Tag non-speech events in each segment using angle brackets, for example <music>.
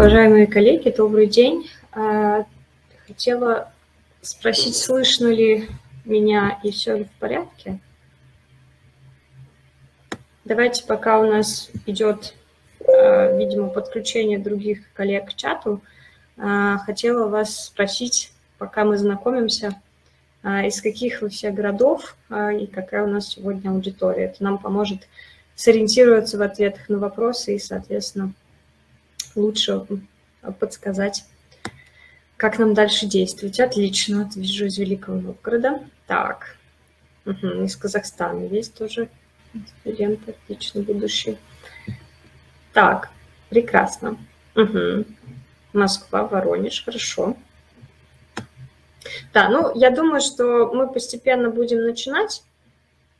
Уважаемые коллеги, добрый день. А, хотела спросить, слышно ли меня и все ли в порядке? Давайте, пока у нас идет, а, видимо, подключение других коллег к чату, а, хотела вас спросить, пока мы знакомимся, из каких вы все городов и какая у нас сегодня аудитория. Это нам поможет сориентироваться в ответах на вопросы и, соответственно, лучше подсказать, как нам дальше действовать. Отлично, вот вижу из Великого Новгорода. Так, угу, из Казахстана есть тоже студенты, отлично, будущие. Так, прекрасно. Угу. Москва, Воронеж, хорошо. Да, ну, я думаю, что мы постепенно будем начинать.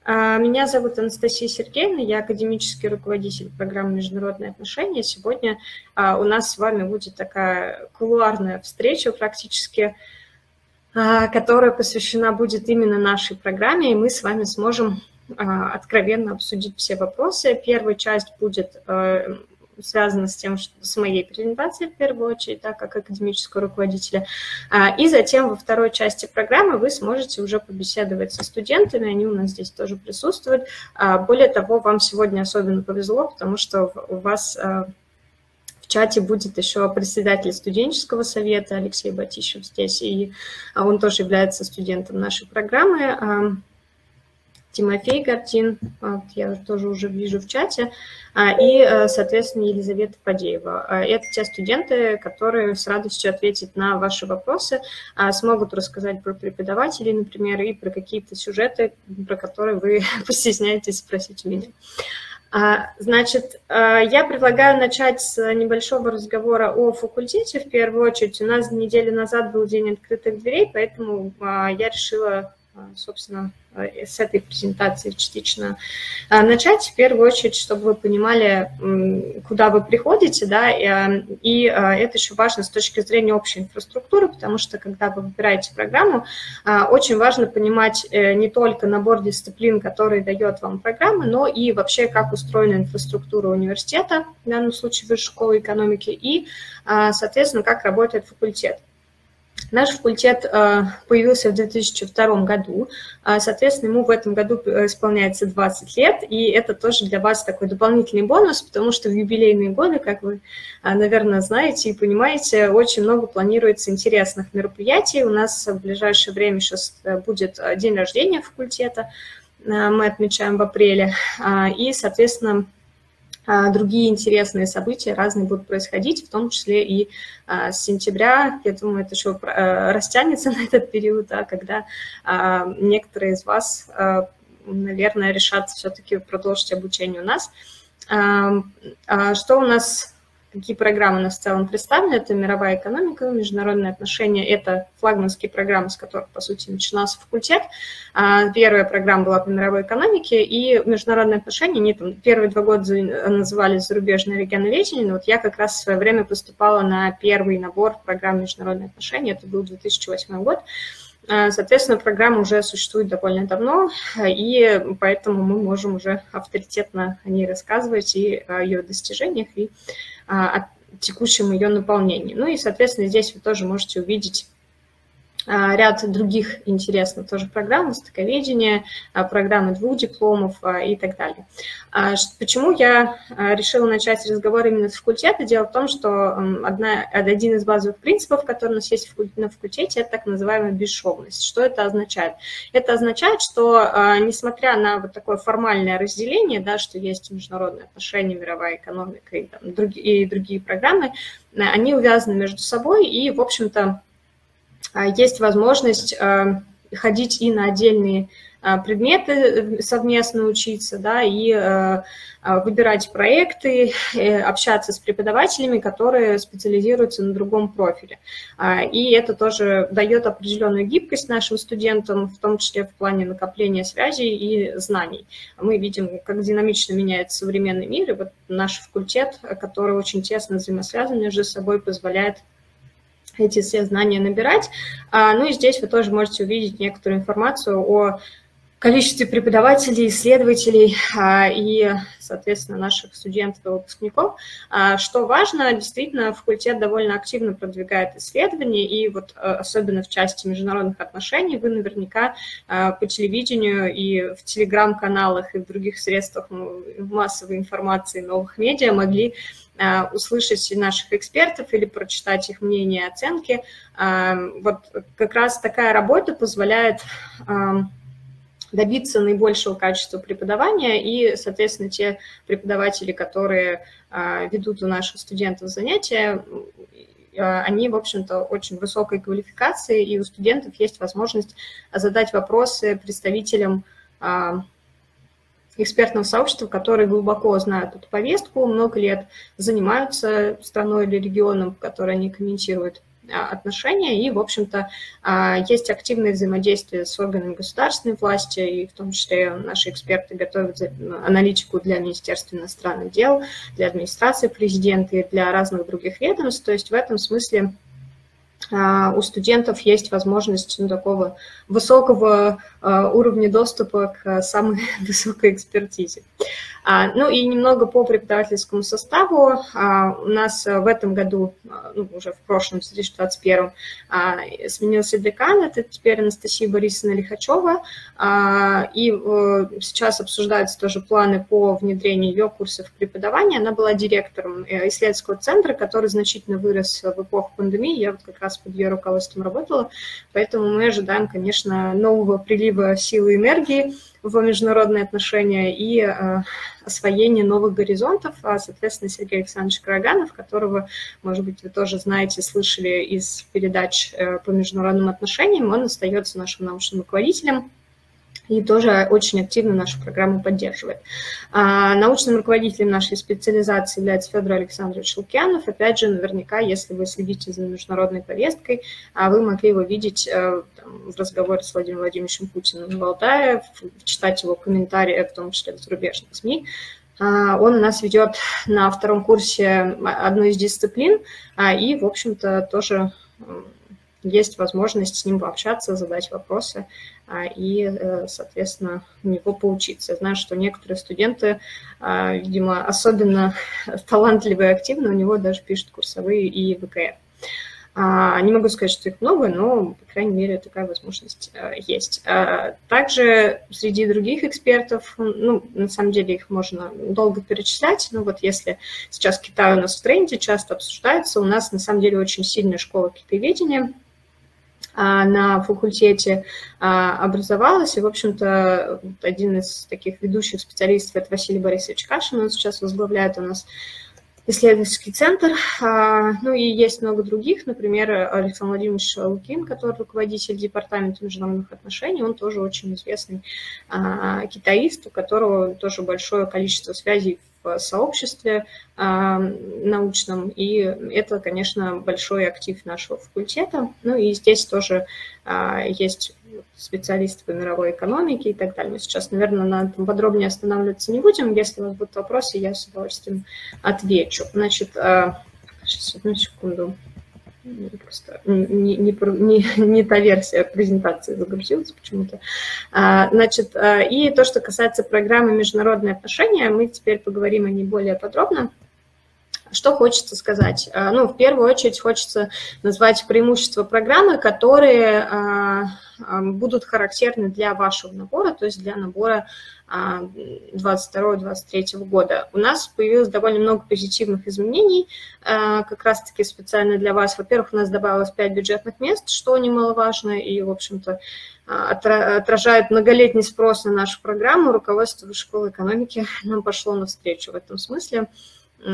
А, меня зовут Анастасия Сергеевна, я академический руководитель программы «Международные отношения». Сегодня а, у нас с вами будет такая кулуарная встреча практически, а, которая посвящена будет именно нашей программе, и мы с вами сможем откровенно обсудить все вопросы. Первая часть будет связано с тем, что, с моей презентацией в первую очередь, да, как академического руководителя. А, и затем во второй части программы вы сможете уже побеседовать со студентами, они у нас здесь тоже присутствуют. А, более того, вам сегодня особенно повезло, потому что у вас а, в чате будет еще председатель студенческого совета Алексей Батищев здесь, и он тоже является студентом нашей программы. Тимофей Гартин, вот, я тоже уже вижу в чате, а, и, э, соответственно, Елизавета Падеева. А, это те студенты, которые с радостью ответят на ваши вопросы, а, смогут рассказать про преподавателей, например, и про какие-то сюжеты, про которые вы <laughs> постесняетесь спросить у меня. Значит, я предлагаю начать с небольшого разговора о факультете. В первую очередь, у нас неделю назад был день открытых дверей, поэтому я решила, собственно, Э, с этой презентации частично э, начать. В первую очередь, чтобы вы понимали, куда вы приходите, да, и, и э, это еще важно с точки зрения общей инфраструктуры, потому что, когда вы выбираете программу, очень важно понимать не только набор дисциплин, который дает вам программа, но и вообще, как устроена инфраструктура университета, в данном случае высшей школы экономики, и, соответственно, как работает факультет. Наш факультет э, появился в 2002 году, а, соответственно, ему в этом году исполняется 20 лет, и это тоже для вас такой дополнительный бонус, потому что в юбилейные годы, как вы, а, наверное, знаете и понимаете, очень много планируется интересных мероприятий. У нас в ближайшее время сейчас э, будет э, день рождения факультета, мы отмечаем в апреле, а, и, соответственно, другие интересные события разные будут происходить, в том числе и а, с сентября. Я думаю, это еще а, растянется <laughs> на этот период, да, когда некоторые из вас, наверное, решат все-таки продолжить обучение у нас. Что у нас какие программы у нас в целом представлены. Это мировая экономика, международные отношения. Это флагманские программы, с которых, по сути, начинался факультет. А, первая программа была по мировой экономике, и международные отношения, они там первые два года назывались зарубежное регионоведение, но вот я как раз в свое время поступала на первый набор программ международные отношения, это был 2008 год. А, соответственно, программа уже существует довольно давно, и поэтому мы можем уже авторитетно о ней рассказывать и о ее достижениях, и о текущем ее наполнении. Ну и, соответственно, здесь вы тоже можете увидеть а, ряд других интересных тоже программ, востоковедение, а, программы двух дипломов а, и так далее. Почему я решила начать разговор именно с факультета? Дело в том, что одна, один из базовых принципов, который у нас есть на факультете, это так называемая бесшовность. Что это означает? Это означает, что несмотря на вот такое формальное разделение, да, что есть международные отношения, мировая экономика и, там, другие, и другие программы, они увязаны между собой и, в общем-то, а, есть возможность а, ходить и на отдельные а, предметы э, совместно учиться, да, и выбирать проекты, э, общаться с преподавателями, которые специализируются на другом профиле. И это тоже дает определенную гибкость нашим студентам, в том числе в плане накопления связей и знаний. Мы видим, как динамично меняется современный мир, и вот наш факультет, который очень тесно взаимосвязан между собой, позволяет эти все знания набирать. А, ну и здесь вы тоже можете увидеть некоторую информацию о количестве преподавателей, исследователей а, и, соответственно, наших студентов и выпускников. А, что важно, действительно, факультет довольно активно продвигает исследования, и вот а, особенно в части международных отношений вы наверняка по телевидению и в телеграм-каналах и в других средствах массовой информации новых медиа могли услышать наших экспертов или прочитать их мнение и оценки. Вот как раз такая работа позволяет добиться наибольшего качества преподавания, и, соответственно, те преподаватели, которые ведут у наших студентов занятия, они, в общем-то, очень высокой квалификации, и у студентов есть возможность задать вопросы представителям экспертного сообщества, которые глубоко знают эту повестку, много лет занимаются страной или регионом, который они комментируют. А, отношения, и, в общем-то, а, есть активное взаимодействие с органами государственной власти, и в том числе наши эксперты готовят аналитику для Министерства иностранных дел, для администрации президента и для разных других ведомств. То есть в этом смысле у студентов есть возможность ну, такого высокого уровня доступа к самой <laughs> высокой экспертизе. А, ну и немного по преподавательскому составу. А, у нас в этом году, а, ну, уже в прошлом, в 2021, сменился декан, это теперь Анастасия Борисовна Лихачева, и э, сейчас обсуждаются тоже планы по внедрению ее курсов преподавания. Она была директором э, исследовательского центра, который значительно вырос в эпоху пандемии, я вот как раз под ее руководством работала, поэтому мы ожидаем, конечно, нового прилива силы и энергии, в международные отношения и э, освоение новых горизонтов, а, соответственно, Сергей Александрович Караганов, которого, может быть, вы тоже знаете, слышали из передач э, по международным отношениям, он остается нашим научным руководителем и тоже очень активно нашу программу поддерживает. А научным руководителем нашей специализации является Федор Александрович Лукьянов. Опять же, наверняка, если вы следите за международной повесткой, а вы могли его видеть э, там, в разговоре с Владимиром Владимировичем Путиным в Валдае, читать его комментарии, в том числе в зарубежных СМИ. А, он у нас ведет на втором курсе одну из дисциплин, а, и, в общем-то, тоже есть возможность с ним пообщаться, задать вопросы а, и, э, соответственно, у него поучиться. Я знаю, что некоторые студенты, а, видимо, особенно <laughs> талантливые и активные, у него даже пишут курсовые и ВКФ. А, не могу сказать, что их много, но, по крайней мере, такая возможность э, есть. Также среди других экспертов, ну, на самом деле их можно долго перечислять, но вот если сейчас Китай у нас в тренде, часто обсуждается, у нас на самом деле очень сильная школа китаеведения, а, на факультете а, образовалась. И, в общем-то, один из таких ведущих специалистов – это Василий Борисович Кашин. Он сейчас возглавляет у нас исследовательский центр. А, ну и есть много других, например, Александр Владимирович Лукин, который руководитель департамента международных отношений, он тоже очень известный китаист, у которого тоже большое количество связей в сообществе э, научном, и это, конечно, большой актив нашего факультета. Ну и здесь тоже э, есть специалисты по мировой экономике и так далее. Мы сейчас, наверное, на этом подробнее останавливаться не будем. Если у вас будут вопросы, я с удовольствием отвечу. Значит, э, сейчас, одну секунду просто не, не, не, <laughs> не та версия презентации загрузилась почему-то. А, значит, а, и то, что касается программы «Международные отношения», мы теперь поговорим о ней более подробно. Что хочется сказать? А, ну, в первую очередь хочется назвать преимущества программы, которые будут характерны для вашего набора, то есть для набора 2022-2023 года. У нас появилось довольно много позитивных изменений, а, как раз-таки специально для вас. Во-первых, у нас добавилось 5 бюджетных мест, что немаловажно, и, в общем-то, а, отражает многолетний спрос на нашу программу. Руководство школы экономики <laughs> нам пошло навстречу в этом смысле.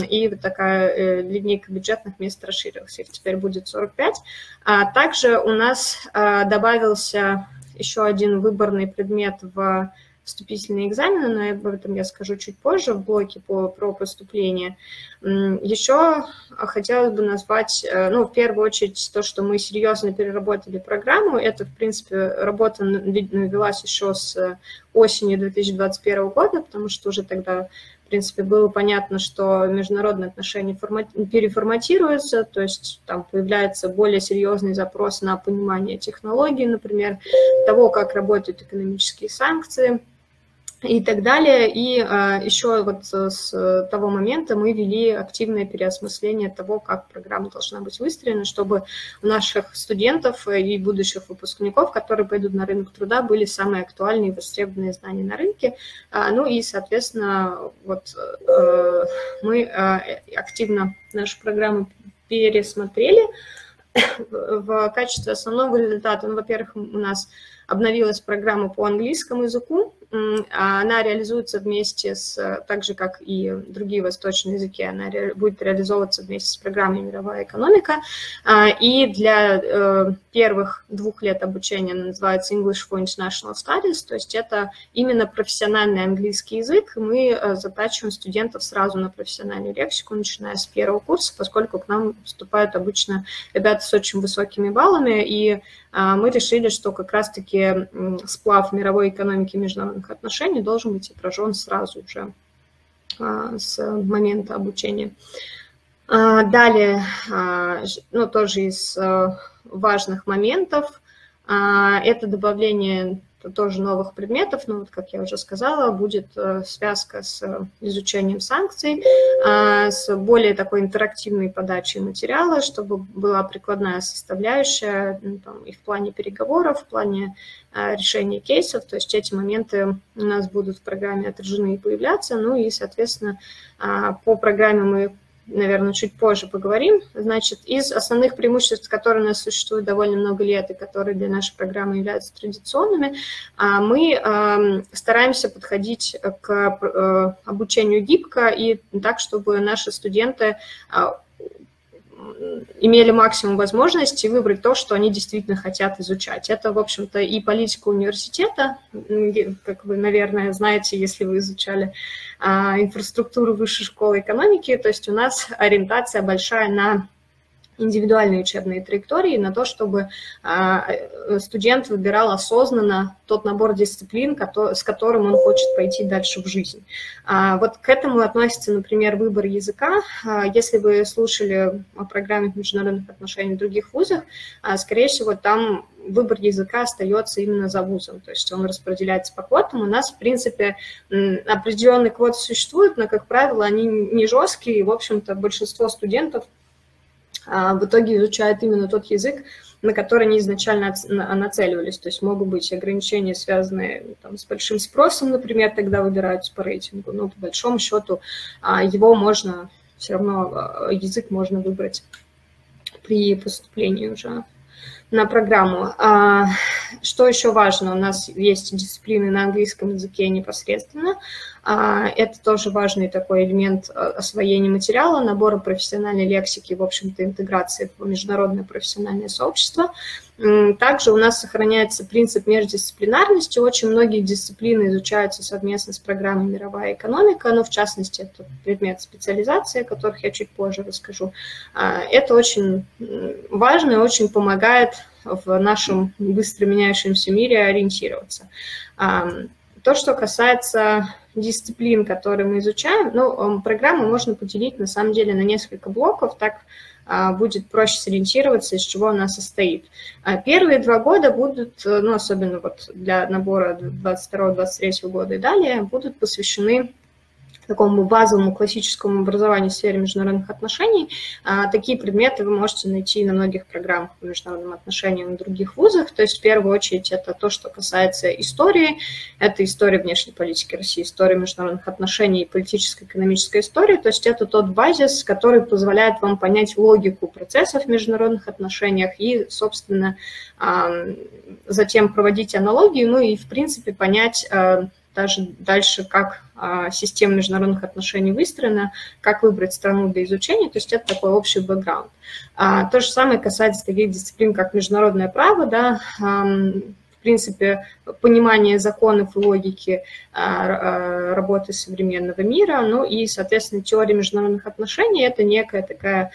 И вот такая э, линейка бюджетных мест расширилась. Их теперь будет 45. А также у нас а, добавился еще один выборный предмет в вступительные экзамены, но об этом я скажу чуть позже в блоке по, про поступление. Еще хотелось бы назвать, э, ну, в первую очередь, то, что мы серьезно переработали программу. Это, в принципе, работа велась еще с осенью 2021 года, потому что уже тогда в принципе, было понятно, что международные отношения переформатируются, то есть там появляется более серьезный запрос на понимание технологий, например, того, как работают экономические санкции – и так далее. И а, еще вот с того момента мы вели активное переосмысление того, как программа должна быть выстроена, чтобы у наших студентов и будущих выпускников, которые пойдут на рынок труда, были самые актуальные и востребованные знания на рынке. А, ну и, соответственно, вот э, мы а, активно нашу программу пересмотрели в качестве основного результата. Ну, во-первых, у нас обновилась программа по английскому языку, она реализуется вместе с, так же, как и другие восточные языки, она ре, будет реализовываться вместе с программой «Мировая экономика». А, и для э, первых двух лет обучения она называется English for International Studies, то есть это именно профессиональный английский язык. Мы э, затачиваем студентов сразу на профессиональную лексику, начиная с первого курса, поскольку к нам поступают обычно ребята с очень высокими баллами, и а, мы решили, что как раз-таки сплав мировой экономики международных отношений должен быть отражен сразу же а, с момента обучения. А, далее, ну, тоже из важных моментов, это добавление тоже новых предметов, но вот, как я уже сказала, будет э, связка с изучением санкций, а, с более такой интерактивной подачей материала, чтобы была прикладная составляющая ну, там, и в плане переговоров, в плане а, решения кейсов, то есть эти моменты у нас будут в программе отражены и появляться, ну и, соответственно, а, по программе мы наверное, чуть позже поговорим. Значит, из основных преимуществ, которые у нас существуют довольно много лет и которые для нашей программы являются традиционными, а, мы стараемся подходить к э, обучению гибко и так, чтобы наши студенты а, имели максимум возможностей выбрать то, что они действительно хотят изучать. Это, в общем-то, и политика университета, как вы, наверное, знаете, если вы изучали а, инфраструктуру высшей школы экономики, то есть у нас ориентация большая на индивидуальные учебные траектории на то, чтобы а, э, студент выбирал осознанно тот набор дисциплин, с которым он хочет пойти дальше в жизнь. А, вот к этому относится, например, выбор языка. А, если вы слушали о программе международных отношений в других вузах, скорее всего, там выбор языка остается именно за вузом, то есть он распределяется по квотам. У нас, в принципе, определенные квоты существуют, но, как правило, они не жесткие, и, в общем-то, большинство студентов в итоге изучают именно тот язык, на который они изначально нацеливались. То есть могут быть ограничения, связанные там, с большим спросом, например, тогда выбираются по рейтингу, но по большому счету а, его можно, все равно а, язык можно выбрать при поступлении уже на программу. Что еще важно? У нас есть дисциплины на английском языке непосредственно. А, это тоже важный такой элемент а, освоения материала, набора профессиональной лексики, в общем-то, интеграции в международное профессиональное сообщество. Также у нас сохраняется принцип междисциплинарности. Очень многие дисциплины изучаются совместно с программой «Мировая экономика», но в частности это предмет специализации, о которых я чуть позже расскажу. А, это очень важно и очень помогает в нашем быстро меняющемся мире ориентироваться. То, что касается дисциплин, которые мы изучаем, ну, программу можно поделить на самом деле на несколько блоков, так а, будет проще сориентироваться, из чего она состоит. А первые два года будут, ну, особенно вот для набора 22-23 года и далее, будут посвящены такому базовому классическому образованию в сфере международных отношений. А, такие предметы вы можете найти на многих программах по международным отношениям в других вузах. То есть в первую очередь это то, что касается истории. Это история внешней политики России, история международных отношений и политическая экономическая история. То есть это тот базис, который позволяет вам понять логику процессов в международных отношениях и, собственно, затем проводить аналогию, ну и, в принципе, понять а, даже дальше, как а, система международных отношений выстроена, как выбрать страну для изучения, то есть это такой общий бэкграунд. А, то же самое касается таких дисциплин, как международное право, да, в принципе, понимание законов и логики а, работы современного мира, ну и, соответственно, теория международных отношений – это некая такая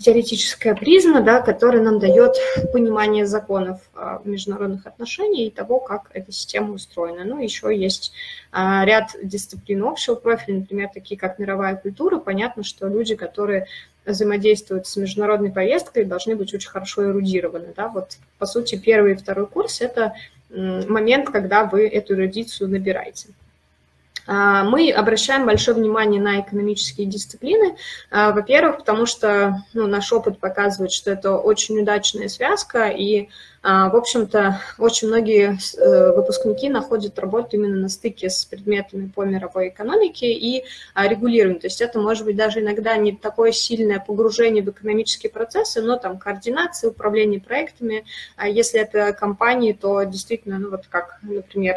теоретическая призма, да, которая нам дает понимание законов а, международных отношений и того, как эта система устроена. Ну, еще есть а, ряд дисциплин общего профиля, например, такие как мировая культура. Понятно, что люди, которые взаимодействуют с международной повесткой, должны быть очень хорошо эрудированы. Да? Вот, по сути, первый и второй курс – это момент, когда вы эту эрудицию набираете. А, мы обращаем большое внимание на экономические дисциплины. А, во-первых, потому что ну, наш опыт показывает, что это очень удачная связка, и, а, в общем-то, очень многие э, выпускники находят работу именно на стыке с предметами по мировой экономике и регулированию. То есть это может быть даже иногда не такое сильное погружение в экономические процессы, но там координация, управление проектами. Если это компании, то действительно, ну вот как, например,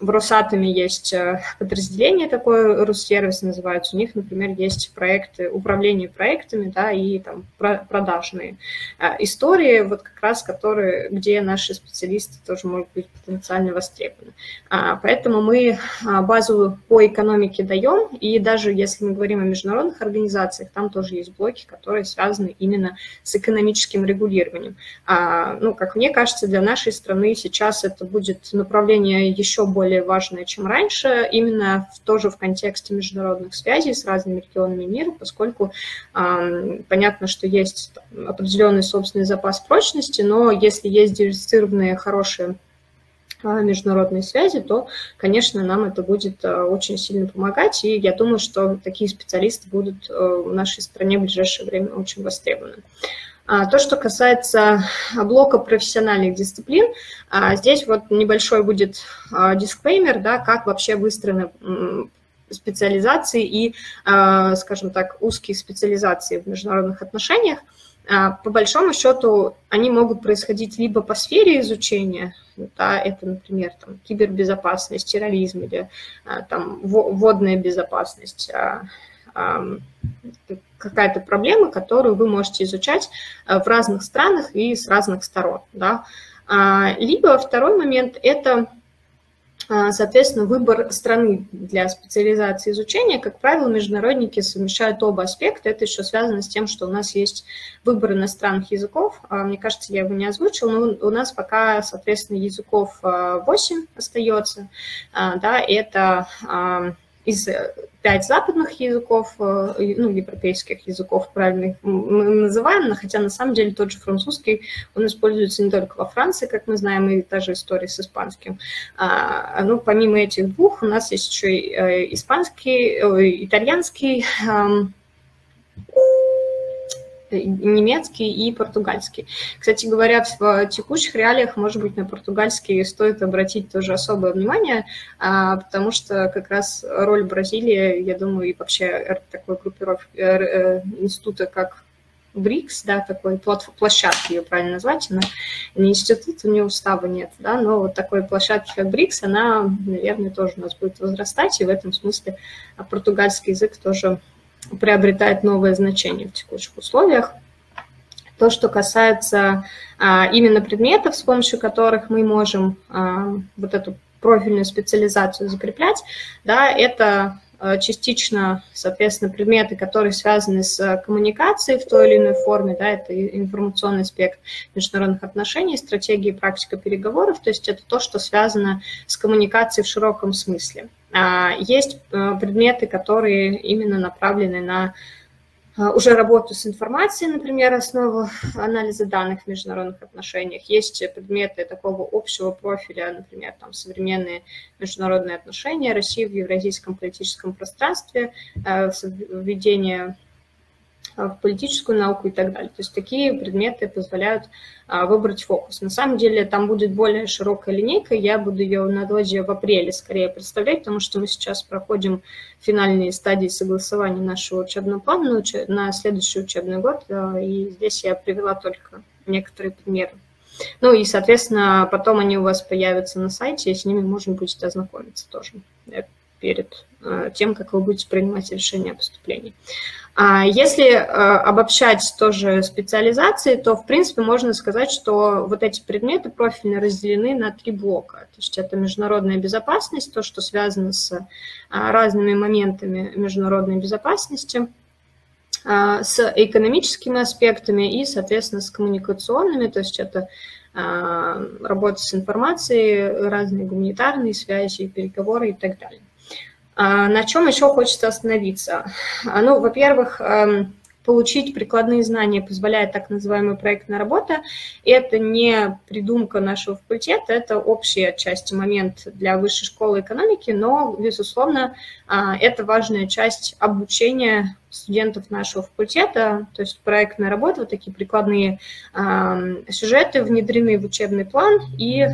в Росатоме есть э, подразделение такое, Руссервис называется, у них, например, есть проекты, управление проектами, да, и там продажные э, истории, вот как раз которые, где наши специалисты тоже могут быть потенциально востребованы. А, поэтому мы а, базу по экономике даем, и даже если мы говорим о международных организациях, там тоже есть блоки, которые связаны именно с экономическим регулированием. А, ну, как мне кажется, для нашей страны сейчас это будет направление еще более более важное, чем раньше, именно в, тоже в контексте международных связей с разными регионами мира, поскольку э, понятно, что есть определенный собственный запас прочности, но если есть диверсифицированные хорошие а, международные связи, то, конечно, нам это будет а, очень сильно помогать, и я думаю, что такие специалисты будут в нашей стране в ближайшее время очень востребованы. А, то, что касается блока профессиональных дисциплин, а, здесь вот небольшой будет а, дисклеймер, да, как вообще выстроены специализации и, скажем так, узкие специализации в международных отношениях. По большому счету они могут происходить либо по сфере изучения, да, это, например, там, кибербезопасность, терроризм или там, водная безопасность, какая-то проблема, которую вы можете изучать э, в разных странах и с разных сторон. Да? А, либо второй момент – это а, Соответственно, выбор страны для специализации изучения, как правило, международники совмещают оба аспекта. Это еще связано с тем, что у нас есть выбор иностранных языков. А, мне кажется, я его не озвучил, но у нас пока, соответственно, языков 8 остается. Да, это из э, пять западных языков, э, ну, европейских языков, правильно мы называем, но хотя на самом деле тот же французский, он используется не только во Франции, как мы знаем, и та же история с испанским. А, ну, помимо этих двух у нас есть еще и э, испанский, итальянский, немецкий и португальский. Кстати говоря, в текущих реалиях, может быть, на португальский стоит обратить тоже особое внимание, а, потому что как раз роль Бразилии, я думаю, и вообще такой группировки э, э, института, как БРИКС, да, такой площадки, ее правильно назвать, она не институт, у нее устава нет, да, но вот такой площадки, как БРИКС, она, наверное, тоже у нас будет возрастать, и в этом смысле португальский язык тоже приобретает новое значение в текущих условиях. То, что касается а, именно предметов, с помощью которых мы можем а, вот эту профильную специализацию закреплять, да, это частично, соответственно, предметы, которые связаны с коммуникацией в той или иной форме, да, это информационный аспект международных отношений, стратегии, практика переговоров, то есть это то, что связано с коммуникацией в широком смысле. А, есть э, предметы, которые именно направлены на уже работу с информацией, например, основу анализа данных в международных отношениях. Есть предметы такого общего профиля, например, там, современные международные отношения России в евразийском политическом пространстве, э, введение в политическую науку и так далее. То есть такие предметы позволяют а, выбрать фокус. На самом деле там будет более широкая линейка, я буду ее на дозе в апреле скорее представлять, потому что мы сейчас проходим финальные стадии согласования нашего учебного плана на следующий учебный год, э, и здесь я привела только некоторые примеры. Ну и, соответственно, потом они у вас появятся на сайте, и с ними можно будет ознакомиться тоже э, перед тем, как вы будете принимать решение о поступлении. А если э, обобщать тоже специализации, то, в принципе, можно сказать, что вот эти предметы профильно разделены на три блока. То есть это международная безопасность, то, что связано с а, разными моментами международной безопасности, с экономическими аспектами и, соответственно, с коммуникационными, то есть это работа с информацией, разные гуманитарные связи, переговоры и так далее. На чем еще хочется остановиться? Ну, во-первых, эм, получить прикладные знания позволяет так называемая проектная работа. Это не придумка нашего факультета, это общий отчасти момент для высшей школы экономики, но, безусловно, а, это важная часть обучения студентов нашего факультета, то есть проектная работа, вот такие прикладные сюжеты внедрены в учебный план, и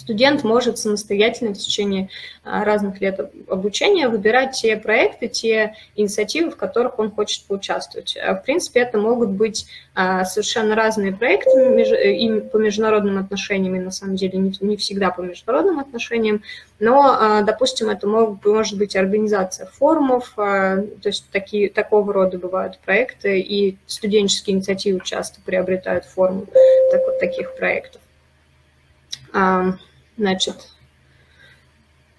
студент может самостоятельно в течение а, разных лет обучения выбирать те проекты, те инициативы, в которых он хочет поучаствовать. А, в принципе, это могут быть а, совершенно разные проекты и по международным отношениям, и на самом деле не всегда по международным отношениям, но, допустим, это может быть организация форумов, то есть такие, такого рода бывают проекты, и студенческие инициативы часто приобретают форму таких проектов. Значит,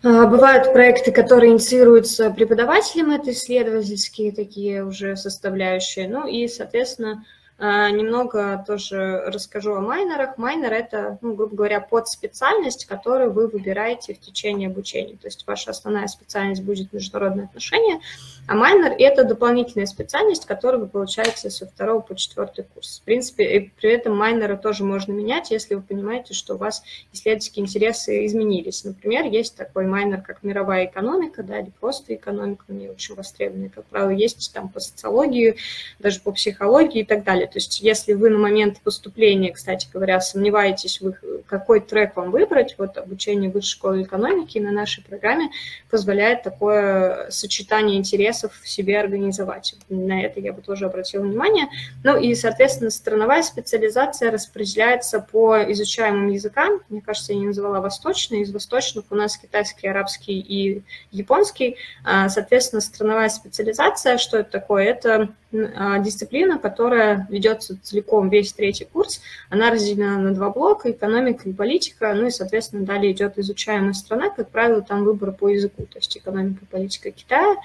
а, Бывают проекты, которые инициируются преподавателем, это исследовательские такие уже составляющие. Ну и, соответственно, немного тоже расскажу о майнерах. Майнер – это, ну, грубо говоря, подспециальность, которую вы выбираете в течение обучения. То есть ваша основная специальность будет международные отношения, а майнер – это дополнительная специальность, которую вы получаете со второго по четвертый курс. В принципе, и при этом майнеры тоже можно менять, если вы понимаете, что у вас исследовательские интересы изменились. Например, есть такой майнер, как мировая экономика, да, или просто экономика, не очень востребованный, как правило, есть там по социологии, даже по психологии и так далее. То есть если вы на момент поступления, кстати говоря, сомневаетесь, вы, какой трек вам выбрать, вот обучение в высшей школе экономики на нашей программе позволяет такое сочетание интересов в себе организовать. На это я бы тоже обратила внимание. Ну и, соответственно, страновая специализация распределяется по изучаемым языкам. Мне кажется, я не называла восточные. Из восточных у нас китайский, арабский и японский. А, соответственно, страновая специализация, что это такое? Это а, дисциплина, которая ведется целиком весь третий курс. Она разделена на два блока, экономика и политика, ну и, соответственно, далее идет изучаемая страна, как правило, там выбор по языку, то есть экономика и политика Китая.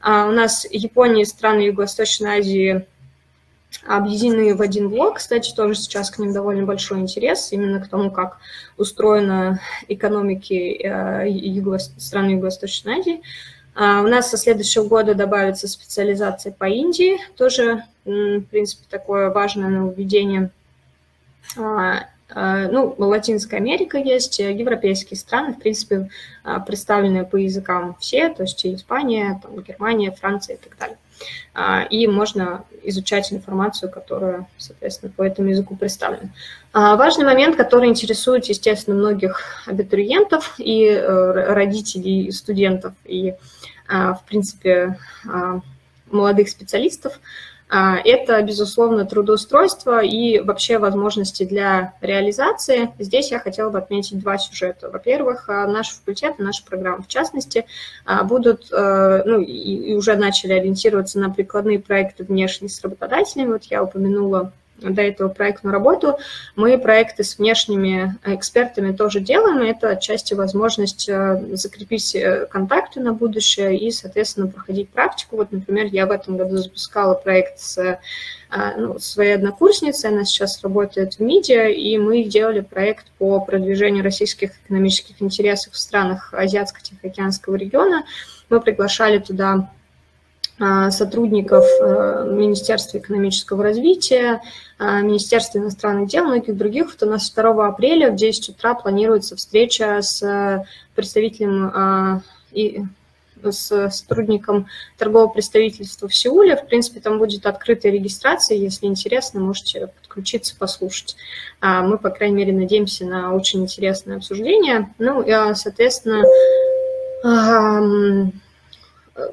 А у нас Япония и страны Юго-Восточной Азии объединены в один блок. Кстати, тоже сейчас к ним довольно большой интерес именно к тому, как устроена экономики э, юго стран Юго-Восточной Азии. А у нас со следующего года добавится специализация по Индии, тоже, в принципе, такое важное нововведение. А, а, ну, Латинская Америка есть, европейские страны, в принципе, представлены по языкам все, то есть Испания, там, Германия, Франция и так далее. И можно изучать информацию, которая, соответственно, по этому языку представлена. Важный момент, который интересует, естественно, многих абитуриентов и э, родителей, и студентов, и а, в принципе, а, молодых специалистов, а, это, безусловно, трудоустройство и вообще возможности для реализации. Здесь я хотела бы отметить два сюжета. Во-первых, наш факультет, наша программа, в частности, будут, ну, и уже начали ориентироваться на прикладные проекты внешние с работодателями. Вот я упомянула до этого проектную работу. Мы проекты с внешними экспертами тоже делаем, это отчасти возможность э, закрепить э, контакты на будущее и, соответственно, проходить практику. Вот, например, я в этом году запускала проект с э, ну, своей однокурсницей, она сейчас работает в МИДе, и мы делали проект по продвижению российских экономических интересов в странах Азиатско-Тихоокеанского региона. Мы приглашали туда сотрудников э, Министерства экономического развития, а, Министерства иностранных дел, многих других. Вот у нас 2 апреля в 10 утра планируется встреча с э, представителем а, и с сотрудником торгового представительства в Сеуле. В принципе, там будет открытая регистрация. Если интересно, можете подключиться, послушать. Мы, по крайней мере, надеемся на очень интересное обсуждение. Ну, соответственно,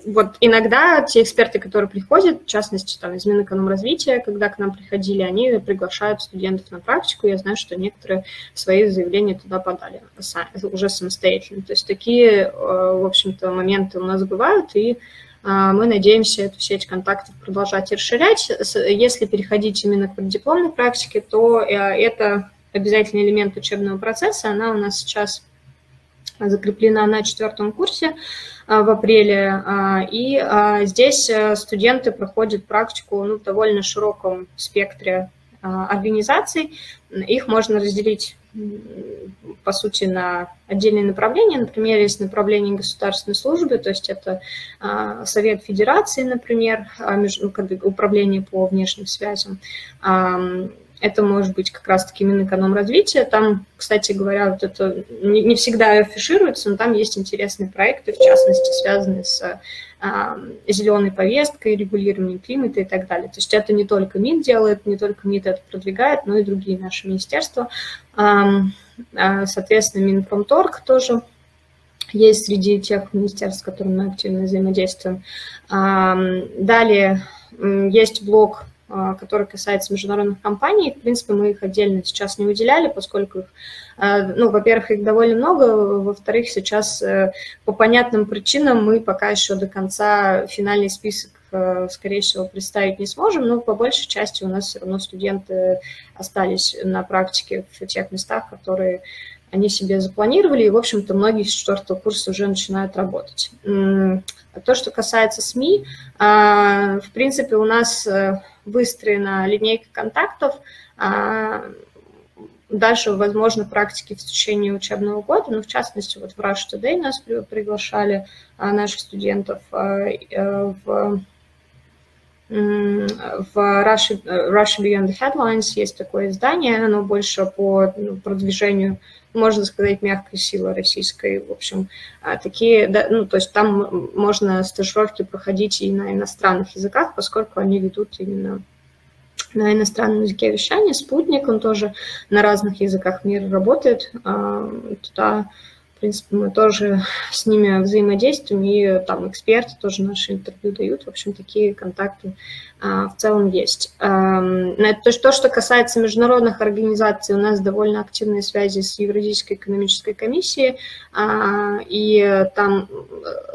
вот иногда те эксперты, которые приходят, в частности, там, из Минэкономразвития, когда к нам приходили, они приглашают студентов на практику. Я знаю, что некоторые свои заявления туда подали уже самостоятельно. То есть такие, э, в общем-то, моменты у нас бывают, и э, мы надеемся эту сеть контактов продолжать расширять. Если переходить именно к дипломной практике, то э, это обязательный элемент учебного процесса. Она у нас сейчас закреплена на четвертом курсе в апреле. И здесь студенты проходят практику ну, в довольно широком спектре организаций. Их можно разделить по сути, на отдельные направления. Например, есть направление государственной службы, то есть это а, Совет Федерации, например, а, ну, управление по внешним связям. Это может быть как раз-таки Минэкономразвитие. Там, кстати говоря, вот это не всегда афишируется, но там есть интересные проекты, в частности, связанные с зеленой повесткой, регулированием климата и так далее. То есть это не только МИД делает, не только МИД это продвигает, но и другие наши министерства. А, соответственно, Минпромторг тоже есть среди тех министерств, с которыми мы активно взаимодействуем. Далее есть блок а, который касается международных компаний. В принципе, мы их отдельно сейчас не выделяли, поскольку их, а, ну, во-первых, их довольно много, во-вторых, сейчас э, по понятным причинам мы пока еще до конца финальный список э, скорее всего, представить не сможем, но по большей части у нас все равно студенты остались на практике в тех местах, которые они себе запланировали, и, в общем-то, многие с четвертого курса уже начинают работать. То, что касается СМИ, а, в принципе, у нас э, выстроена линейка контактов, а, дальше, возможно, практики в течение учебного года, но в частности, вот в Rush Today нас приглашали а, наших студентов э, в в Russia, Russia Beyond the Headlines есть такое издание, оно больше по ну, продвижению можно сказать, мягкой силы российской. В общем, а такие, да, ну, то есть там можно стажировки проходить и на иностранных языках, поскольку они ведут именно на иностранном языке вещания. Спутник, он тоже на разных языках мира работает. А, туда принципе, мы тоже с ними взаимодействуем, и там эксперты тоже наши интервью дают. В общем, такие контакты а, в целом есть. А, то, то, что касается международных организаций, у нас довольно активные связи с Евразийской экономической комиссией, а, и там,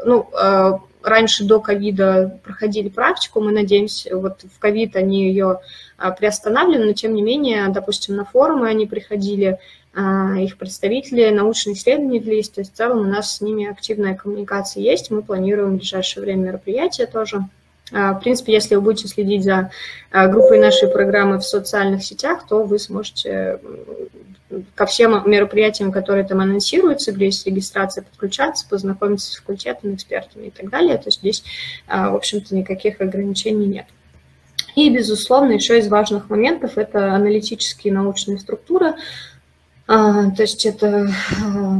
ну, а, раньше до ковида проходили практику, мы надеемся, вот в ковид они ее а, приостанавливали, но тем не менее, допустим, на форумы они приходили, их представители, научные исследователи есть, то есть в целом у нас с ними активная коммуникация есть, мы планируем в ближайшее время мероприятия тоже. А, в принципе, если вы будете следить за а, группой нашей программы в социальных сетях, то вы сможете ко всем мероприятиям, которые там анонсируются, где есть регистрация, подключаться, познакомиться с факультетами, экспертами и так далее. То есть здесь, в общем-то, никаких ограничений нет. И, безусловно, еще из важных моментов – это аналитические научные структуры, а, то есть это а,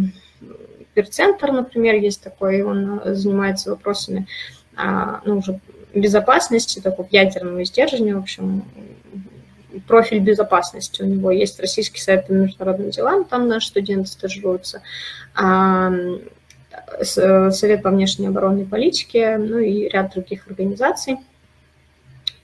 перцентр, например, есть такой, он занимается вопросами а, ну, уже безопасности, такого ядерного сдерживания, в общем, профиль безопасности у него есть Российский совет по международным делам, там наши студенты стажируются, Совет по внешней оборонной политике, ну и ряд других организаций.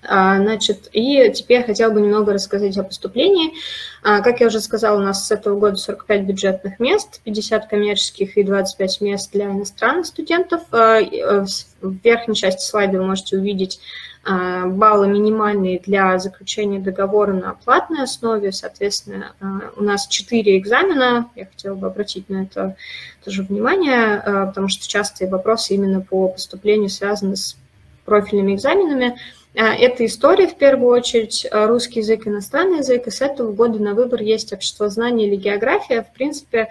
А, значит, и теперь я хотела бы немного рассказать о поступлении. А, как я уже сказала, у нас с этого года 45 бюджетных мест, 50 коммерческих и 25 мест для иностранных студентов. А, э, в верхней части слайда вы можете увидеть баллы минимальные для заключения договора на платной основе. Соответственно, у нас 4 экзамена. Я хотела бы обратить на это тоже внимание, потому что частые вопросы именно по поступлению связаны с профильными экзаменами. А, это история, в первую очередь, а, русский язык, иностранный язык, и с этого года на выбор есть общество знания или география. В принципе,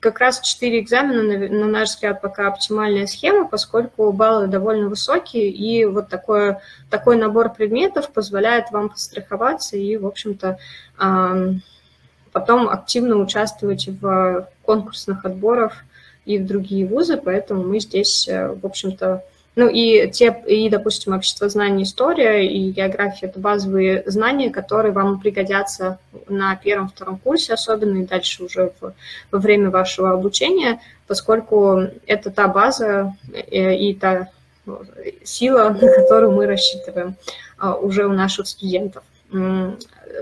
как раз четыре экзамена, на наш взгляд, пока оптимальная схема, поскольку баллы довольно высокие, и вот такое, такой набор предметов позволяет вам подстраховаться и, в общем-то, потом активно участвовать в конкурсных отборах и в другие вузы, поэтому мы здесь, э, в общем-то, ну и, те, и, допустим, общество знаний, история и география – это базовые знания, которые вам пригодятся на первом-втором курсе, особенно и дальше уже в, во время вашего обучения, поскольку это та база и, э, и та сила, <laughs> на которую мы рассчитываем а, уже у наших студентов.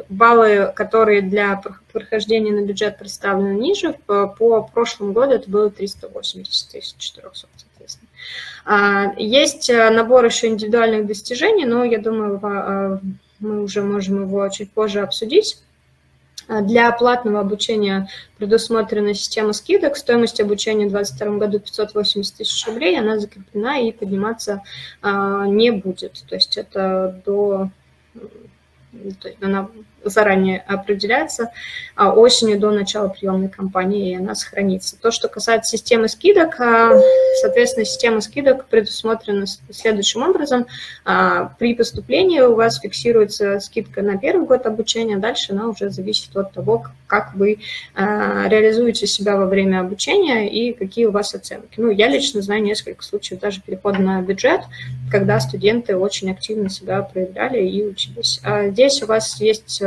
Баллы, которые для прохождения на бюджет представлены ниже, по, по прошлому году это было 380 тысяч 400, соответственно. А, есть э, набор еще индивидуальных достижений, но я думаю, э, мы уже можем его чуть позже обсудить. Для платного обучения предусмотрена система скидок. Стоимость обучения в 2022 году 580 тысяч рублей. Она закреплена и подниматься не будет. То есть это до то есть она заранее определяется а, осенью до начала приемной кампании, и она сохранится. То, что касается системы скидок, а, соответственно, система скидок предусмотрена следующим образом. А, при поступлении у вас фиксируется скидка на первый год обучения, дальше она уже зависит от того, как вы реализуете себя во время обучения и какие у вас оценки. Ну, я лично знаю несколько случаев даже перехода на бюджет, когда студенты очень активно себя проявляли и учились. Здесь у вас есть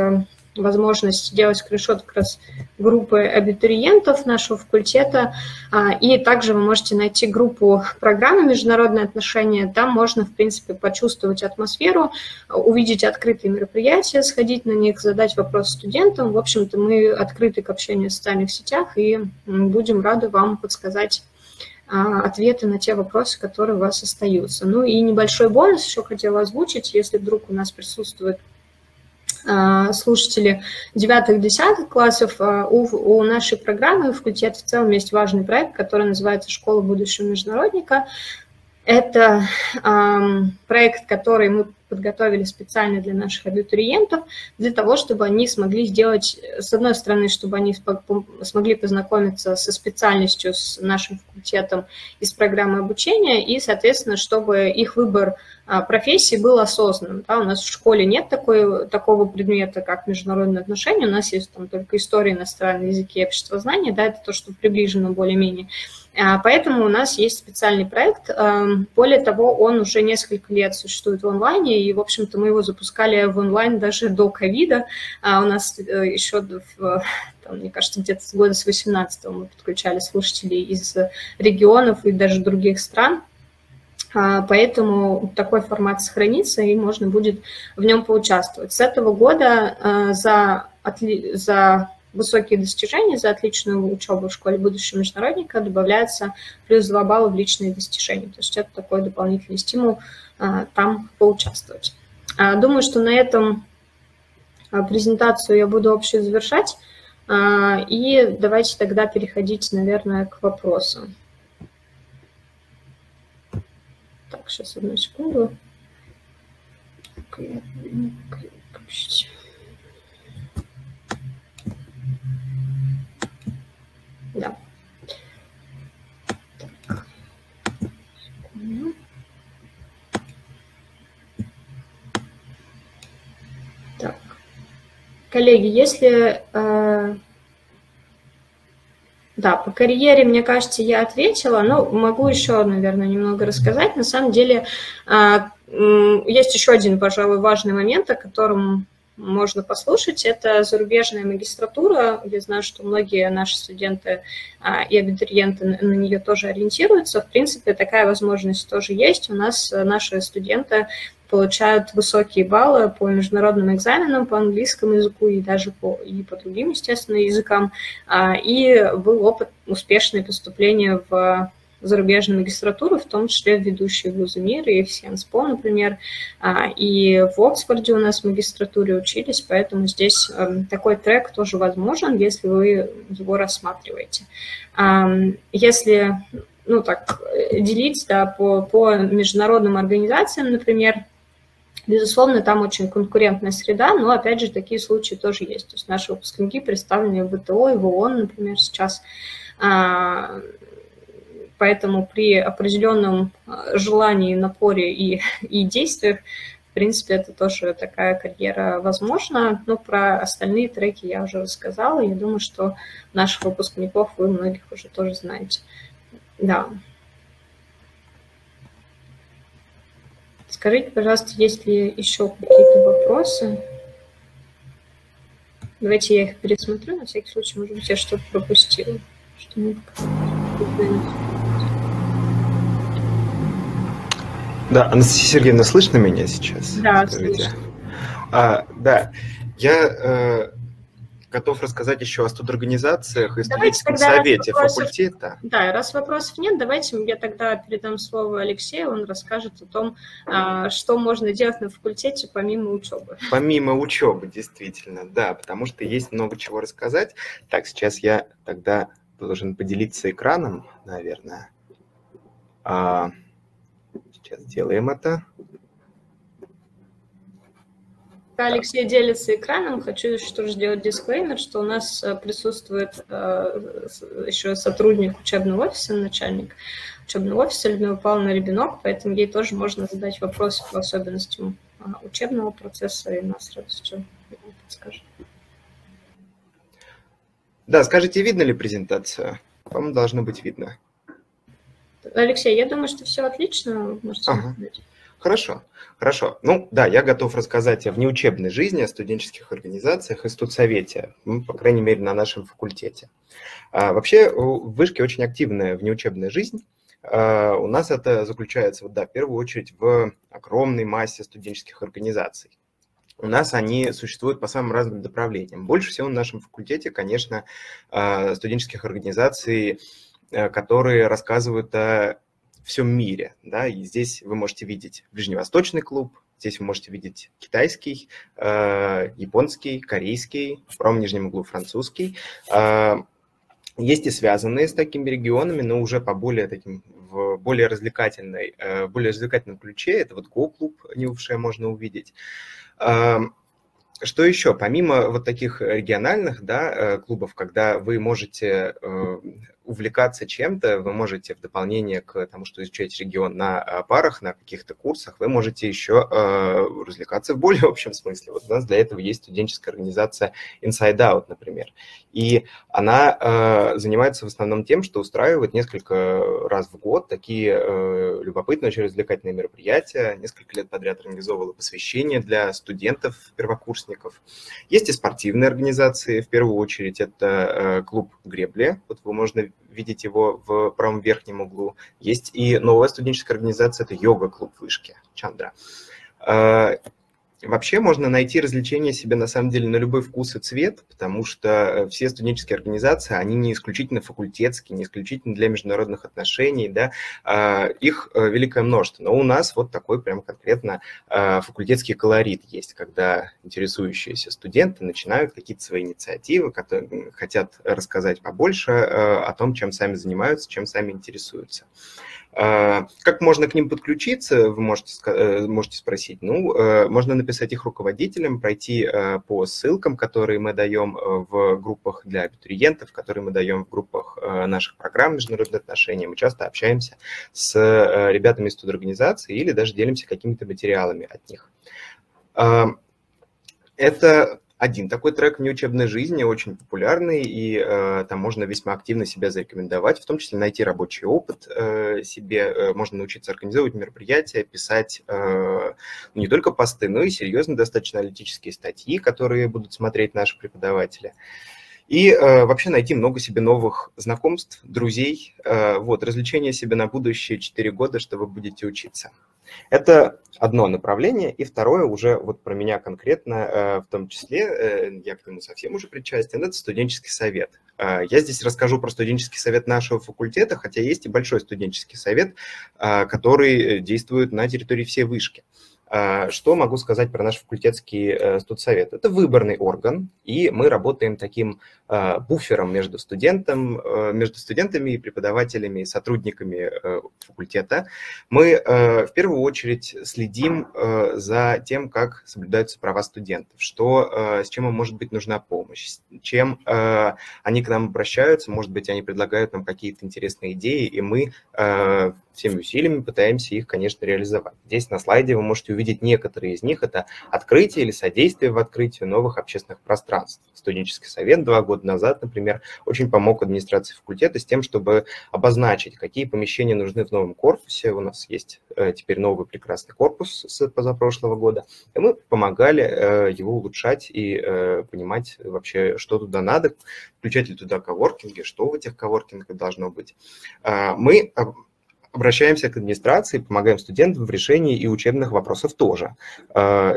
возможность сделать скриншот как раз группы абитуриентов нашего факультета. А, и также вы можете найти группу программы «Международные отношения». Там можно, в принципе, почувствовать атмосферу, увидеть открытые мероприятия, сходить на них, задать вопрос студентам. В общем-то, мы открыты к общению в социальных сетях и будем рады вам подсказать а, ответы на те вопросы, которые у вас остаются. Ну и небольшой бонус еще хотела озвучить, если вдруг у нас присутствует слушатели 9-10 классов, а, у, нашей программы факультет в целом есть важный проект, который называется «Школа будущего международника». Это э, проект, который мы подготовили специально для наших абитуриентов, для того, чтобы они смогли сделать, с одной стороны, чтобы они смогли познакомиться со специальностью, с нашим факультетом из программы обучения, и, соответственно, чтобы их выбор профессии был осознанным. Да? У нас в школе нет такой, такого предмета, как международные отношения, у нас есть там только история, иностранные языки и общество знания, да, это то, что приближено более-менее. А, поэтому у нас есть специальный проект. Более того, он уже несколько лет существует в онлайне, и, в общем-то, мы его запускали в онлайн даже до ковида. А, у нас э, еще, там, мне кажется, где-то с года с 18 мы подключали слушателей из регионов и даже других стран. А, поэтому такой формат сохранится, и можно будет в нем поучаствовать. С этого года а, за, за высокие достижения, за отличную учебу в школе будущего международника добавляется плюс 2 балла в личные достижения. То есть это такой дополнительный стимул а, там поучаствовать. Думаю, что на этом презентацию я буду общую завершать. И давайте тогда переходить, наверное, к вопросам. Так, сейчас одну секунду. Да. Так. Так. Коллеги, если э, да, по карьере, мне кажется, я ответила, но могу еще, наверное, немного рассказать. На самом деле, а, есть еще один, пожалуй, важный момент, о котором можно послушать. Это зарубежная магистратура. Я знаю, что многие наши студенты а, и абитуриенты на нее тоже ориентируются. В принципе, такая возможность тоже есть. У нас наши студенты получают высокие баллы по международным экзаменам, по английскому языку и даже по, и по другим, естественно, языкам. А, и был опыт успешное поступления в зарубежную магистратуру, в том числе в ведущие вузы мира, и в Сиенспо, например, а, и в Оксфорде у нас в магистратуре учились, поэтому здесь эм, такой трек тоже возможен, если вы его рассматриваете. Если ну, так, делить да, по, по международным организациям, например, Безусловно, там очень конкурентная среда, но, опять же, такие случаи тоже есть. То есть наши выпускники представлены в ВТО и в ООН, например, сейчас. Поэтому при определенном а, желании, напоре и, <laughs> и действиях, в принципе, это тоже такая карьера возможна. Но про остальные треки я уже рассказала. Я думаю, что наших выпускников вы многих уже тоже знаете. Да. Скажите, пожалуйста, есть ли еще какие-то вопросы? Давайте я их пересмотрю, на всякий случай, может быть, я что-то пропустила. Что да, Анастасия Сергеевна, слышно меня сейчас? Да, Скажите. слышно. А, да, я э, готов рассказать еще о студорганизациях и студенческом совете вопросов, факультета. Да, раз вопросов нет, давайте я тогда передам слово Алексею, он расскажет о том, а, что можно делать на факультете помимо учебы. Помимо учебы, действительно, да, потому что есть много чего рассказать. Так, сейчас я тогда должен поделиться экраном, наверное. А, сейчас сделаем это. Пока Алексей делится экраном, хочу еще тоже сделать дисклеймер, что у нас э, присутствует э, еще сотрудник учебного офиса, начальник учебного офиса Людмила Павловна Рябинок, поэтому ей тоже можно задать вопросы по особенностям э, учебного процесса, и нас радостью подскажет. Да, скажите, видно ли презентацию? По-моему, должно быть видно. Алексей, я думаю, что все отлично. Можете ага. Хорошо, хорошо. Ну да, я готов рассказать о внеучебной жизни, о студенческих организациях и студсовете, ну, по крайней мере, на нашем факультете. А, вообще в Вышке очень активная внеучебная жизнь. А, у нас это заключается, вот, да, в первую очередь в огромной массе студенческих организаций. У нас они существуют по самым разным направлениям. Больше всего на нашем факультете, конечно, а, студенческих организаций, которые рассказывают о всем мире. Да, и здесь вы можете видеть ближневосточный клуб, здесь вы можете видеть китайский, э, японский, корейский, в правом нижнем углу французский. Э, есть и связанные с такими регионами, но уже по более таким, в более развлекательной, э, более развлекательном ключе. Это вот Go-клуб, Нювшее можно увидеть. Э, что еще? Помимо вот таких региональных да, э, клубов, когда вы можете э, увлекаться чем-то, вы можете в дополнение к тому, что изучаете регион на э, парах, на каких-то курсах, вы можете еще э, развлекаться в более <laughs> общем смысле. Вот у нас для этого есть студенческая организация Inside Out, например. И она э, занимается в основном тем, что устраивает несколько раз в год такие э, любопытные, очень развлекательные мероприятия. Несколько лет подряд организовывала посвящение для студентов, первокурсников. Есть и спортивные организации, в первую очередь это э, клуб гребли. Вот вы можно видеть его в правом верхнем углу. Есть и новая студенческая организация, это йога-клуб вышки, Чандра. Вообще можно найти развлечения себе на самом деле на любой вкус и цвет, потому что э, все студенческие организации, они не исключительно факультетские, не исключительно для международных отношений, да, а, их э, великое множество. Но у нас вот такой прям конкретно а, факультетский колорит есть, когда интересующиеся студенты начинают какие-то свои инициативы, которые хотят рассказать побольше э, о том, чем сами занимаются, чем сами интересуются. А, как можно к ним подключиться, вы можете, э, можете спросить. Ну, э, можно написать их руководителям, пройти э, по ссылкам, которые мы даем в группах для абитуриентов, которые мы даем в группах наших программ международных отношений. Мы часто общаемся с ребятами из студорганизации или даже делимся какими-то материалами от них. Это один такой трек внеучебной жизни, очень популярный, и э, там можно весьма активно себя зарекомендовать, в том числе найти рабочий опыт э, себе, э, можно научиться организовывать мероприятия, писать э, не только посты, но и серьезные достаточно аналитические статьи, которые будут смотреть наши преподаватели. И э, вообще найти много себе новых знакомств, друзей, э, вот, развлечения себе на будущие 4 года, что вы будете учиться. Это одно направление, и второе уже вот про меня конкретно, э, в том числе, э, я к нему совсем уже причастен, это студенческий совет. Э, я здесь расскажу про студенческий совет нашего факультета, хотя есть и большой студенческий совет, который действует на территории всей вышки. А, что могу сказать про наш факультетский э, студсовет? Это выборный орган, и мы работаем таким а, буфером между, студентом, э, между студентами и преподавателями, и сотрудниками э, факультета. Мы в первую очередь следим за тем, как соблюдаются права студентов, что, с чем им может быть нужна помощь, чем они к нам обращаются, может быть, они предлагают нам какие-то интересные идеи, и мы всеми усилиями пытаемся их, конечно, реализовать. Здесь на слайде вы можете увидеть некоторые из них. Это открытие или содействие в открытии новых общественных пространств. Студенческий совет два года назад, например, очень помог администрации факультета с тем, чтобы обозначить, какие помещения нужны в новом корпусе. У нас есть э, теперь новый прекрасный корпус с позапрошлого года. И мы помогали э, его улучшать и э, понимать вообще, что туда надо, включать ли туда коворкинги, что в этих коворкингах должно быть. Мы обращаемся к администрации, помогаем студентам в решении и учебных вопросов тоже.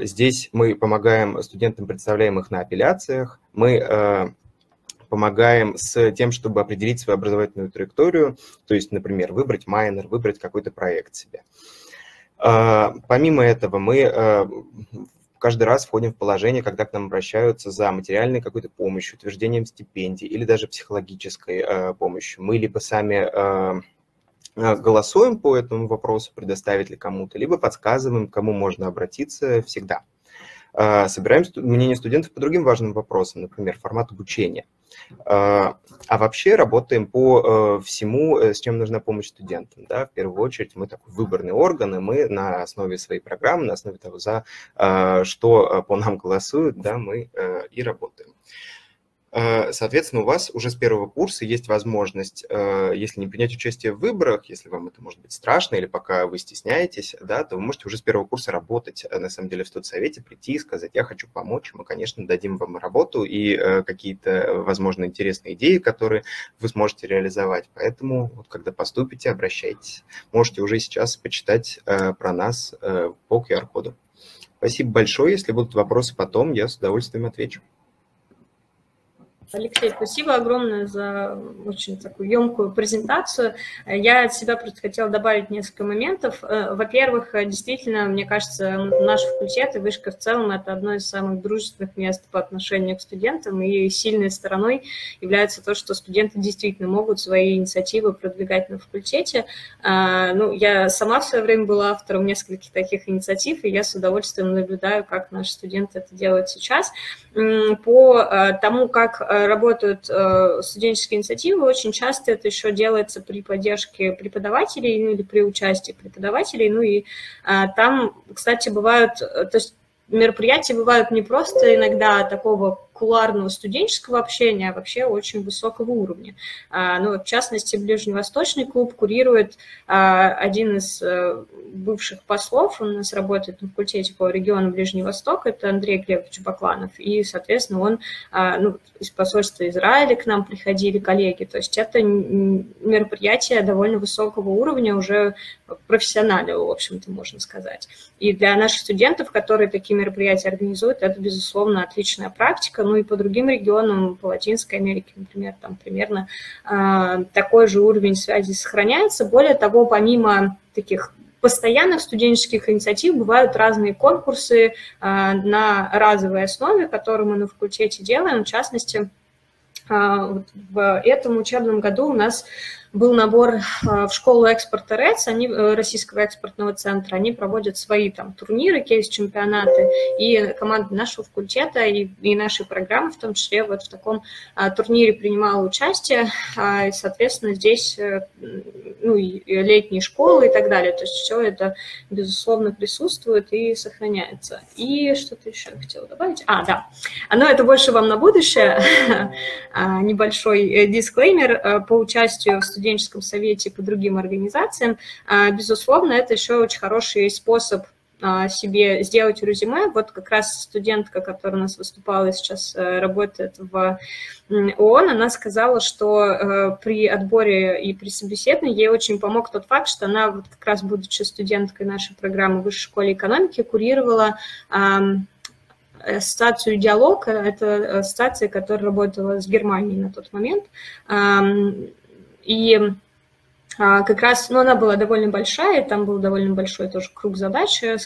Здесь мы помогаем студентам, представляем их на апелляциях, мы помогаем с тем, чтобы определить свою образовательную траекторию, то есть, например, выбрать майнер, выбрать какой-то проект себе. Помимо этого, мы каждый раз входим в положение, когда к нам обращаются за материальной какой-то помощью, утверждением стипендий или даже психологической э, помощью. Мы либо сами э, э, голосуем по этому вопросу, предоставить ли кому-то, либо подсказываем, кому можно обратиться всегда. Э, собираем мнение студентов по другим важным вопросам, например, формат обучения. А, а вообще работаем по э, всему, э, с чем нужна помощь студентам. Да? В первую очередь мы такой выборный орган, и мы на основе своей программы, на основе того, за э, что по нам голосуют, да, мы и работаем. Э, соответственно, у вас уже с первого курса есть возможность, э, если не принять участие в выборах, если вам это может быть страшно или пока вы стесняетесь, да, то вы можете уже с первого курса работать, э, на самом деле, в студсовете, прийти и сказать, я хочу помочь, мы, конечно, дадим вам работу и какие-то, возможно, интересные идеи, которые вы сможете реализовать. Поэтому, вот, когда поступите, обращайтесь. Можете уже сейчас почитать про нас по QR-коду. Спасибо большое. Если будут вопросы потом, я с удовольствием отвечу. Алексей, спасибо огромное за очень такую емкую презентацию. Я от себя просто хотела добавить несколько моментов. Э, во-первых, действительно, мне кажется, наш факультет и вышка в целом – это одно из самых дружественных мест по отношению к студентам, и сильной стороной является то, что студенты действительно могут свои инициативы продвигать на факультете. Э, ну, я сама в свое время была автором нескольких таких инициатив, и я с удовольствием наблюдаю, как наши студенты это делают сейчас. По э, тому, как работают э, студенческие инициативы, очень часто это еще делается при поддержке преподавателей ну, или при участии преподавателей. Ну и а, там, кстати, бывают, э, то есть мероприятия бывают не просто иногда такого кулуарного студенческого общения, а вообще очень высокого уровня. А, ну, в частности, Ближневосточный клуб курирует а, один из э, бывших послов, он у нас работает на факультете по региону Ближний Восток, это Андрей Глебович Бакланов, и, соответственно, он ну, из посольства Израиля к нам приходили коллеги, то есть это мероприятие довольно высокого уровня, уже профессионально, в общем-то, можно сказать. И для наших студентов, которые такие мероприятия организуют, это, безусловно, отличная практика, ну и по другим регионам, по Латинской Америке, например, там примерно э, такой же уровень связи сохраняется. Более того, помимо таких постоянных студенческих инициатив бывают разные конкурсы э, на разовой основе, которые мы на факультете делаем. В частности, э, в этом учебном году у нас был набор а, в школу экспорта РЭЦ, они, э, Российского экспортного центра, они проводят свои там турниры, кейс-чемпионаты, и команда нашего факультета и, и нашей программы в том числе. Вот в таком а, турнире принимала участие, а, и, соответственно, здесь э, ну, и летние школы и так далее, то есть все это, безусловно, присутствует и сохраняется. И что-то еще хотела добавить. А, да, но это больше вам на будущее, <laughs> небольшой э, дисклеймер по участию в студенческом совете и по другим организациям, а, безусловно, это еще очень хороший способ а, себе сделать резюме. Вот как раз студентка, которая у нас выступала и сейчас э, работает в ООН, она сказала, что э, при отборе и при собеседовании ей очень помог тот факт, что она, вот как раз будучи студенткой нашей программы Высшей школы экономики, курировала ассоциацию «Диалог». Это ассоциация, которая работала с Германией на тот момент. И а, как раз, ну, она была довольно большая, там был довольно большой тоже круг задач, э, с,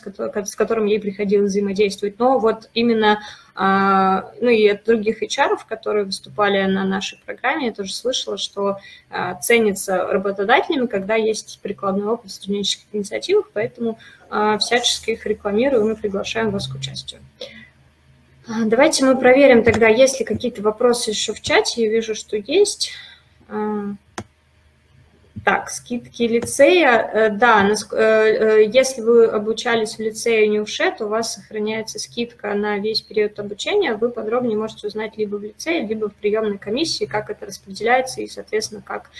которым, ей приходилось взаимодействовать, но вот именно, а, ну, и от других HR, которые выступали на нашей программе, я тоже слышала, что а, ценится работодателями, когда есть прикладной опыт в студенческих инициативах, поэтому всячески их рекламируем и приглашаем вас к участию. Давайте мы проверим тогда, есть ли какие-то вопросы еще в чате, я вижу, что есть. Так, скидки лицея. Э, да, э, э, если вы обучались в лицее НИУШЕ, то у вас сохраняется скидка на весь период обучения. Вы подробнее можете узнать либо в лицее, либо в приемной комиссии, как это распределяется и, соответственно, как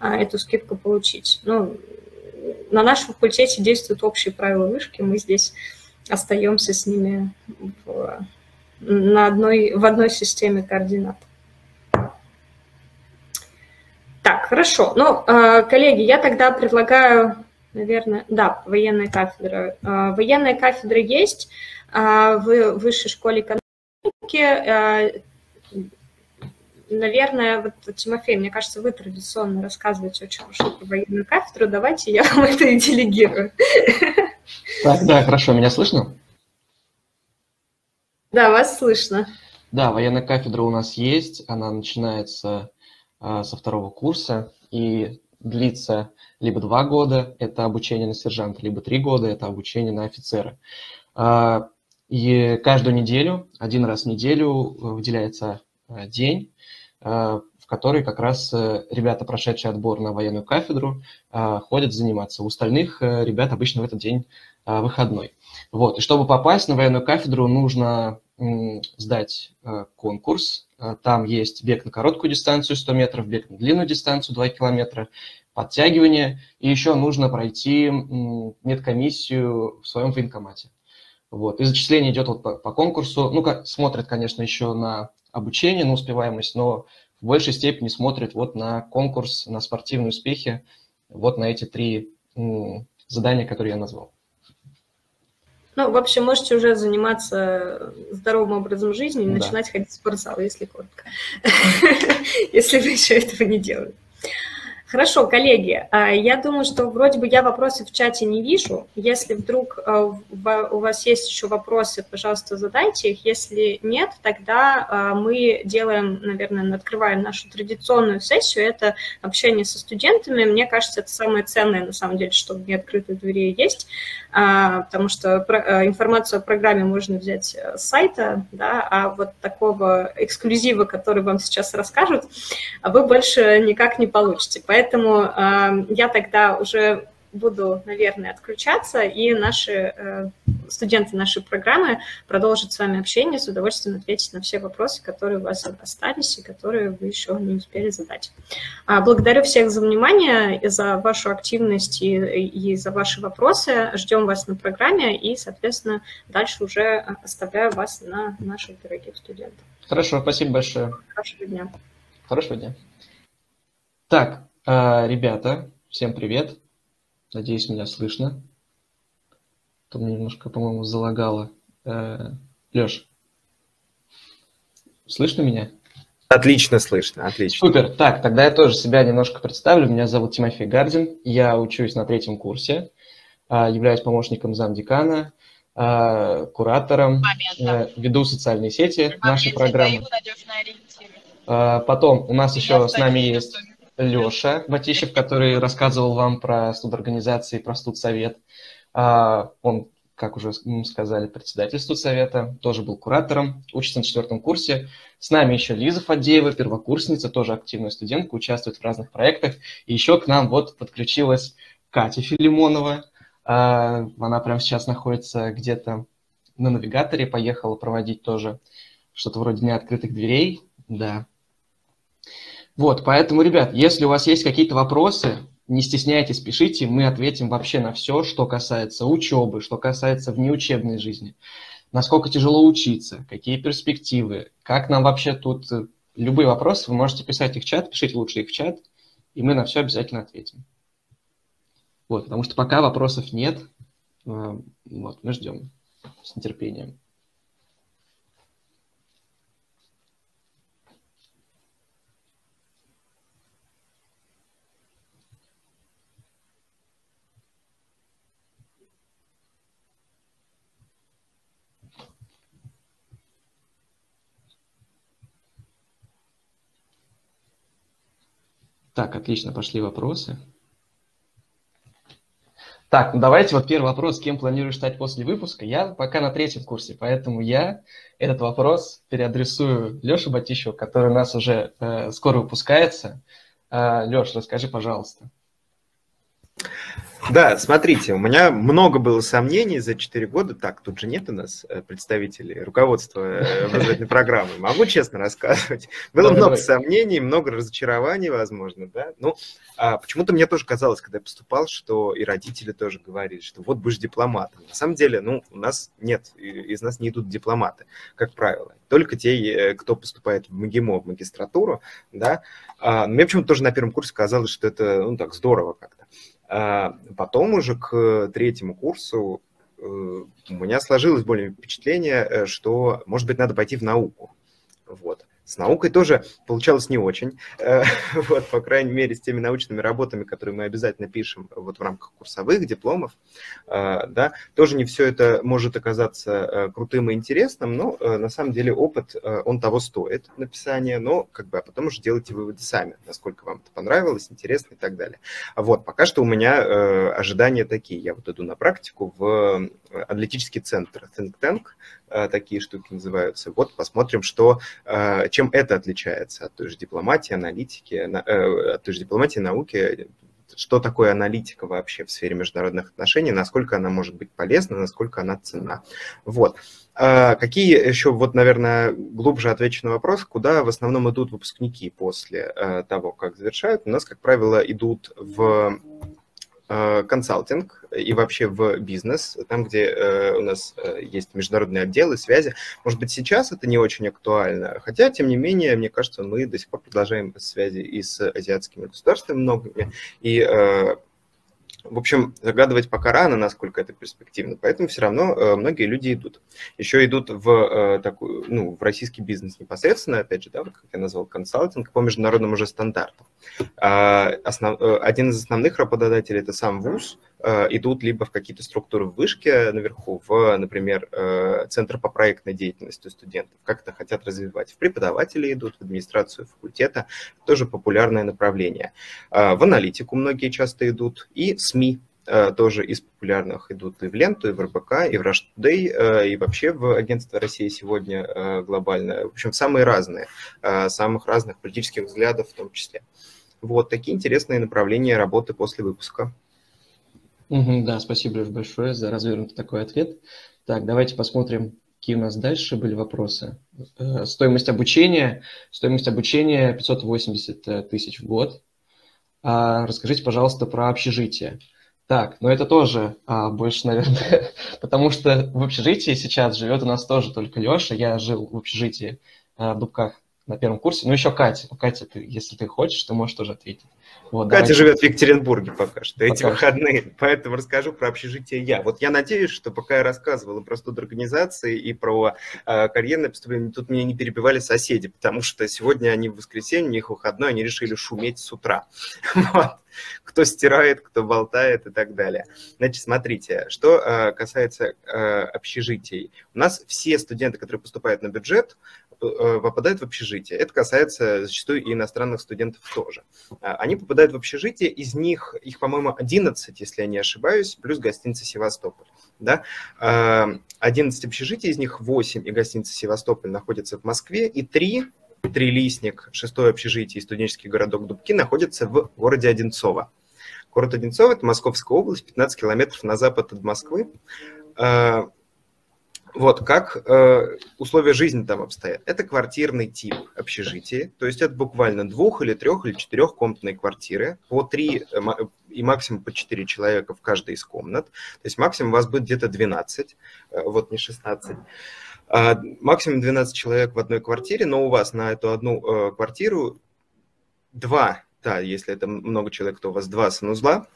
а, эту скидку получить. Ну, на нашем факультете действуют общие правила вышки, мы здесь остаемся с ними в, на одной, в одной системе координат. Так, хорошо. Ну, коллеги, я тогда предлагаю, наверное, да, военная кафедра. Военная кафедра есть в высшей школе экономики наверное, вот, Тимофей, мне кажется, вы традиционно рассказываете очень хорошо про военную кафедру. Давайте я <laughs> вам это и делегирую. Так, да, хорошо. Меня слышно? Да, вас слышно. Да, военная кафедра у нас есть. Она начинается а, со второго курса и длится либо два года, это обучение на сержанта, либо три года, это обучение на офицера. А, и каждую неделю, один раз в неделю выделяется а, день, Э, в который как раз э, ребята, прошедшие отбор на военную кафедру, э, ходят заниматься. У остальных ребят обычно в этот день выходной. Вот. И чтобы попасть на военную кафедру, нужно сдать конкурс. Там есть бег на короткую дистанцию 100 метров, бег на длинную дистанцию 2 километра, подтягивание. И еще нужно пройти медкомиссию в своем военкомате. Вот. И зачисление идет вот по, по конкурсу. Ну, как, смотрят, конечно, еще на обучение, на успеваемость, но в большей степени смотрят вот на конкурс, на спортивные успехи, вот на эти три задания, которые я назвал. Ну, в общем, можете уже заниматься здоровым образом жизни и да. начинать ходить в спортзал, если коротко. <laughs> Если вы еще этого не делаете. Хорошо, коллеги, а, я думаю, что вроде бы я вопросы в чате не вижу. Если вдруг а, у вас есть еще вопросы, пожалуйста, задайте их. Если нет, тогда а, мы делаем, наверное, открываем нашу традиционную сессию. Это общение со студентами. Мне кажется, это самое ценное, на самом деле, что в открытых дверей есть, потому что информацию о программе можно взять с сайта, да, а вот такого эксклюзива, который вам сейчас расскажут, вы больше никак не получите. Поэтому Поэтому э, я тогда уже буду, наверное, отключаться, и наши э, студенты нашей программы продолжат с вами общение, с удовольствием ответить на все вопросы, которые у вас остались и которые вы еще не успели задать. А, благодарю всех за внимание, и за вашу активность и, и за ваши вопросы. Ждем вас на программе и, соответственно, дальше уже оставляю вас на наших дорогих студентов. Хорошо, спасибо большое. Хорошего дня. Хорошего дня. Так, а, ребята, всем привет. Надеюсь, меня слышно. То мне немножко, по-моему, залагало. Э, Леш, слышно меня? Отлично слышно, отлично. Супер. Так, тогда я тоже себя немножко представлю. Меня зовут Тимофей Гардин. Я учусь на третьем курсе, а, являюсь помощником замдекана, а, куратором, Моментом. Э, веду социальные сети нашей программы. Потом у нас еще с нами есть Леша Матищев, который рассказывал вам про студорганизации, про студсовет. А, он, как уже сказали, председатель студсовета, тоже был куратором, учится на четвертом курсе. С нами еще Лиза Фадеева, первокурсница, тоже активная студентка, участвует в разных проектах. И еще к нам вот подключилась Катя Филимонова. А, она прямо сейчас находится где-то на навигаторе, поехала проводить тоже что-то вроде Дня открытых дверей. Да, вот, поэтому, ребят, если у вас есть какие-то вопросы, не стесняйтесь, пишите, мы ответим вообще на все, что касается учебы, что касается внеучебной жизни. Насколько тяжело учиться, какие перспективы, как нам вообще тут... Э, любые вопросы вы можете писать их в чат, пишите лучше их в чат, и мы на все обязательно ответим. Вот, потому что пока вопросов нет, э, вот, мы ждем с нетерпением. Так, отлично, пошли вопросы. Так, ну давайте вот первый вопрос, кем планируешь стать после выпуска? Я пока на третьем курсе, поэтому я этот вопрос переадресую Леше Батищеву, который у нас уже э, скоро выпускается. Э, Леш, расскажи, пожалуйста. Да, смотрите, у меня много было сомнений за 4 года. Так, тут же нет у нас э, представителей руководства э, образовательной программы. Могу честно рассказывать. Было давай, много давай. сомнений, много разочарований, возможно, да. Ну, а почему-то мне тоже казалось, когда я поступал, что и родители тоже говорили, что вот будешь дипломатом. На самом деле, ну, у нас нет, из нас не идут дипломаты, как правило. Только те, э, кто поступает в МГИМО, в магистратуру, да. А, мне почему-то тоже на первом курсе казалось, что это, ну, так здорово как-то. А потом уже к третьему курсу э, у меня сложилось более впечатление, э, что, может быть, надо пойти в науку. Вот. С наукой тоже получалось не очень, э, <laughs> вот, по крайней мере, с теми научными работами, которые мы обязательно пишем вот в рамках курсовых дипломов, э, да, тоже не все это может оказаться э, крутым и интересным, но на самом деле опыт, он того стоит, написание, но как бы, а потом уже делайте выводы сами, насколько вам это понравилось, интересно и так далее. Вот, пока что у меня ожидания такие, я вот иду на практику в аналитический центр, think tank, такие штуки называются, вот посмотрим, что чем это отличается от той же дипломатии, аналитики, э, от той же дипломатии, науки, что такое аналитика вообще в сфере международных отношений, насколько она может быть полезна, насколько она ценна. Вот. Какие еще, вот, наверное, глубже отвечу на вопрос, куда в основном идут выпускники после э, того, как завершают? У нас, как правило, идут в Э, консалтинг и вообще в бизнес, там, где э, у нас э, есть международные отделы, связи. Может быть, сейчас это не очень актуально, хотя, тем не менее, мне кажется, мы до сих пор продолжаем связи и с азиатскими государствами многими, и в общем, загадывать пока рано, насколько это перспективно, поэтому все равно э, многие люди идут. Еще идут в, э, такую, ну, в российский бизнес непосредственно, опять же, да, как я назвал, консалтинг по международным уже стандартам. А, основ, э, один из основных работодателей – это сам ВУЗ, идут либо в какие-то структуры в вышке наверху, в, например, э, Центр по проектной деятельности студентов, как это хотят развивать. В преподаватели идут, в администрацию факультета, тоже популярное направление. Э, в аналитику многие часто идут, и СМИ тоже из популярных идут и в Ленту, и в РБК, и в Rush Today, и вообще в Агентство России сегодня глобальное. В общем, самые разные, самых разных политических взглядов в том числе. Вот такие интересные направления работы после выпуска. Да, спасибо, Леш, большое за развернутый такой ответ. Так, давайте посмотрим, какие у нас дальше были вопросы. Э, стоимость обучения. Стоимость обучения 580 э, тысяч в год. А, расскажите, пожалуйста, про общежитие. Так, но это тоже а, больше, наверное, <laughs> потому что в общежитии сейчас живет у нас тоже только Леша. Я жил в общежитии а, в Дубках на первом курсе. Ну, еще Катя. Ну, Катя, ты, если ты хочешь, ты можешь тоже ответить. Вот, Катя давайте. живет в Екатеринбурге пока что, пока эти выходные, поэтому расскажу про общежитие я. Вот я надеюсь, что пока я рассказывал про студорганизации и про э, карьерное поступление, тут меня не перебивали соседи, потому что сегодня они в воскресенье, у них выходной, они решили шуметь с утра. <laughs> Вот кто стирает, кто болтает и так далее. Значит, смотрите, что э, касается э, общежитий. У нас все студенты, которые поступают на бюджет, попадают в общежитие. Это касается зачастую и иностранных студентов тоже. А, они попадают в общежитие, из них, их, по-моему, 11, если я не ошибаюсь, плюс гостиница Севастополь. Да? 11 а, общежитий, из них 8 и гостиница Севастополь находятся в Москве, и 3 Трилистник, шестое общежитие и студенческий городок Дубки находятся в городе Одинцово. Город Одинцово – это Московская область, 15 километров на запад от Москвы. Вот, как э, условия жизни там обстоят? Это квартирный тип общежития, то есть это буквально двух или трех или четырехкомнатные квартиры, по три э, и максимум по четыре человека в каждой из комнат, то есть максимум у вас будет где-то 12, э, вот не 16. А, максимум 12 человек в одной квартире, но у вас на эту одну э, квартиру два, да, если это много человек, то у вас два санузла,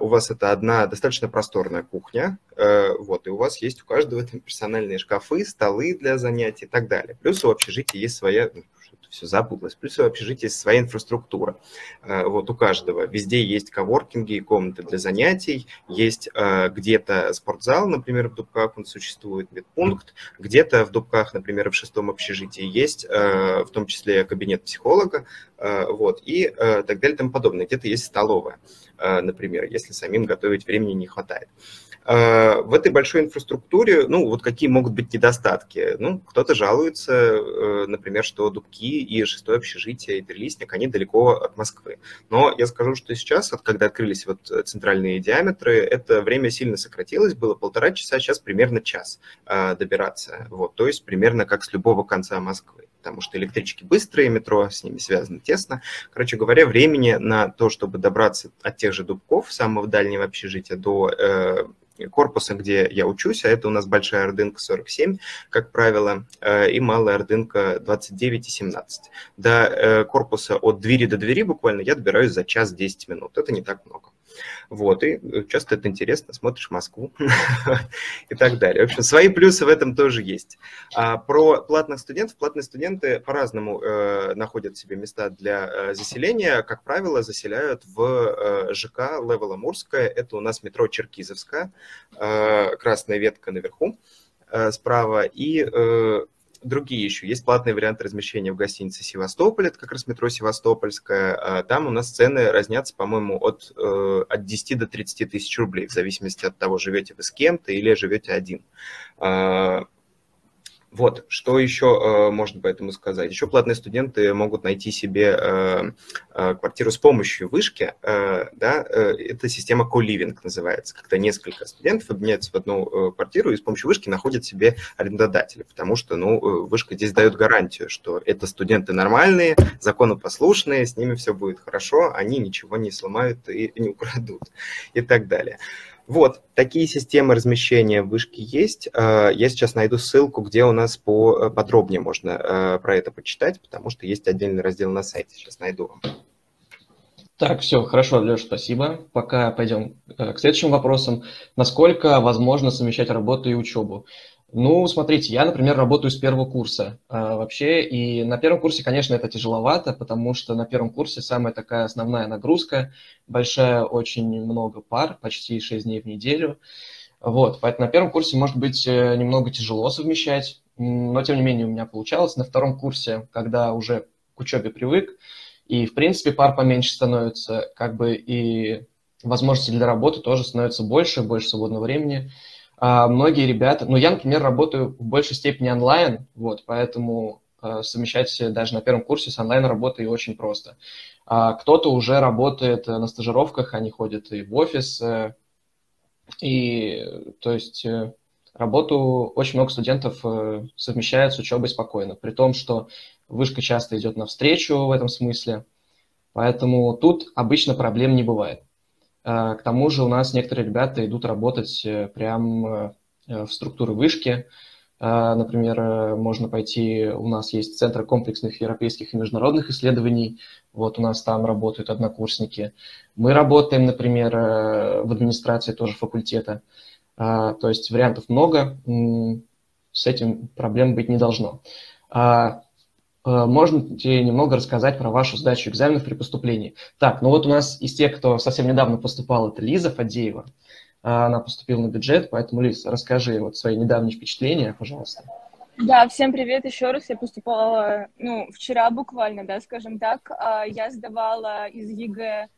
у вас это одна достаточно просторная кухня, э, вот, и у вас есть у каждого там персональные шкафы, столы для занятий и так далее. Плюс у общежития есть своя, ну, все запуталось. Плюс у общежития есть своя инфраструктура. Э, вот у каждого. Везде есть коворкинги и комнаты для занятий. Есть где-то спортзал, например, в Дубках он существует, медпункт. Где-то в Дубках, например, в шестом общежитии есть в том числе кабинет психолога, вот, и так далее и тому подобное. Где-то есть столовая. Э, например, если самим готовить времени не хватает. Э, в этой большой инфраструктуре, ну, вот какие могут быть недостатки? Ну, кто-то жалуется, э, например, что Дубки и шестое общежитие, и Трелистник, они далеко от Москвы. Но я скажу, что сейчас, вот, когда открылись вот центральные диаметры, это время сильно сократилось, было полтора часа, сейчас примерно час э, добираться. Вот, то есть примерно как с любого конца Москвы потому что электрички быстрые, метро с ними связано тесно. Короче говоря, времени на то, чтобы добраться от тех же Дубков, самого дальнего общежития, до э, корпуса, где я учусь, а это у нас большая ордынка 47, как правило, э, и малая ордынка 29 и 17. До э, корпуса от двери до двери буквально я добираюсь за час 10 минут. Это не так много. Вот, и э, часто это интересно, смотришь Москву <laughs> и так далее. В общем, свои плюсы в этом тоже есть. А про платных студентов. Платные студенты по-разному э, находят себе места для э, заселения. Как правило, заселяют в э, ЖК Левела Мурская. Это у нас метро Черкизовская, э, красная ветка наверху э, справа. И э, другие еще. Есть платные варианты размещения в гостинице Севастополь, это как раз метро Севастопольская. А там у нас цены разнятся, по-моему, от, э, от 10 до 30 тысяч рублей, в зависимости от того, живете вы с кем-то или живете один. Вот, что еще э, можно по этому сказать? Еще платные студенты могут найти себе э, э, квартиру с помощью вышки. Э, да, э, это система co-living называется, когда несколько студентов объединяются в одну э, квартиру и с помощью вышки находят себе арендодателя, потому что ну, э, вышка здесь дает гарантию, что это студенты нормальные, законопослушные, с ними все будет хорошо, они ничего не сломают и не украдут и так далее. Вот, такие системы размещения вышки есть. Э, я сейчас найду ссылку, где у нас э, подробнее можно э, про это почитать, потому что есть отдельный раздел на сайте. Сейчас найду вам. Так, все, хорошо, Леш, спасибо. Пока пойдем к следующим вопросам. Насколько возможно совмещать работу и учебу? Ну, смотрите, я, например, работаю с первого курса а, вообще, и на первом курсе, конечно, это тяжеловато, потому что на первом курсе самая такая основная нагрузка, большая, очень много пар, почти 6 дней в неделю. Вот, поэтому на первом курсе, может быть, э, немного тяжело совмещать, но, тем не менее, у меня получалось. На втором курсе, когда уже к учебе привык, и, в принципе, пар поменьше становится, как бы и возможностей для работы тоже становится больше, больше свободного времени – а многие ребята, ну, я, например, работаю в большей степени онлайн, вот, поэтому э, совмещать даже на первом курсе с онлайн-работой очень просто. А кто-то уже работает на стажировках, они ходят и в офис, и, то есть, э, работу очень много студентов э, совмещают с учебой спокойно, при том, что вышка часто идет навстречу в этом смысле, поэтому тут обычно проблем не бывает. А, к тому же у нас некоторые ребята идут работать э, прямо э, в структуры вышки. А, например, можно пойти, у нас есть Центр комплексных европейских и международных исследований, вот у нас там работают однокурсники. Мы работаем, например, э, в администрации тоже факультета. А, то есть вариантов много, с этим проблем быть не должно. Э, можете немного рассказать про вашу сдачу экзаменов при поступлении? Так, ну вот у нас из тех, кто совсем недавно поступал, это Лиза Фадеева. Э, она поступила на бюджет, поэтому, Лиз, расскажи вот свои недавние впечатления, пожалуйста. Да, всем привет еще раз. Я поступала, ну, вчера буквально, да, скажем так. А, я сдавала из ЕГЭ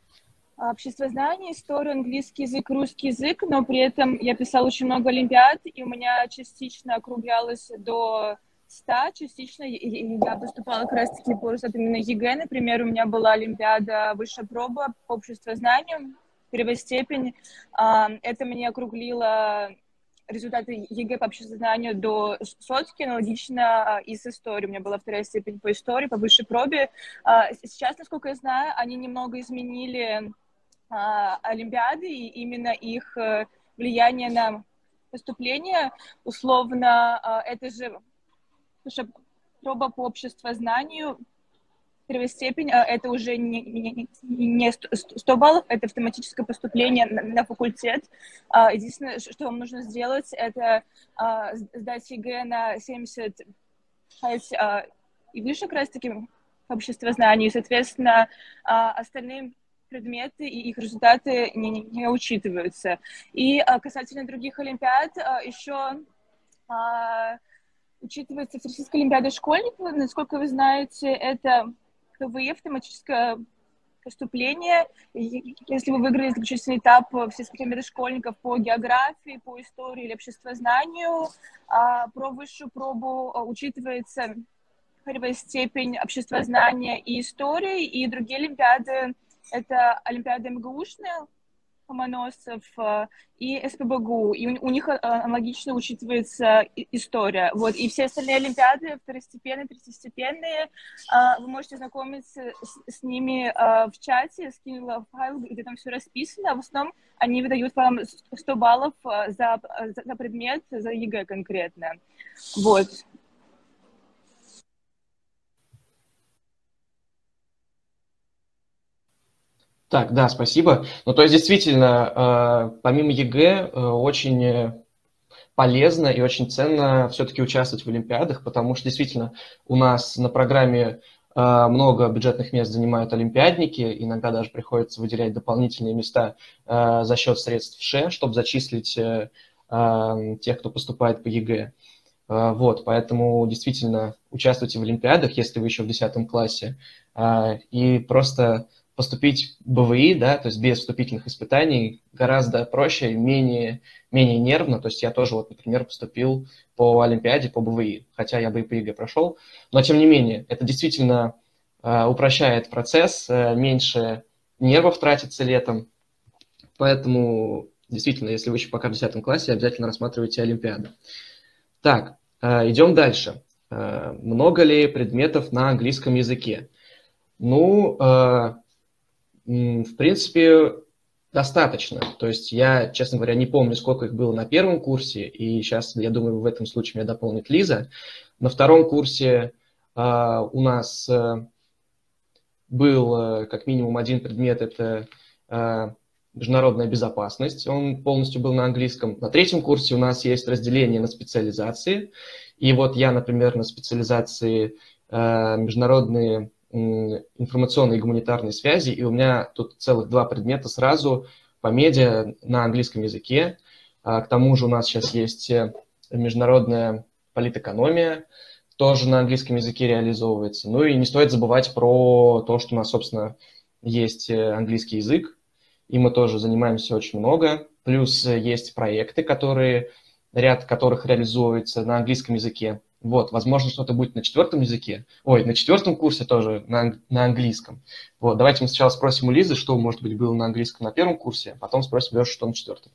обществознание, историю, английский язык, русский язык, но при этом я писала очень много олимпиад, и у меня частично округлялось до 100 частично я поступала как раз-таки по результатам именно ЕГЭ. Например, у меня была Олимпиада высшая проба по обществознанию, первая степень. А, это мне округлило результаты ЕГЭ по обществознанию до сотки, аналогично а, и с историей. У меня была вторая степень по истории, по Высшей пробе. А, сейчас, насколько я знаю, они немного изменили Олимпиады, и именно их э, влияние на поступление. Условно, это же Высшая проба по обществознанию первой степень, а, это уже не, не, не 100 баллов, это автоматическое поступление на, на факультет. А, единственное, что вам нужно сделать, это а, сдать ЕГЭ на 75 и выше, как раз-таки, обществознанию, и, соответственно, остальные предметы и их результаты не, не, не учитываются. И касательно других олимпиад, еще учитывается Всероссийская Олимпиада школьников. Насколько вы знаете, это БВИ, автоматическое поступления. Если вы выиграли заключительный этап все схемы школьников по географии, по истории или обществознанию, а, про высшую пробу а, учитывается первая степень обществознания и истории, и другие олимпиады — это олимпиады МГУшные, Ломоносов э, и СПБГУ, и у, них э, аналогично учитывается история. Вот, и все остальные олимпиады, второстепенные, третьестепенные, э, вы можете знакомиться с, с ними в чате, скинула файл, где там все расписано. В основном они выдают вам 100 баллов за, за предмет, за ЕГЭ конкретно. Вот. Так, да, спасибо. Ну, то есть, действительно, э, помимо ЕГЭ, э, очень полезно и очень ценно все-таки участвовать в Олимпиадах, потому что действительно у нас на программе э, много бюджетных мест занимают олимпиадники, иногда даже приходится выделять дополнительные места за счет средств ВШЭ, чтобы зачислить тех, кто поступает по ЕГЭ. Вот, поэтому действительно участвуйте в Олимпиадах, если вы еще в 10 классе, и просто поступить в БВИ, да, то есть без вступительных испытаний, гораздо проще, менее, менее нервно. То есть я тоже, вот, например, поступил по Олимпиаде, по БВИ, хотя я бы и по ЕГЭ прошел. Но, тем не менее, это действительно э, упрощает процесс, э, меньше нервов тратится летом. Поэтому, действительно, если вы еще пока в 10 классе, обязательно рассматривайте Олимпиаду. Так, э, идем дальше. Э, много ли предметов на английском языке? Ну, э, в принципе, достаточно. То есть я, честно говоря, не помню, сколько их было на первом курсе, и сейчас, я думаю, в этом случае меня дополнит Лиза. На втором курсе э, у нас э, был э, как минимум один предмет, это э, международная безопасность, он полностью был на английском. На третьем курсе у нас есть разделение на специализации, и вот я, например, на специализации э, международные информационной и гуманитарной связи, и у меня тут целых два предмета сразу по медиа на английском языке. А, к тому же у нас сейчас есть э, международная политэкономия, тоже на английском языке реализовывается. Ну и не стоит забывать про то, что у нас, собственно, есть э, английский язык, и мы тоже занимаемся очень много. Плюс э, есть проекты, которые, ряд которых реализуется на английском языке. Вот, возможно, что-то будет на четвертом языке. Ой, на четвертом курсе тоже на, на английском. Вот, давайте мы сначала спросим у Лизы, что, может быть, было на английском на первом курсе, а потом спросим Лешу, что на четвертом.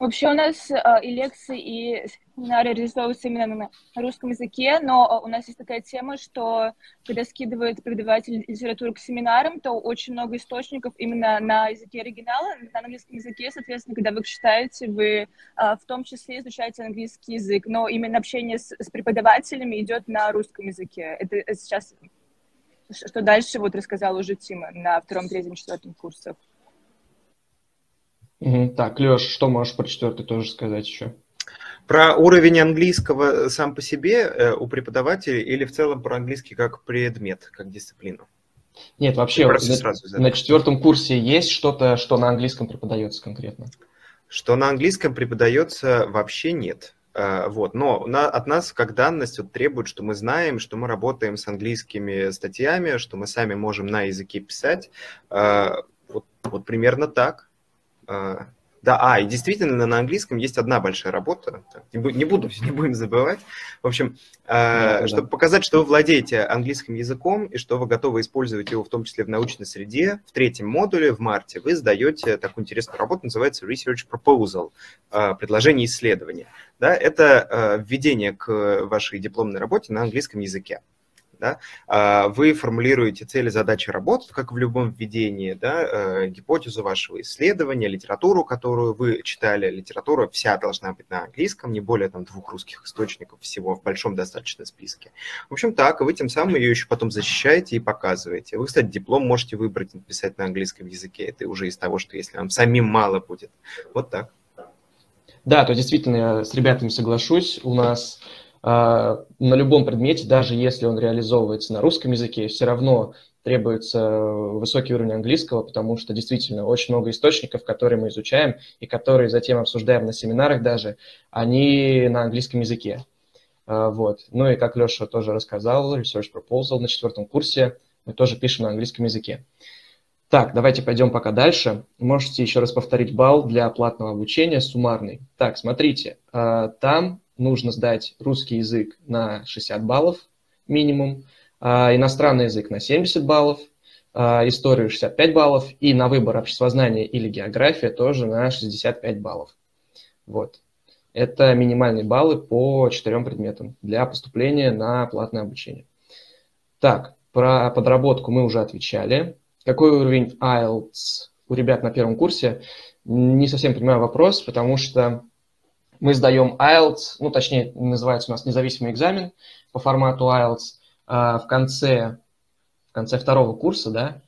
Вообще у нас э, и лекции, и семинары реализовываются именно на, на русском языке, но э, у нас есть такая тема, что когда скидывает преподаватель литературу к семинарам, то очень много источников именно на языке оригинала, на английском языке, соответственно, когда вы читаете, вы э, в том числе изучаете английский язык, но именно общение с, с преподавателями идет на русском языке. Это, это сейчас, что дальше вот рассказала уже Тима на втором, третьем, четвертом курсах. Так, Леш, что можешь про четвертый тоже сказать еще? Про уровень английского сам по себе э, у преподавателей или в целом про английский как предмет, как дисциплину? Нет, вообще на, сразу на четвертом курсе есть что-то, что на английском преподается конкретно? Что на английском преподается вообще нет. Э, вот. Но на, от нас, как данность, вот, требует, что мы знаем, что мы работаем с английскими статьями, что мы сами можем на языке писать. Э, вот, вот примерно так. А, да, а, и действительно на английском есть одна большая работа, не, буду, <laughs> не будем забывать. В общем, да, чтобы да. показать, что вы владеете английским языком и что вы готовы использовать его в том числе в научной среде, в третьем модуле в марте вы сдаете такую интересную работу, называется Research Proposal, а, предложение исследования. Да, это введение к вашей дипломной работе на английском языке да, а, вы формулируете цели, задачи работы, как в любом введении, да, э, гипотезу вашего исследования, литературу, которую вы читали, литература вся должна быть на английском, не более там двух русских источников всего в большом достаточно списке. В общем, так, вы тем самым ее еще потом защищаете и показываете. Вы, кстати, диплом можете выбрать, написать на английском языке, это уже из того, что если вам самим мало будет. Вот так. Да, то действительно я с ребятами соглашусь. У нас на любом предмете, даже если он реализовывается на русском языке, все равно требуется высокий уровень английского, потому что действительно очень много источников, которые мы изучаем и которые затем обсуждаем на семинарах даже, они на английском языке. А, вот. Ну и как Леша тоже рассказал, Research Proposal на четвертом курсе мы тоже пишем на английском языке. Так, давайте пойдем пока дальше. Можете еще раз повторить балл для платного обучения суммарный. Так, смотрите, э, там нужно сдать русский язык на 60 баллов минимум, э, иностранный язык на 70 баллов, э, историю 65 баллов и на выбор обществознания или география тоже на 65 баллов. Вот. Это минимальные баллы по четырем предметам для поступления на платное обучение. Так, про подработку мы уже отвечали. Какой уровень IELTS у ребят на первом курсе? Не совсем понимаю вопрос, потому что мы сдаем IELTS, ну, точнее, называется у нас независимый экзамен по формату IELTS а, в конце, в конце второго курса, да,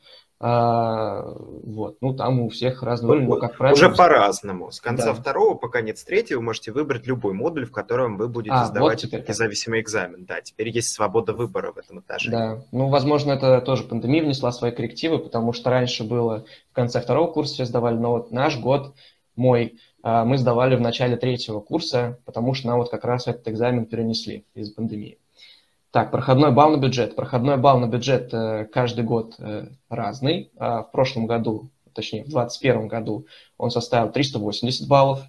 а, вот, ну, там у всех уровень, но, как правило... Уже по-разному. С конца да. второго по конец третьего вы можете выбрать любой модуль, в котором вы будете а, сдавать вот независимый экзамен. Да, теперь есть свобода выбора в этом отношении. Да, ну, возможно, это тоже пандемия внесла свои коррективы, потому что раньше было в конце второго курса все сдавали, но вот наш год, мой, мы сдавали в начале третьего курса, потому что нам вот как раз этот экзамен перенесли из пандемии. Так, проходной балл на бюджет. Проходной балл на бюджет э, каждый год э, разный. А в прошлом году, точнее, в 2021 году он составил 380 баллов.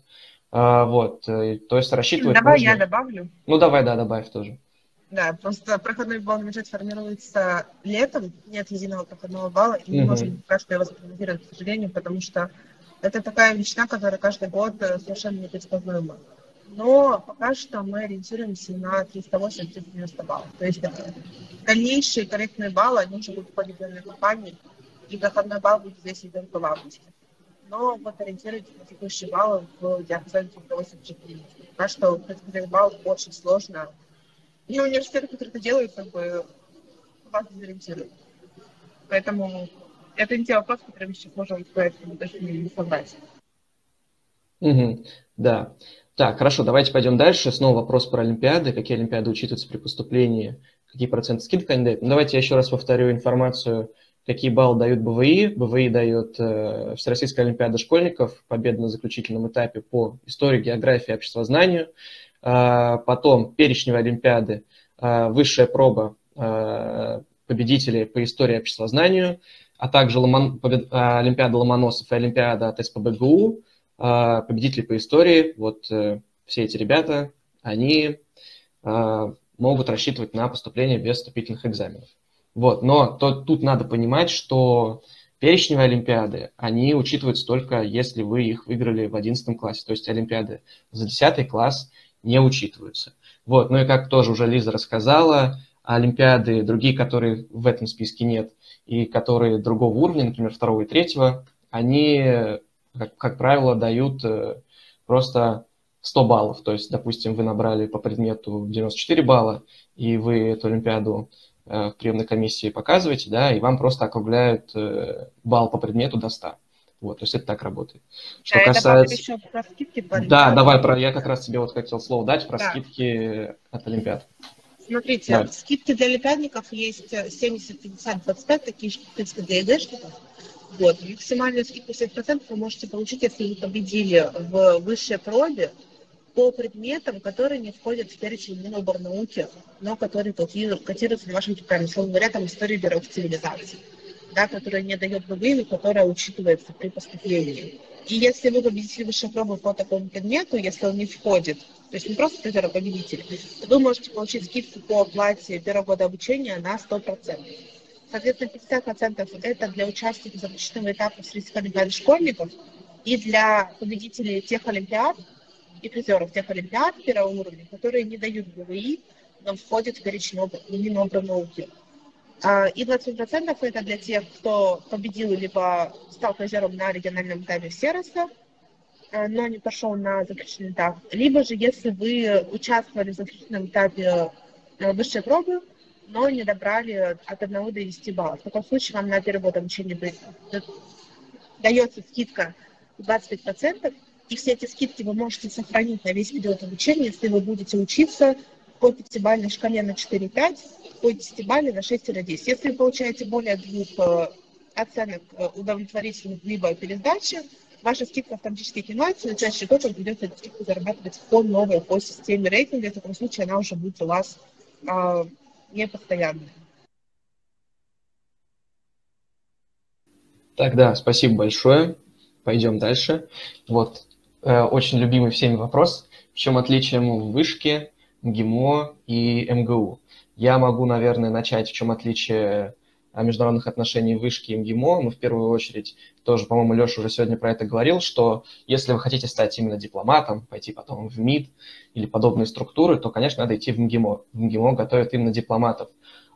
А, вот, э, то есть рассчитывать Давай нужно... я добавлю. Ну, давай, да, добавь тоже. Да, просто проходной балл на бюджет формируется летом, нет единого проходного балла, и мы угу. можем пока что его запрогнозировать, к сожалению, потому что это такая величина, которая каждый год совершенно непредсказуема но пока что мы ориентируемся на 380-390 баллов. То есть дальнейшие корректные баллы, они уже будут по определенной компании, и доходной балл будет здесь только в августе. Но вот ориентируйтесь на текущие баллы в диапазоне 380 Пока что предсказать балл очень сложно. И университеты, которые это делают, как бы вас дезориентируют. Поэтому это не те вопросы, которые мы сейчас можем сказать, точно не собрать. Угу, да. Так, хорошо, давайте пойдем дальше. Снова вопрос про Олимпиады. Какие Олимпиады учитываются при поступлении? Какие проценты скидок дают? Ну, давайте я еще раз повторю информацию, какие баллы дают БВИ. БВИ дает э, Всероссийская Олимпиада школьников, победа на заключительном этапе по истории, географии, обществознанию. Э, потом перечневые Олимпиады, э, высшая проба э, победителей по истории обществознанию, а также Ломон, побед, э, Олимпиада Ломоносов и Олимпиада от СПБГУ – а, победители по истории, вот э, все эти ребята, они могут рассчитывать на поступление без вступительных экзаменов. Вот, но то, тут надо понимать, что перечневые олимпиады, они учитываются только если вы их выиграли в 11 классе, то есть олимпиады за 10 класс не учитываются. Вот, ну и как тоже уже Лиза рассказала, олимпиады, другие, которые в этом списке нет, и которые другого уровня, например, второго и третьего, они как, как правило, дают э, просто 100 баллов. То есть, допустим, вы набрали по предмету 94 балла, и вы эту Олимпиаду э, в приемной комиссии показываете, да, и вам просто округляют э, балл по предмету до 100. Вот, то есть это так работает. Что а касается... еще про скидки Да, давай, про... я как раз тебе вот хотел слово дать про да. скидки от Олимпиад. Смотрите, да. скидки для олимпиадников есть 70, 50, 25, такие же, в принципе, для ЕГЭшников. Вот. Максимальную скидку 7% вы можете получить, если вы победили в высшей пробе по предметам, которые не входят в перечень Миноборнауки, но которые котируются на вашем дипломе. Условно говоря, там история мировых цивилизаций, да, которая не дает БГИ, которая учитывается при поступлении. И если вы победили высшей пробы по такому предмету, если он не входит, то есть не просто призер, победитель, то вы можете получить скидку по оплате первого года обучения на 100%. Соответственно, 50% это для участников заключительного этапа среди олимпиады школьников и для победителей тех олимпиад и призеров тех олимпиад первого уровня, которые не дают ГВИ, но входят в перечень Минобрнауки. А, и 20% это для тех, кто победил либо стал призером на региональном этапе Сероса, а, но не пошел на заключительный этап. Либо же, если вы участвовали в заключительном этапе э, высшей пробы, но не добрали от 1 до 10 баллов. В таком случае вам на первый год обучения дается скидка 25%, и все эти скидки вы можете сохранить на весь период обучения, если вы будете учиться по пятибалльной шкале на 4-5, по десятибалльной на 6-10. Если вы получаете более двух э, оценок э, удовлетворительных либо пересдачи, ваша скидка автоматически снимается, и чаще вы придется эту скидку зарабатывать по новой, по системе рейтинга. В таком случае она уже будет у вас а, непостоянные. Так, да, спасибо большое. Пойдем дальше. Вот, э, очень любимый всеми вопрос. В чем отличие вышки, МГИМО и МГУ? Я могу, наверное, начать, в чем отличие международных отношений вышки и МГИМО. Мы в первую очередь, тоже, по-моему, Леша уже сегодня про это говорил, что если вы хотите стать именно дипломатом, пойти потом в МИД или подобные структуры, то, конечно, надо идти в МГИМО. В МГИМО готовят именно дипломатов.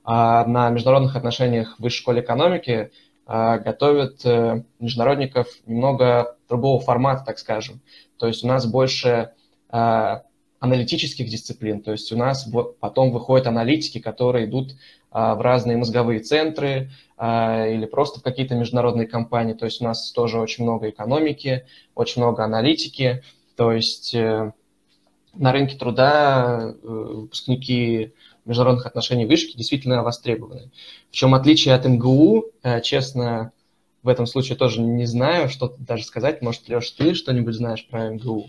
А на международных отношениях в высшей школе экономики а, готовят э, международников немного другого формата, так скажем. То есть у нас больше а, аналитических дисциплин, то есть у нас потом выходят аналитики, которые идут а, в разные мозговые центры а, или просто в какие-то международные компании. То есть у нас тоже очень много экономики, очень много аналитики. То есть э, на рынке труда э, выпускники международных отношений вышки действительно востребованы. В чем отличие от МГУ, э, честно, в этом случае тоже не знаю, что даже сказать. Может, Леш, ты что-нибудь знаешь про МГУ?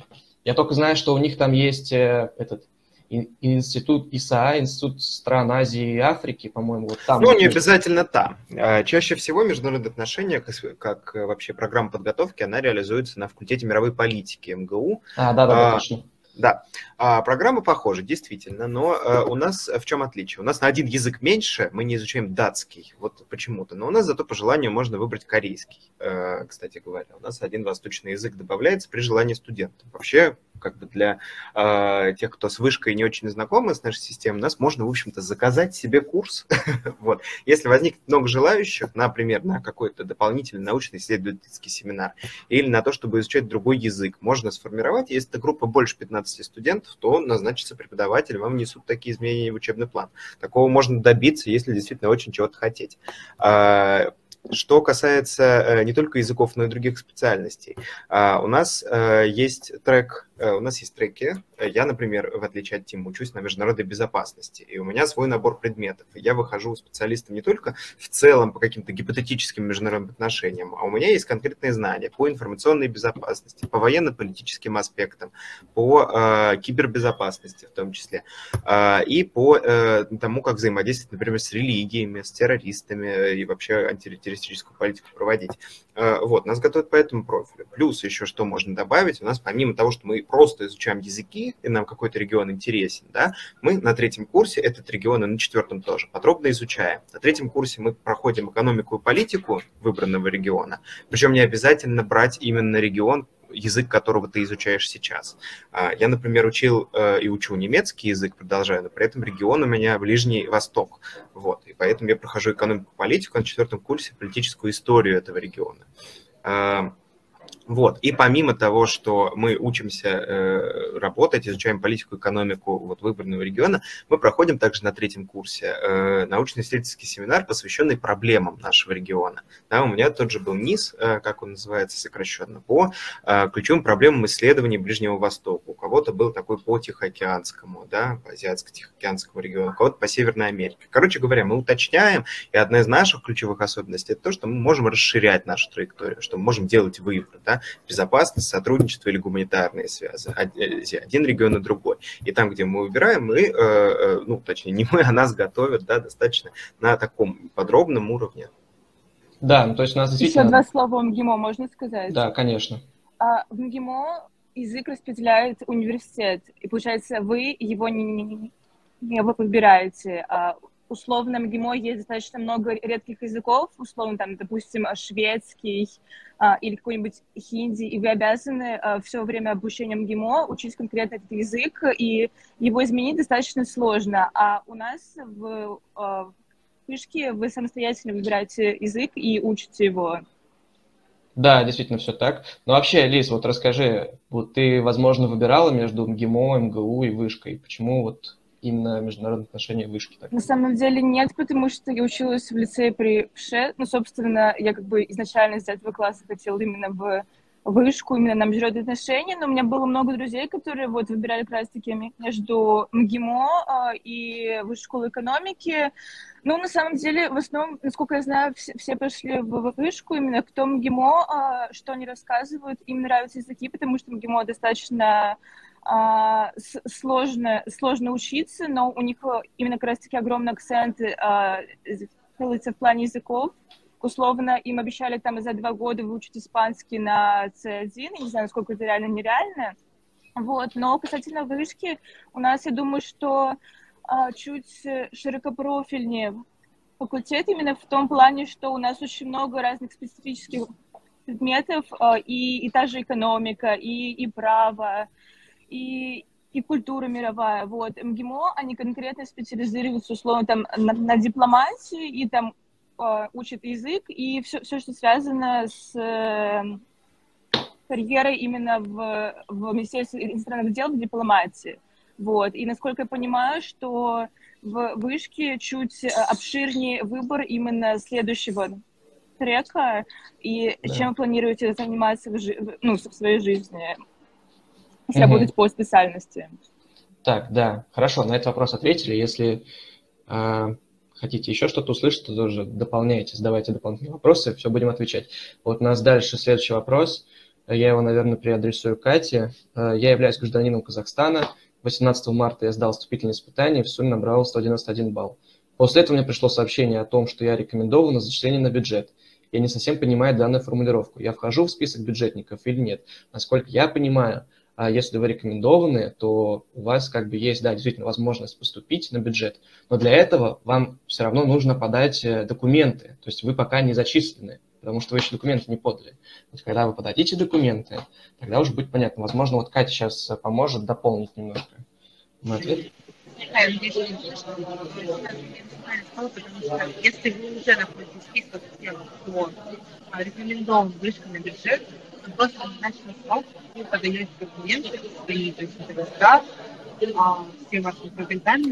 Я только знаю, что у них там есть этот институт ИСА, институт стран Азии и Африки, по-моему, вот там. Ну, не обязательно там. А, чаще всего международные отношения, как вообще программа подготовки, она реализуется на факультете мировой политики МГУ. А, да, да, а, точно. Да, а, программа похожа, действительно, но а, у нас в чем отличие? У нас на один язык меньше, мы не изучаем датский, вот почему-то, но у нас зато по желанию можно выбрать корейский, а, кстати говоря. У нас один восточный язык добавляется при желании студентов. Вообще как бы для э, тех, кто с вышкой не очень знакомы с нашей системой, у нас можно, в общем-то, заказать себе курс. <laughs> вот. Если возникнет много желающих, например, на какой-то дополнительный научно-исследовательский семинар или на то, чтобы изучать другой язык, можно сформировать. Если это группа больше 15 студентов, то назначится преподаватель, вам несут такие изменения в учебный план. Такого можно добиться, если действительно очень чего-то хотеть. А, что касается э, не только языков, но и других специальностей, а, у нас э, есть трек у нас есть треки. Я, например, в отличие от Тима, учусь на международной безопасности, и у меня свой набор предметов. Я выхожу специалистом не только в целом по каким-то гипотетическим международным отношениям, а у меня есть конкретные знания по информационной безопасности, по военно-политическим аспектам, по э, кибербезопасности в том числе, э, и по э, тому, как взаимодействовать, например, с религиями, с террористами и вообще антитеррористическую политику проводить. Э, вот, нас готовят по этому профилю. Плюс еще что можно добавить, у нас помимо того, что мы просто изучаем языки, и нам какой-то регион интересен, да, мы на третьем курсе этот регион, и на четвертом тоже, подробно изучаем. На третьем курсе мы проходим экономику и политику выбранного региона, причем не обязательно брать именно регион, язык которого ты изучаешь сейчас. А, я, например, учил э, и учу немецкий язык, продолжаю, но при этом регион у меня Ближний Восток. Вот, и поэтому я прохожу экономику политику на четвертом курсе политическую историю этого региона. Вот. И помимо того, что мы учимся э, работать, изучаем политику, экономику вот, выбранного региона, мы проходим также на третьем курсе э, научно-исследовательский семинар, посвященный проблемам нашего региона. Да, у меня тот же был НИС, э, как он называется сокращенно, по э, ключевым проблемам исследований Ближнего Востока. У кого-то был такой по Тихоокеанскому, да, по Азиатско-Тихоокеанскому региону, у кого-то по Северной Америке. Короче говоря, мы уточняем, и одна из наших ключевых особенностей – это то, что мы можем расширять нашу траекторию, что мы можем делать выбор, да, безопасность, сотрудничество или гуманитарные связи, э, один регион и другой. И там, где мы выбираем, мы, э, э, ну, точнее, не мы, а нас готовят, да, достаточно на таком подробном уровне. Да, ну, то есть у нас действительно... Еще два слова о МГИМО можно сказать? Да, конечно. А, в МГИМО язык распределяет университет, и получается, вы его не, не, не выбираете. А условно МГИМО есть достаточно много редких языков, условно, там, допустим, шведский а, или какой-нибудь хинди, и вы обязаны а, все время обучения МГИМО учить конкретно этот язык, и его изменить достаточно сложно. А у нас в а, вышке вы самостоятельно выбираете язык и учите его. Да, действительно все так. Но вообще, Лиз, вот расскажи, вот ты, возможно, выбирала между МГИМО, МГУ и вышкой. Почему вот именно международные отношения вышки? Так? На самом деле нет, потому что я училась в лицее при ПШЕ. Ну, собственно, я как бы изначально из этого класса хотела именно в вышку, именно на международные отношения, но у меня было много друзей, которые вот выбирали как раз-таки между МГИМО э, и высшей школой экономики. Ну, на самом деле, в основном, насколько я знаю, все, все пошли в вышку именно кто МГИМО, э, что они рассказывают, им нравятся языки, потому что МГИМО достаточно а, сложно, сложно учиться, но у них именно как раз-таки огромный акцент а, делается в плане языков. условно им обещали там за два года выучить испанский на C1, я не знаю, насколько это реально нереально, вот, но касательно вышки, у нас, я думаю, что а, чуть широкопрофильнее факультет именно в том плане, что у нас очень много разных специфических предметов, а, и, и та же экономика, и, и право, и, и культура мировая. Вот. МГИМО, они конкретно специализируются, условно, там, на, на дипломатии, и там э, учат язык, и все, все, что связано с э, карьерой именно в, в Министерстве иностранных дел, в дипломатии. Вот. И насколько я понимаю, что в вышке чуть э, обширнее выбор именно следующего трека, и да. чем планируете заниматься в, жи- ну, в своей жизни, если угу. работать по специальности? Так, да, хорошо, на этот вопрос ответили. Если э, хотите еще что-то услышать, то тоже дополняйте, задавайте дополнительные вопросы, все будем отвечать. Вот у нас дальше следующий вопрос. Я его, наверное, переадресую Кате. Э, я являюсь гражданином Казахстана. 18 марта я сдал вступительные испытания и в сумме набрал 191 балл. После этого мне пришло сообщение о том, что я рекомендован на зачисление на бюджет. Я не совсем понимаю данную формулировку. Я вхожу в список бюджетников или нет? Насколько я понимаю, а если вы рекомендованы, то у вас как бы есть, да, действительно возможность поступить на бюджет, но для этого вам все равно нужно подать э, документы, то есть вы пока не зачислены, потому что вы еще документы не подали. Есть когда вы подадите документы, тогда уже будет понятно. Возможно, вот Катя сейчас поможет дополнить немножко мой ответ. Если вы уже находитесь в списках тех, кто рекомендован вышка на бюджет, то просто назначенный срок вы подаете документы свои, то есть регистрацию,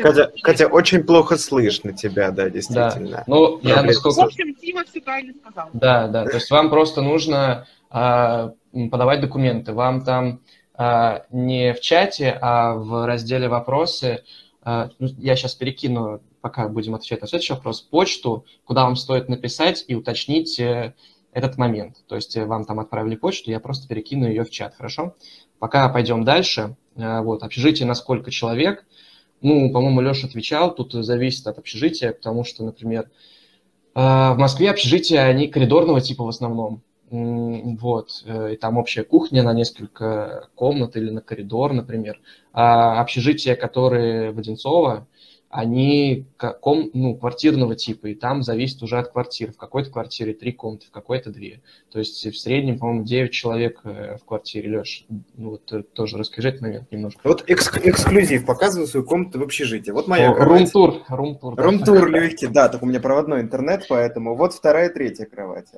Катя, Катя, очень плохо слышно тебя, да, действительно. Да. Ну, я насколько... В общем, Тима все правильно сказал. Да, да, то есть вам просто нужно а, подавать документы. Вам там а, не в чате, а в разделе «Вопросы» а, ну, я сейчас перекину, пока будем отвечать на следующий вопрос, почту, куда вам стоит написать и уточнить э, этот момент. То есть э, вам там отправили почту, я просто перекину ее в чат, хорошо? Пока пойдем дальше. Э, вот, общежитие на сколько человек? Ну, по-моему, Леша отвечал, тут зависит от общежития, потому что, например, э, в Москве общежития, они коридорного типа в основном. Вот, и там общая кухня на несколько комнат или на коридор, например. А общежития, которые в Одинцово, они ком, ну, квартирного типа, и там зависит уже от квартир. В какой-то квартире три комнаты, в какой-то две. То есть в среднем, по-моему, 9 человек э, в квартире. Леш, ну вот э, тоже расскажи этот момент немножко. Вот экск- эксклюзив, показываю свою комнату в общежитии. Вот моя Рум-тур. Рум-тур, Рум-тур легкий, да, только у меня проводной интернет, поэтому вот вторая, третья кровать.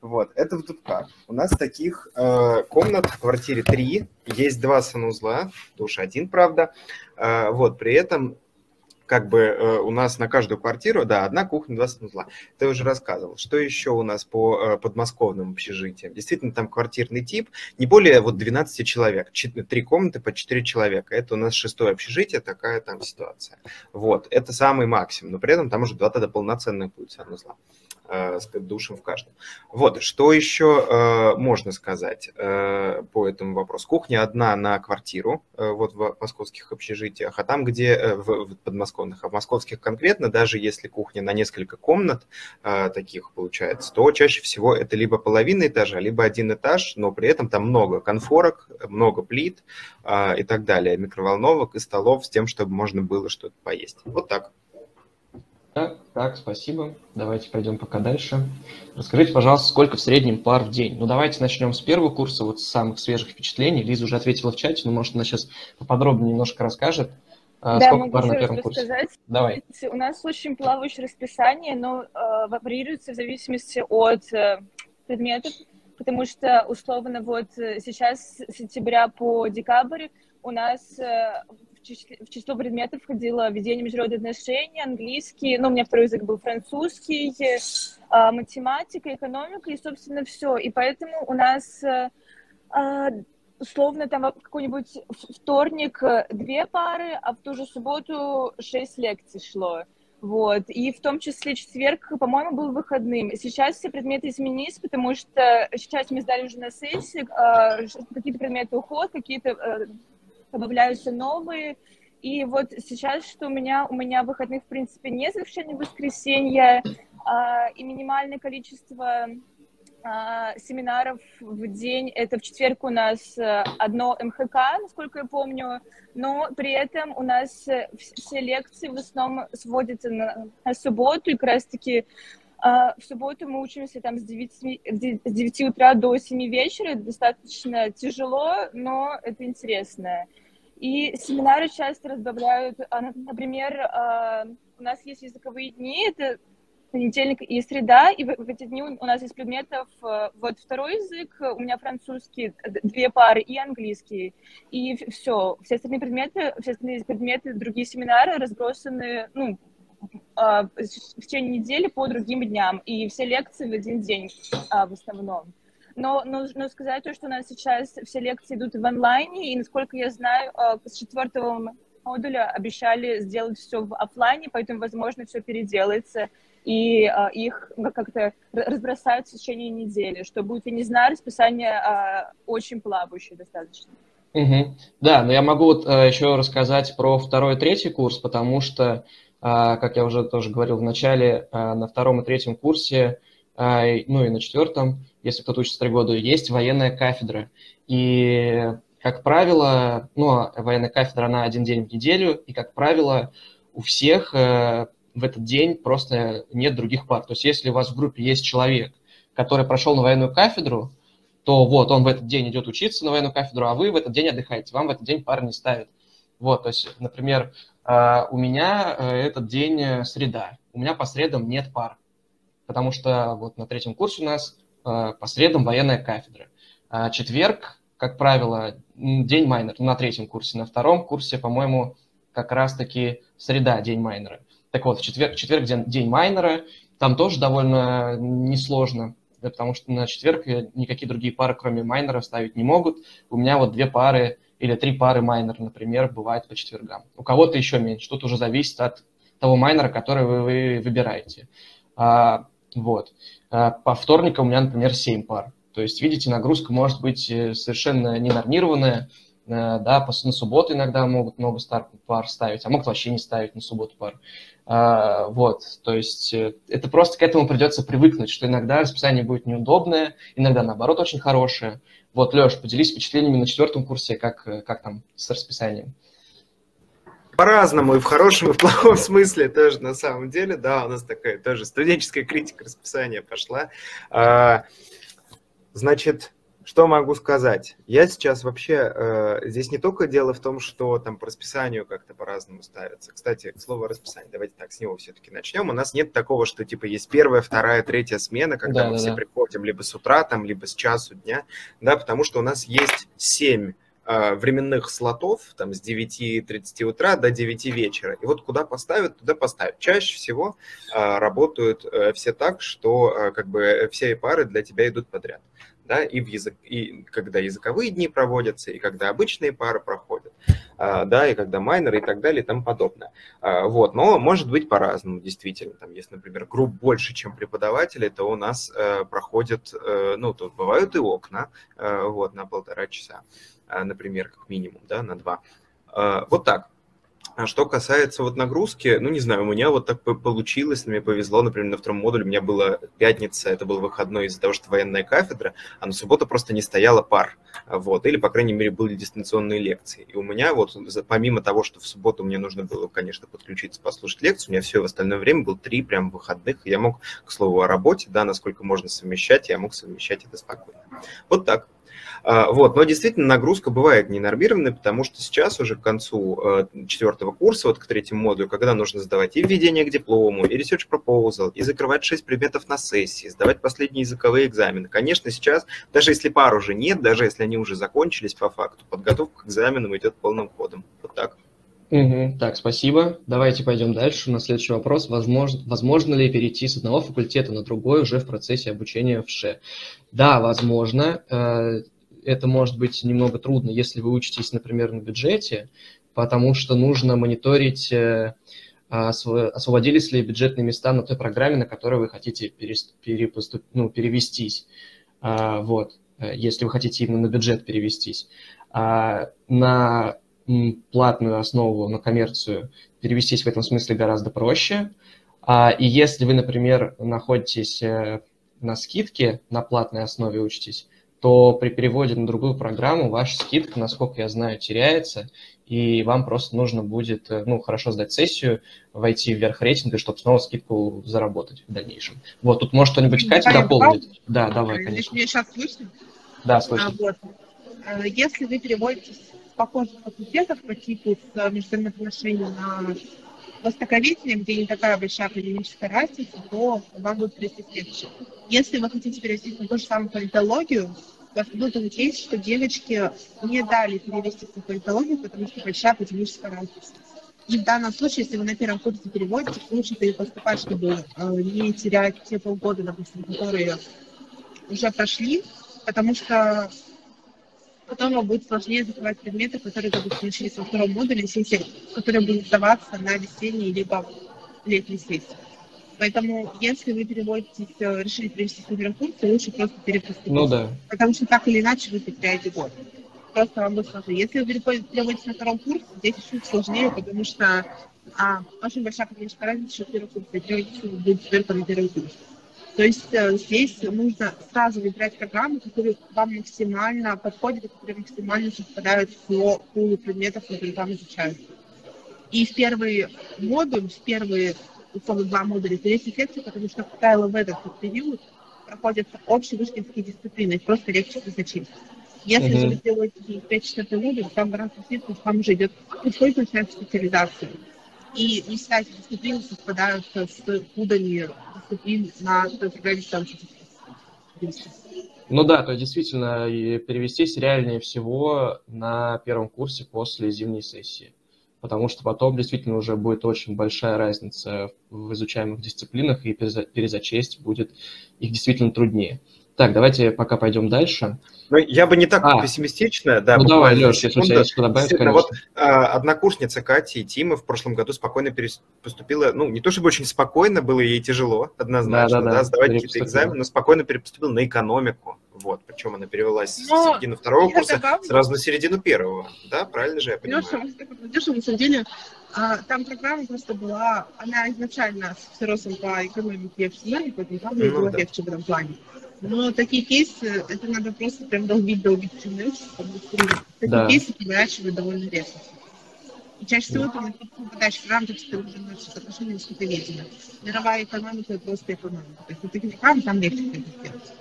Вот, это в Дубках. У нас таких э, комнат в квартире три, есть два санузла, душ один, правда. Э, вот, при этом как бы э, у нас на каждую квартиру, да, одна кухня, два санузла. Ты уже рассказывал. Что еще у нас по э, подмосковным общежитиям? Действительно, там квартирный тип, не более вот 12 человек, три комнаты по 4 человека. Это у нас шестое общежитие, такая там ситуация. Вот, это самый максимум, но при этом там уже два тогда полноценных будет санузла. Э, с душем в каждом. Вот, что еще э, можно сказать э, по этому вопросу? Кухня одна на квартиру, э, вот в московских общежитиях, а там, где э, в, подмосковных, а в московских конкретно, даже если кухня на несколько комнат э, таких получается, то чаще всего это либо половина этажа, либо один этаж, но при этом там много конфорок, много плит э, и так далее, микроволновок и столов с тем, чтобы можно было что-то поесть. Вот так. Так, так, спасибо. Давайте пойдем пока дальше. Расскажите, пожалуйста, сколько в среднем пар в день? Ну, давайте начнем с первого курса, вот с самых свежих впечатлений. Лиза уже ответила в чате, но, может, она сейчас поподробнее немножко расскажет. А, да, сколько пар на первом курсе? Сказать. Давай. У нас очень плавающее расписание, но э, варьируется в зависимости от э, предметов, потому что, условно, вот э, сейчас с сентября по декабрь у нас э, в число предметов входило ведение международных отношений, английский, ну, у меня второй язык был французский, а, математика, экономика, и, собственно, все. И поэтому у нас а, а, условно там какой-нибудь вторник две пары, а в ту же субботу шесть лекций шло. Вот. И в том числе четверг, по-моему, был выходным. Сейчас все предметы изменились, потому что сейчас мы сдали уже на сессии, какие-то предметы уход, какие-то добавляются новые, И вот сейчас, что у меня, у меня выходных, в принципе, нет завершения воскресенья, а, и минимальное количество а, семинаров в день. Это в четверг у нас э, одно МХК, насколько я помню, но при этом у нас э, все лекции в основном сводятся на, на субботу, и как раз-таки в субботу мы учимся там с 9, с 9 утра до 7 вечера. Это достаточно тяжело, но это интересно. И семинары часто разбавляют, например, у нас есть языковые дни, это понедельник и среда, и в, эти дни у нас из предметов вот второй язык, у меня французский, две пары и английский, и все, все остальные предметы, все остальные предметы, другие семинары разбросаны, ну, а, в течение недели по другим дням, и все лекции в один день а, в основном. Но нужно сказать то, что у нас сейчас все лекции идут в онлайне, и, насколько я знаю, а, с четвертого модуля обещали сделать все в офлайне, поэтому, возможно, все переделается и а, их как-то разбросают в течение недели, что будет, я не знаю, расписание а, очень плавающее достаточно. Угу. Да, но я могу вот а, еще рассказать про второй и третий курс, потому что, а, как я уже тоже говорил в начале, а, на втором и третьем курсе, а, ну и на четвертом, если кто-то учится три года, есть военная кафедра. И, как правило, ну, военная кафедра на один день в неделю, и, как правило, у всех э, в этот день просто нет других пар. То есть если у вас в группе есть человек, который прошел на военную кафедру, то вот он в этот день идет учиться на военную кафедру, а вы в этот день отдыхаете, вам в этот день пары не ставят. Вот, то есть, например, а, у меня э, этот день э, среда, у меня по средам нет пар, потому что вот на третьем курсе у нас э, по средам военная кафедра. А четверг, как правило, день майнер на третьем курсе, на втором курсе, по-моему, как раз-таки среда, день майнера. Так вот, четверг, четверг день, день майнера, там тоже довольно несложно, потому что на четверг никакие другие пары, кроме майнера, ставить не могут. У меня вот две пары или три пары майнера, например, бывает по четвергам. У кого-то еще меньше. Тут уже зависит от того майнера, который вы, вы выбираете. А, вот. А, по вторникам у меня, например, 7 пар. То есть, видите, нагрузка может быть э, совершенно ненормированная, Э, да, на субботу иногда могут много стар пар ставить, а могут вообще не ставить на субботу пар. А, вот, то есть э, это просто к этому придется привыкнуть, что иногда расписание будет неудобное, иногда, наоборот, очень хорошее. Вот, Леш, поделись впечатлениями на четвертом курсе, как, как там с расписанием. По-разному, и в хорошем, и в плохом смысле тоже на самом деле. Да, у нас такая тоже студенческая критика расписания пошла. А, значит, что могу сказать? Я сейчас вообще... Э, здесь не только дело в том, что там по расписанию как-то по-разному ставится. Кстати, к слову о расписании, давайте так, с него все-таки начнем. У нас нет такого, что типа есть первая, вторая, третья смена, когда да, мы да, все да. приходим либо с утра, там, либо с часу дня, да, потому что у нас есть семь э, временных слотов, там, с 9.30 утра до 9 вечера. И вот куда поставят, туда поставят. Чаще всего э, работают э, все так, что э, как бы все пары для тебя идут подряд да, и, в язык, и когда языковые дни проводятся, и когда обычные пары проходят, а, да, и когда майнеры и так далее и тому подобное. А, вот, но может быть по-разному, действительно. Там, если, например, групп больше, чем преподаватели, то у нас э, проходят, э, ну, тут бывают и окна, э, вот, на полтора часа, например, как минимум, да, на два. Вот так. А что касается вот нагрузки, ну, не знаю, у меня вот так получилось, мне повезло, например, на втором модуле у меня была пятница, это был выходной из-за того, что военная кафедра, а на субботу просто не стояла пар, вот, или, по крайней мере, были дистанционные лекции. И у меня вот, помимо того, что в субботу мне нужно было, конечно, подключиться, послушать лекцию, у меня все в остальное время было три прям выходных, и я мог, к слову, о работе, да, насколько можно совмещать, я мог совмещать это спокойно. Вот так. А, вот, но действительно нагрузка бывает ненормированной, потому что сейчас уже к концу э, четвертого курса, вот к третьему модулю, когда нужно сдавать и введение к диплому, и research proposal, и закрывать шесть предметов на сессии, сдавать последние языковые экзамены. Конечно, сейчас, даже если пар уже нет, даже если они уже закончились по факту, подготовка к экзаменам идет полным ходом. Вот так. Угу. Так, спасибо. Давайте пойдем дальше. На следующий вопрос. Возможно, возможно ли перейти с одного факультета на другой уже в процессе обучения в ШЕ? Да, возможно. Это может быть немного трудно, если вы учитесь, например, на бюджете, потому что нужно мониторить, э, освободились ли бюджетные места на той программе, на которой вы хотите перепоступ, ну, перевестись. А, вот, э, если вы хотите именно на бюджет перевестись. А на платную основу на коммерцию перевестись в этом смысле гораздо проще. А, и если вы, например, находитесь э, на скидке, на платной основе учитесь, то при переводе на другую программу ваша скидка, насколько я знаю, теряется, и вам просто нужно будет, э, ну, хорошо сдать сессию, войти вверх рейтинга, чтобы снова скидку заработать в дальнейшем. Вот, тут может что-нибудь Катя дополнить? Да, давай, конечно. Меня сейчас слышно? Да, слышно. А, вот. Э, если вы переводите с похожих факультетов по типу с международных отношений на востоковедение, где не такая большая академическая разница, то вам будет перевести легче. Если вы хотите перевести на ту же самую политологию, вас будет учесть, что девочки не дали перевести в политологию, потому что большая академическая разница. И в данном случае, если вы на первом курсе переводите, лучше поступать, чтобы э, не терять те полгода, допустим, которые уже прошли, потому что потом вам будет сложнее закрывать предметы, которые, допустим, начались во втором модуле, сессии, которые будут сдаваться на весенней либо летней сессии. Поэтому, если вы переводитесь, э, решили перевести на первом курсе, лучше просто перепоступить. Ну да. Потому что так или иначе вы потеряете год. Просто вам будет сложнее. Если вы переводитесь на втором курсе, здесь чуть сложнее, потому что а, очень большая академическая разница, что первый курс, и будет только на первый курс. То есть э, здесь нужно сразу выбирать программы, которые вам максимально подходят, которые максимально совпадают по пулу предметов, которые там изучают. И в первый модуль, в первые условно два модуля, 10 лекций, потому что в КЛВ в этот период проходят общие вышкинские дисциплины, их просто легче изучить. Если mm-hmm. вы делаете 5-4 модуль, там гораздо сложнее, там уже идет, происходит начинается специализация. И не эти дисциплины совпадают с пудами дисциплин на той программе, там ну да, то есть действительно перевестись реальнее всего на первом курсе после зимней сессии, потому что потом действительно уже будет очень большая разница в изучаемых дисциплинах, и перезачесть будет их действительно труднее. Так, давайте пока пойдем дальше. Ну, я бы не так а. пессимистично, да. Ну, давай, Леш, если у тебя есть что добавить, конечно. Вот а, однокурсница Кати и Тима в прошлом году спокойно поступила, ну, не то чтобы очень спокойно, было ей тяжело, однозначно, да, да, да, да сдавать какие-то экзамены, но спокойно перепоступила на экономику. Вот, причем она перевелась но с середины второго курса добавлю. сразу на середину первого. Да, правильно же я понимаю? Леша, на самом деле, а, там программа просто была, она изначально с всеросом по экономике и FCM, поэтому там ну, было да. легче в этом плане. Но такие кейсы, это надо просто прям долбить, долбить всю ночь, Такие да. кейсы поворачивают довольно редко. И чаще всего ты попадаешь в рамки, что ты уже начнешь отношения с китоведением. Мировая экономика – это просто экономика. То есть вот такие программы там легче это сделать.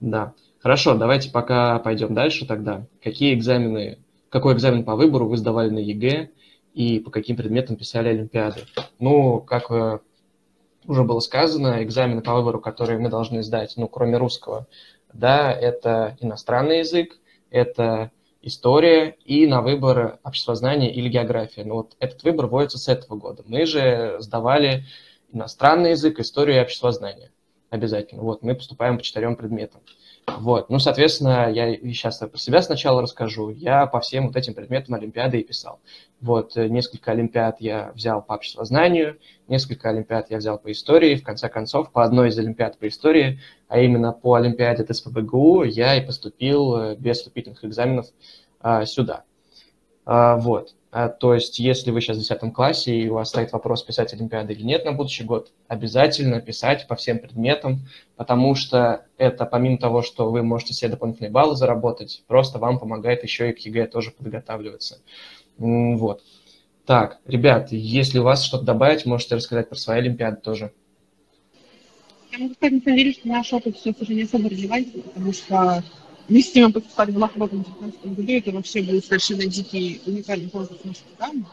Да. Хорошо, давайте пока пойдем дальше тогда. Какие экзамены, какой экзамен по выбору вы сдавали на ЕГЭ и по каким предметам писали Олимпиады? Ну, как э, уже было сказано, экзамены по выбору, которые мы должны сдать, ну, кроме русского, да, это иностранный язык, это история и на выбор обществознание или география. Но вот этот выбор вводится с этого года. Мы же сдавали иностранный язык, историю и обществознание обязательно. Вот, мы поступаем по четырем предметам. Вот, ну, соответственно, я сейчас про себя сначала расскажу. Я по всем вот этим предметам Олимпиады и писал. Вот, э, несколько Олимпиад я взял по обществознанию, несколько Олимпиад я взял по истории. В конце концов, по одной из Олимпиад по истории, а именно по Олимпиаде ТСПБГУ, я и поступил э, без вступительных экзаменов а, сюда. А, вот. А, то есть, если вы сейчас в 10 классе и у вас стоит вопрос, писать Олимпиады или нет на будущий год, обязательно писать по всем предметам, потому что это, помимо того, что вы можете себе дополнительные баллы заработать, просто вам помогает еще и к ЕГЭ тоже подготавливаться. Вот. Так, ребят, если у вас что-то добавить, можете рассказать про свои Олимпиады тоже. Я могу сказать, на самом деле, что наш опыт сейчас уже не особо релевантен, потому что мы с ним поступали в Лохводу в 2019 году, это вообще был совершенно дикий уникальный конкурс нашей программы.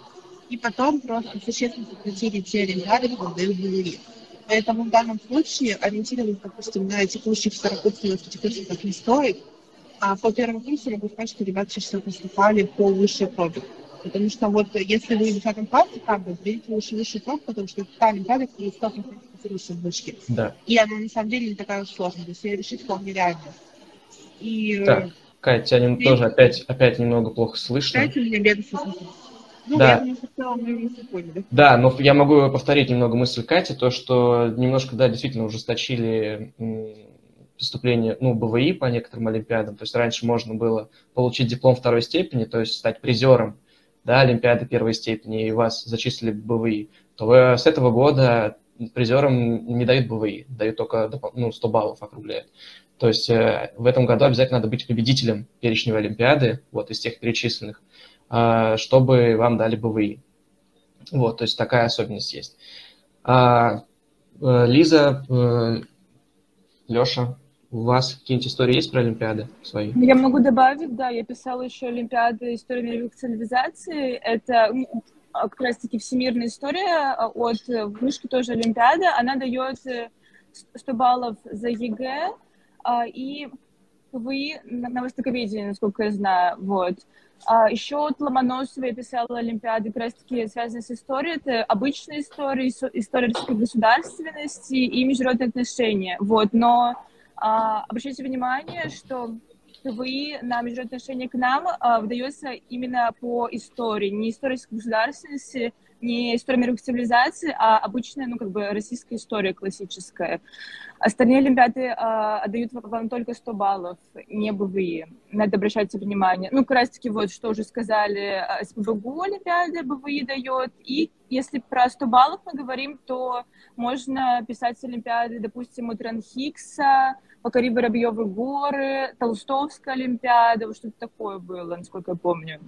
И потом просто существенно сократили те олимпиады, которые были. Поэтому в данном случае ориентироваться, допустим, на текущих второкурсников, третьекурсников не стоит. А по первому курсу могу сказать, что ребята чаще всего поступали по высшей пробе. Потому что вот если вы в 10 классе, правда, берите лучше высший проб, потому что это та олимпиада, которая 100% в вышки. Да. И она на самом деле не такая уж сложная, то есть ее решить вполне реально. И... Так, Катя, тебя и... тоже опять, опять немного плохо слышно. Катя, у меня беда со ну, да. я думаю, мы поняли. Да, но я могу повторить немного мысль Кати, то, что немножко, да, действительно ужесточили поступление, ну, БВИ по некоторым олимпиадам. То есть раньше можно было получить диплом второй степени, то есть стать призером да, олимпиады первой степени, и вас зачислили в БВИ, то вы с этого года призерам не дают БВИ, дают только ну, 100 баллов округляют. То есть э, в этом году обязательно надо быть победителем перечневой олимпиады, вот из тех перечисленных, э, чтобы вам дали БВИ. Вот, то есть такая особенность есть. А, э, Лиза, э, Леша, у вас какие-нибудь истории есть про Олимпиады свои? Я могу добавить, да, я писала еще Олимпиады истории мировых цивилизаций. Это как раз-таки всемирная история от вышки тоже Олимпиада. Она дает 100 баллов за ЕГЭ и вы на востоковедении, насколько я знаю, вот. А еще от Ломоносова я писала Олимпиады, как раз-таки связанные с историей. Это обычная история, история государственности и международные отношения. Вот. Но а, обращайте внимание, что КВИ на международные отношения к нам а, выдается именно по истории, не история государственности, не история мировых цивилизаций, а обычная, ну, как бы, российская история классическая. Остальные олимпиады а, отдают вам только 100 баллов, не БВИ. Надо обращать внимание. Ну, как раз-таки, вот, что уже сказали, а, СПБГУ олимпиады БВИ дает. И если про 100 баллов мы говорим, то можно писать олимпиады, допустим, у Транхикса, Покори Воробьевы горы, Толстовская олимпиада, вот что-то такое было, насколько я помню.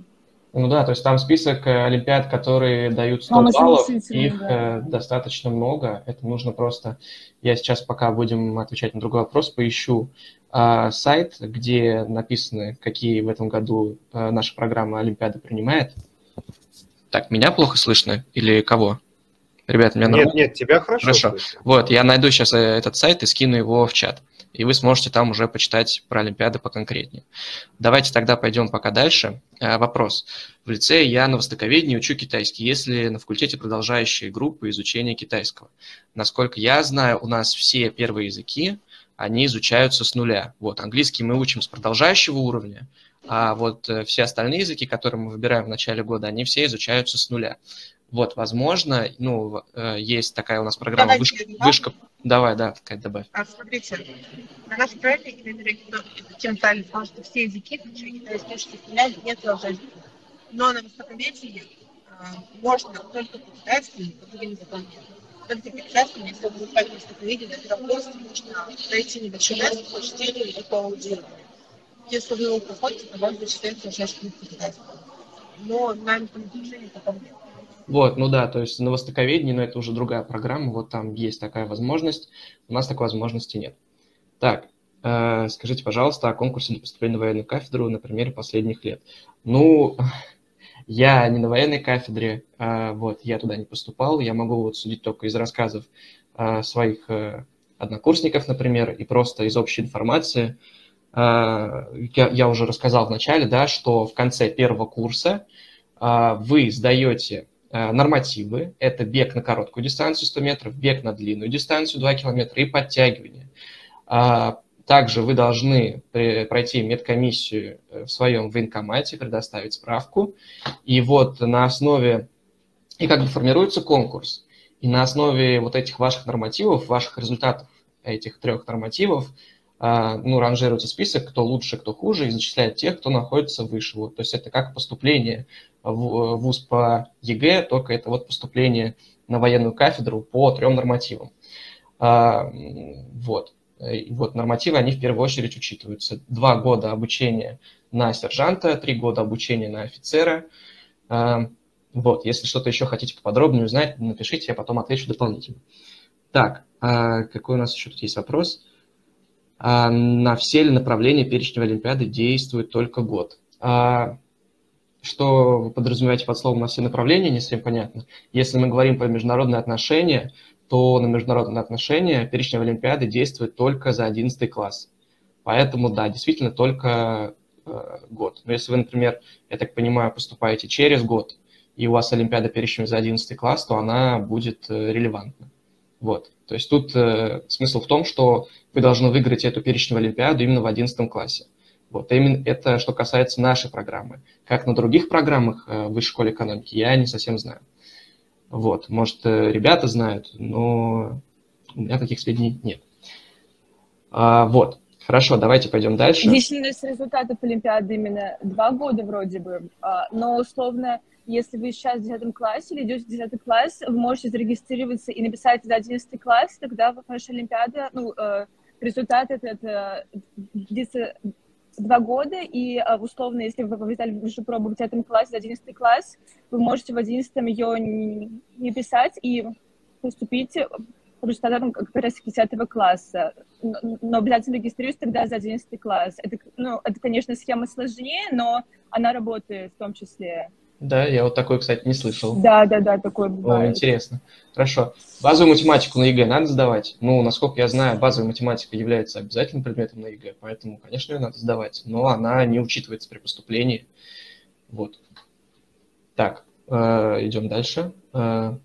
Ну да, то есть там список э, олимпиад, которые дают 100 ну, баллов, их да. Э, достаточно много. Это нужно просто... Я сейчас, пока будем отвечать на другой вопрос, поищу а, сайт, где написаны, какие в этом году а, наша программа Олимпиады принимает. Так, меня плохо слышно или кого? Ребята, меня Нет, нет, тебя хорошо Хорошо. Слышно. Вот, я найду сейчас этот сайт и скину его в чат и вы сможете там уже почитать про Олимпиады поконкретнее. Давайте тогда пойдем пока дальше. Э, вопрос. В лице я на востоковедении учу китайский, если на факультете продолжающие группы изучения китайского. Насколько я знаю, у нас все первые языки, они изучаются с нуля. Вот, английский мы учим с продолжающего уровня, а вот э, все остальные языки, которые мы выбираем в начале года, они все изучаются с нуля. Вот, возможно, ну, э, есть такая у нас программа Давайте, вышка, вышка. Давай, да, Кать, добавь. А, смотрите, на нашем проекте тем стали, потому что все языки, включая китайский, язык, нет продолжения. Но на высокомедии а, можно только по-китайски, по другим языкам нет. Только по-китайски, если вы выходите на высокомедии, это просто нужно пройти небольшой тест по чтению и по аудированию. Если вы его проходите, то вам зачитается уже по-китайски. Но на информационном потом нет. Вот, ну да, то есть на востоковедении, но это уже другая программа, вот там есть такая возможность, у нас такой возможности нет. Так, э, скажите, пожалуйста, о конкурсе для поступления на военную кафедру на примере последних лет. Ну, <laughs> я не на военной кафедре, э, вот, я туда не поступал, я могу вот судить только из рассказов э, своих э, однокурсников, например, и просто из общей информации. Э, я, я уже рассказал в начале, да, что в конце первого курса э, вы сдаете нормативы. Это бег на короткую дистанцию 100 метров, бег на длинную дистанцию 2 километра и подтягивание. А, также вы должны пройти медкомиссию э, в своем военкомате, предоставить справку. И вот на основе, и как бы формируется конкурс. И на основе вот этих ваших нормативов, ваших результатов этих трех нормативов, ну, ранжируется список, кто лучше, кто хуже, и зачисляет тех, кто находится выше. Вот, то есть это как поступление в ВУЗ по ЕГЭ, только это вот поступление на военную кафедру по трем нормативам. А, вот. И вот нормативы, они в первую очередь учитываются. Два года обучения на сержанта, три года обучения на офицера. А, вот, если что-то еще хотите поподробнее узнать, напишите, я потом отвечу дополнительно. Так, какой у нас еще тут есть вопрос? А на все ли направления перечневой Олимпиады действует только год. А что вы подразумеваете под словом «на все направления», не совсем понятно. Если мы говорим про международные отношения, то на международные отношения перечневая Олимпиады действует только за 11 класс. Поэтому, да, действительно, только э, год. Но если вы, например, я так понимаю, поступаете через год, и у вас Олимпиада перечневая за 11 класс, то она будет э, релевантна. Вот. То есть тут э, смысл в том, что вы должны выиграть эту перечневую олимпиаду именно в 11 классе. Вот именно это, что касается нашей программы. Как на других программах э, в высшей школе экономики, я не совсем знаю. Вот, может, э, ребята знают, но у меня таких сведений нет. А, вот, хорошо, давайте пойдем дальше. Длительность результатов Олимпиады именно два года вроде бы, а, но условно, если вы сейчас в 10 классе или идете в 10 класс, вы можете зарегистрироваться и написать за 11 класс, тогда ваша Олимпиада, ну, э, результат этот длится два года, и а, условно, если вы взяли высшую пробу в 10 классе, за 11 класс, вы можете в 11 ее не писать и поступить по результатам как раз 10 класса. Но обязательно регистрируют тогда за 11 класс. Это, ну, это, конечно, схема сложнее, но она работает в том числе. Да, я вот такой, кстати, не слышал. Да, да, да, такой бывает. О, интересно. Хорошо. Базовую математику на ЕГЭ надо сдавать? Ну, насколько я знаю, базовая математика является обязательным предметом на ЕГЭ, поэтому, конечно, ее надо сдавать, но она не учитывается при поступлении. Вот. Так, э, идем дальше. Э,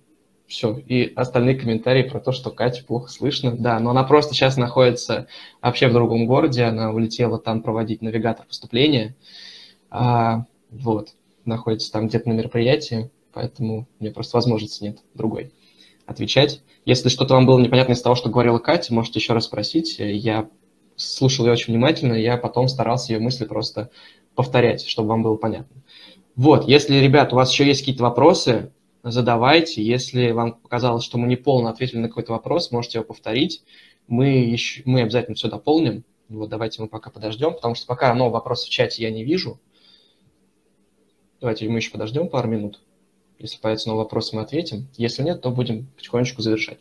все. И остальные комментарии про то, что Катя плохо слышно. Да, но она просто сейчас находится вообще в другом городе, она улетела там проводить навигатор поступления. А, вот находится там где-то на мероприятии, поэтому у меня просто возможности нет другой отвечать. Если что-то вам было непонятно из того, что говорила Катя, можете еще раз спросить. Я слушал ее очень внимательно, я потом старался ее мысли просто повторять, чтобы вам было понятно. Вот, если, ребят, у вас еще есть какие-то вопросы, задавайте. Если вам показалось, что мы не полно ответили на какой-то вопрос, можете его повторить. Мы, еще, мы обязательно все дополним. Вот давайте мы пока подождем, потому что пока нового вопроса в чате я не вижу. Давайте мы еще подождем пару минут. Если появятся новые вопросы, мы ответим. Если нет, то будем потихонечку завершать.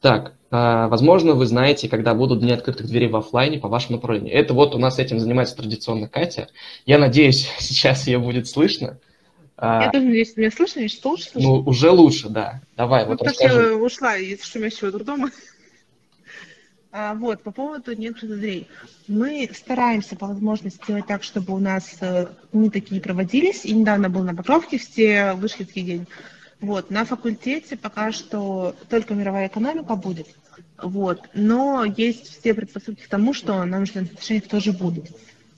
Так, а, возможно, вы знаете, когда будут дни открытых дверей в офлайне по вашему направлению. Это вот у нас этим занимается традиционно Катя. Я надеюсь, <laughs> сейчас ее будет слышно. А, я тоже надеюсь, меня слышно, что лучше слышно? Ну, уже лучше, да. Давай, ну, вот расскажи. я ушла из шумящего дурдома. А, вот, по поводу некоторых дверей. Мы стараемся по возможности сделать так, чтобы у нас э, не такие проводились. И недавно был на Покровке, все вышли в день. Вот, на факультете пока что только мировая экономика будет. Вот, но есть все предпосылки к тому, что на международных отношениях тоже будут.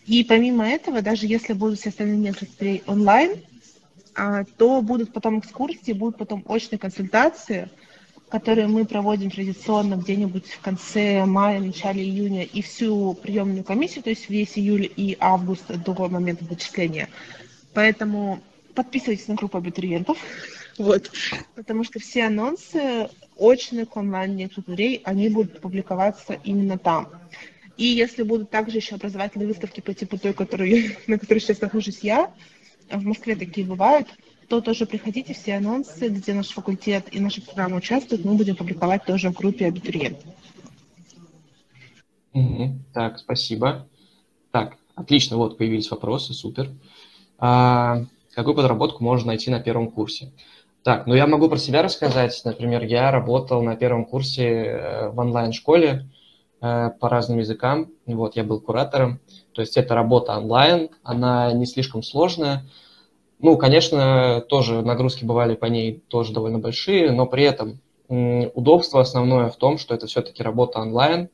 И помимо этого, даже если будут все остальные некоторые онлайн, а, то будут потом экскурсии, будут потом очные консультации – которые мы проводим традиционно где-нибудь в конце мая, начале июня, и всю приемную комиссию, то есть весь июль и август до момента зачисления. Поэтому подписывайтесь на группу абитуриентов, вот, потому что все анонсы очных онлайн некоторых они будут публиковаться именно там. И если будут также еще образовательные выставки по типу той, которую, <laughs> на которой сейчас нахожусь я, в Москве такие бывают, то тоже приходите, все анонсы, где наш факультет и наша программа участвуют, мы будем публиковать тоже в группе абитуриентов. Угу. Так, спасибо. Так, отлично, вот появились вопросы, супер. А, какую подработку можно найти на первом курсе? Так, ну я могу про себя рассказать. Например, я работал на первом курсе э, в онлайн-школе э, по разным языкам. Вот, я был куратором. То есть это работа онлайн, она не слишком сложная. Ну, конечно, тоже нагрузки бывали по ней тоже довольно большие, но при этом удобство основное в том, что это все-таки работа онлайн,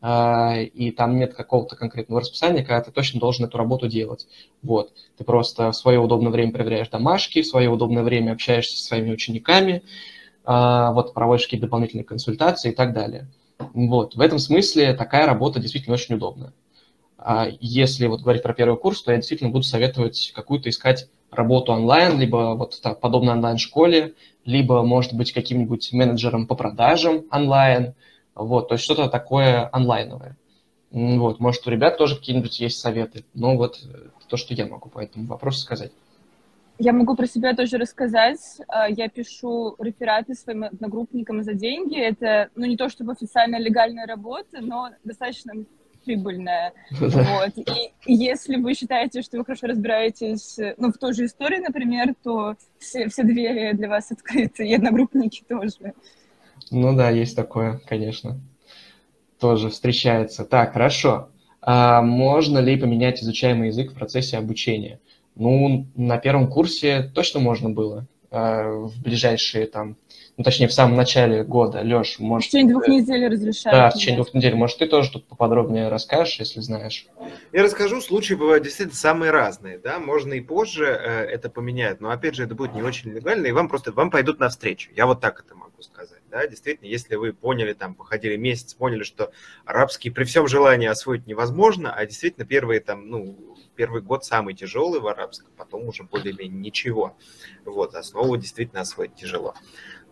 а, и там нет какого-то конкретного расписания, когда ты точно должен эту работу делать. Вот. Ты просто в свое удобное время проверяешь домашки, в свое удобное время общаешься со своими учениками, а, вот, проводишь какие-то дополнительные консультации и так далее. Вот. В этом смысле такая работа действительно очень удобная. А если вот говорить про первый курс, то я действительно буду советовать какую-то искать работу онлайн, либо вот так, подобно онлайн-школе, либо, может быть, каким-нибудь менеджером по продажам онлайн, вот, то есть что-то такое онлайновое. Вот, может, у ребят тоже какие-нибудь есть советы, но вот э, то, что я могу по этому вопросу сказать. Я могу про себя тоже рассказать. А, я пишу рефераты своим одногруппникам за деньги. Это, ну, не то чтобы официально легальная работа, но достаточно прибыльная. <laughs> Вот. И если вы считаете, что вы хорошо разбираетесь ну, в той же истории, например, то все, все двери для вас открыты, и одногруппники тоже. Ну да, есть такое, конечно. Тоже встречается. Так, хорошо. А можно ли поменять изучаемый язык в процессе обучения? Ну, на первом курсе точно можно было. в ближайшие там, ну, точнее, в самом начале года. Леш, может... В течение двух недель разрешают. Да, в течение двух недель. Может, ты тоже тут поподробнее расскажешь, если знаешь? Я расскажу, случаи бывают действительно самые разные, да, можно и позже э, это поменять, но, опять же, это будет не очень легально, и вам просто, вам пойдут навстречу. Я вот так это могу сказать, да, действительно, если вы поняли, там, походили месяц, поняли, что арабский при всем желании освоить невозможно, а действительно первые, там, ну, первый год самый тяжелый в арабском, потом уже более-менее ничего, вот, основу действительно освоить тяжело.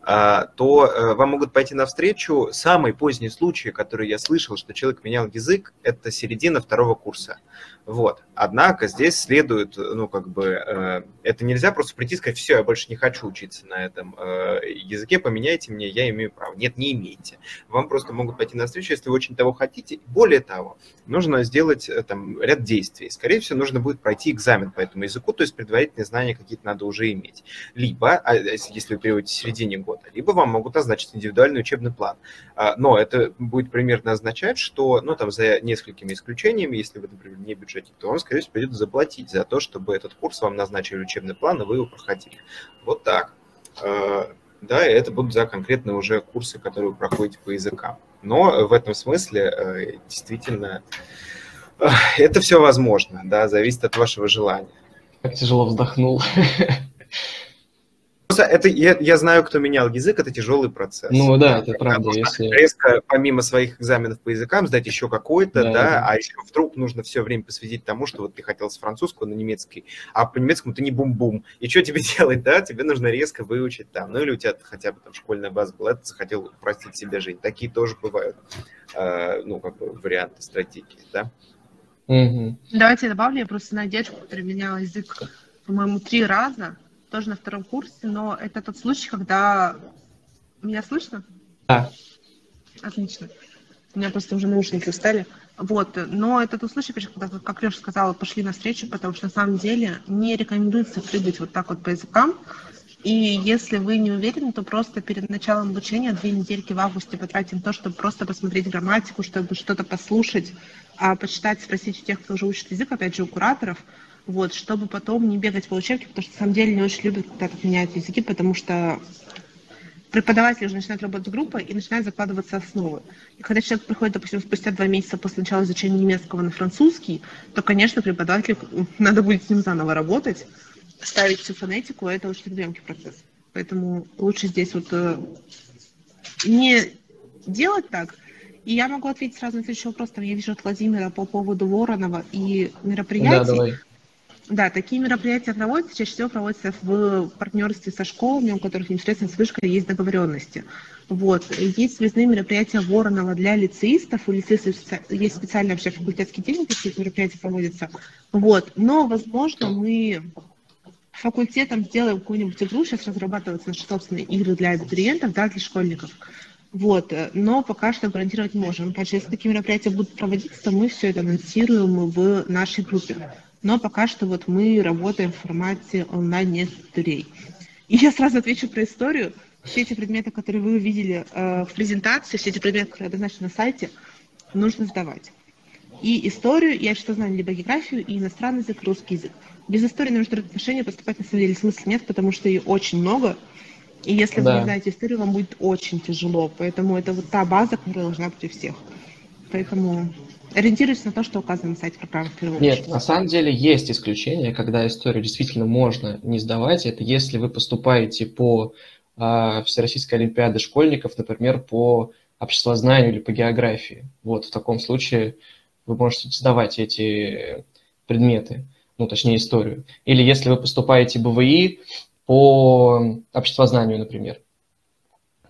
А, то э, вам могут пойти навстречу. Самый поздний случай, который я слышал, что человек менял язык, это середина второго курса. Вот. Однако здесь следует, ну, как бы, э, это нельзя просто прийти и сказать, все, я больше не хочу учиться на этом э, языке, поменяйте мне, я имею право. Нет, не имеете. Вам просто могут пойти навстречу, если вы очень того хотите. Более того, нужно сделать э, там ряд действий. Скорее всего, нужно будет пройти экзамен по этому языку, то есть предварительные знания какие-то надо уже иметь. Либо, а, если вы переводите в середине года, либо вам могут назначить индивидуальный учебный план. А, но это будет примерно означать, что, ну, там, за несколькими исключениями, если вы, например, не бюджет бюджете, то вам, скорее всего, придется заплатить за то, чтобы этот курс вам назначили учебный план, и вы его проходили. Вот так. Э, да, и это будут за конкретные уже курсы, которые вы проходите по языкам. Но в этом смысле э, действительно э, это все возможно, да, зависит от вашего желания. Как тяжело вздохнул. <laughs> Просто это я, я знаю, кто менял язык, это тяжелый процесс. Ну да, это правда. Если... Резко, помимо своих экзаменов по языкам, сдать еще какой-то, да, да, да, а еще вдруг нужно все время посвятить тому, что вот ты хотел с французского на немецкий, а по немецкому ты не бум-бум. И что тебе <laughs> делать, да? Тебе нужно резко выучить там. Ну или у тебя хотя бы там школьная база была, ты захотел упростить себе жизнь. Такие тоже бывают, э, ну, как бы варианты стратегии, да? Угу. Давайте я добавлю, я просто знаю девочку, которая меняла язык, по-моему, три раза, тоже на втором курсе, но это тот случай, когда... Меня слышно? Да. Отлично. У меня просто уже наушники устали. Вот, но это тот случай, когда, как Леша сказала, пошли навстречу, потому что на самом деле не рекомендуется прыгать вот так вот по языкам. И если вы не уверены, то просто перед началом обучения две недельки в августе потратим то, чтобы просто посмотреть грамматику, чтобы что-то послушать, а почитать, спросить у тех, кто уже учит язык, опять же, у кураторов – вот, чтобы потом не бегать по учебке, потому что на самом деле не очень любят, когда так меняют языки, потому что преподаватель уже начинает работать с группой и начинает закладываться основы. И когда человек приходит, допустим, спустя два месяца после начала изучения немецкого на французский, то, конечно, преподавателю <laughs> надо будет с ним заново работать, ставить всю фонетику, а это очень трудоемкий процесс. Поэтому лучше здесь вот э, не делать так. И я могу ответить сразу на следующий вопрос. Там я вижу от Владимира по поводу Воронова и мероприятий. Да, давай. Да, такие мероприятия проводятся, чаще всего проводятся в партнерстве со школами, у которых непосредственно с вышкой есть договоренности. Вот. Есть связные мероприятия Воронова для лицеистов. У лицеистов есть специальный вообще факультетский день, эти мероприятия проводятся. Вот. Но, возможно, мы факультетом сделаем какую-нибудь игру, сейчас разрабатываются наши собственные игры для абитуриентов, да, для школьников. Вот, но пока что гарантировать можем. Опять же, если такие мероприятия будут проводиться, то мы все это анонсируем в нашей группе но пока что вот мы работаем в формате онлайн-турей. И я сразу отвечу про историю. Все эти предметы, которые вы увидели э, в презентации, все эти предметы, которые обозначены на сайте, нужно сдавать. И историю, я что знаю, либо географию, и иностранный язык, русский язык. Без истории на международные отношения поступать на самом деле смысла нет, потому что ее очень много. И если да. вы не знаете историю, вам будет очень тяжело. Поэтому это вот та база, которая должна быть у всех. Поэтому ориентируйтесь на то, что указано на сайте программы в первую Нет, на самом деле есть исключения, когда историю действительно можно не сдавать. Это если вы поступаете по э, Всероссийской Олимпиаде школьников, например, по обществознанию или по географии. Вот в таком случае вы можете сдавать эти предметы, ну, точнее, историю. Или если вы поступаете БВИ по обществознанию, например.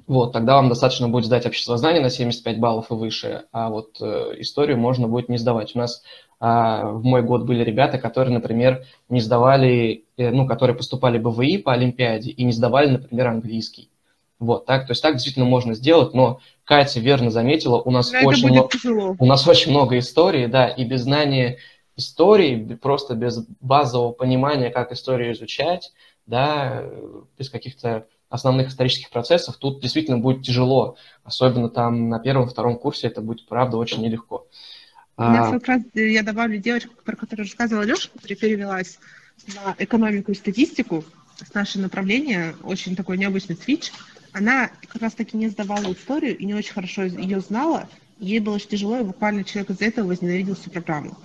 Вот, тогда вам достаточно будет сдать обществознание на 75 баллов и выше, а вот э, историю можно будет не сдавать. У нас э, в мой год были ребята, которые, например, не сдавали, э, ну, которые поступали БВИ по Олимпиаде и не сдавали, например, английский. Вот, так, то есть так действительно можно сделать, но Катя верно заметила, у нас, очень, много, у нас очень много истории, да, и без знания истории, просто без базового понимания, как историю изучать, да, без каких-то основных исторических процессов, тут действительно будет тяжело. Особенно там на первом-втором курсе это будет, правда, очень нелегко. У нас а... как раз, я добавлю девочку, про которую рассказывала Леша, которая перевелась на экономику и статистику. с нашего направления, очень такой необычный свич, она как раз таки не сдавала историю и не очень хорошо ее знала. Ей было очень тяжело, и буквально человек из-за этого возненавидел всю программу.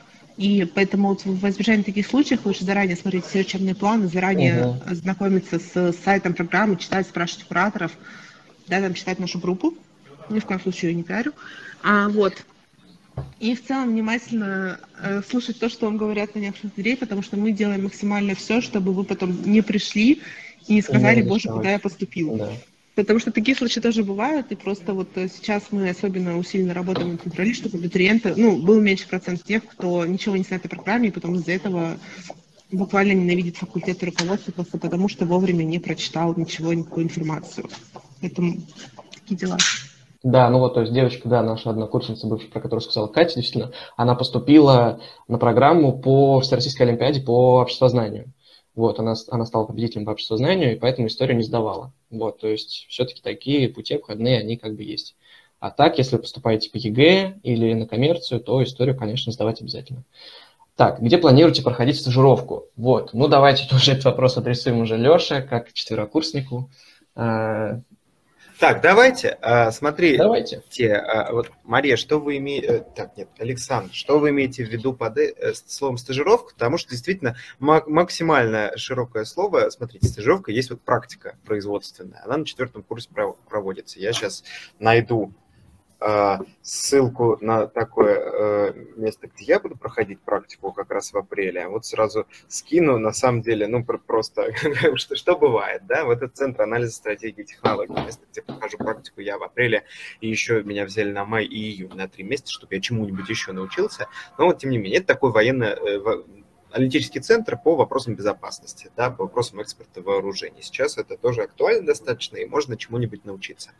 И поэтому вот в избежание таких случаев лучше заранее смотреть все учебные планы, заранее uh-huh. знакомиться с сайтом программы, читать, спрашивать кураторов, да, там читать нашу группу. Ни в коем случае ее не пиарю. А, вот. И в целом внимательно э, слушать то, что вам говорят на некоторых дверей, потому что мы делаем максимально все, чтобы вы потом не пришли и не сказали, боже, куда я поступил. Да. Потому что такие случаи тоже бывают, и просто вот э, сейчас мы особенно усиленно работаем над контролем, чтобы абитуриенты, ну, был меньше процент тех, кто ничего не знает о программе, и потом из-за этого буквально ненавидит факультет и руководство просто потому, что вовремя не прочитал ничего, никакую информацию. Поэтому такие дела. Да, ну вот, то есть девочка, да, наша однокурсница, бывшая, про которую сказала Катя, действительно, она поступила на программу по Всероссийской Олимпиаде по обществознанию. Вот, она, она стала победителем по обществознанию, и поэтому историю не сдавала. Вот, то есть все-таки такие пути обходные, они как бы есть. А так, если вы поступаете по ЕГЭ или на коммерцию, то историю, конечно, сдавать обязательно. Так, где планируете проходить стажировку? Вот, ну давайте тоже <laughs> этот вопрос адресуем уже Леше, как четверокурснику. Так, давайте, а, смотри, давайте. Те, а, вот, Мария, что вы имеете, э, так, нет, Александр, что вы имеете в виду под э, словом стажировка? Потому что действительно максимально широкое слово, смотрите, стажировка есть вот практика производственная, она на четвертом курсе проводится. Я сейчас найду ссылку на такое э, место, где я буду проходить практику как раз в апреле. Вот сразу скину, на самом деле, ну, просто <laughs> что, что бывает, да, вот этот центр анализа стратегии и технологий, место, где прохожу практику я в апреле, и еще меня взяли на май и июнь, на три месяца, чтобы я чему-нибудь еще научился. Но вот, тем не менее, это такой военный э, аналитический центр по вопросам безопасности, да, по вопросам экспорта вооружений. Сейчас это тоже актуально достаточно, и можно чему-нибудь научиться.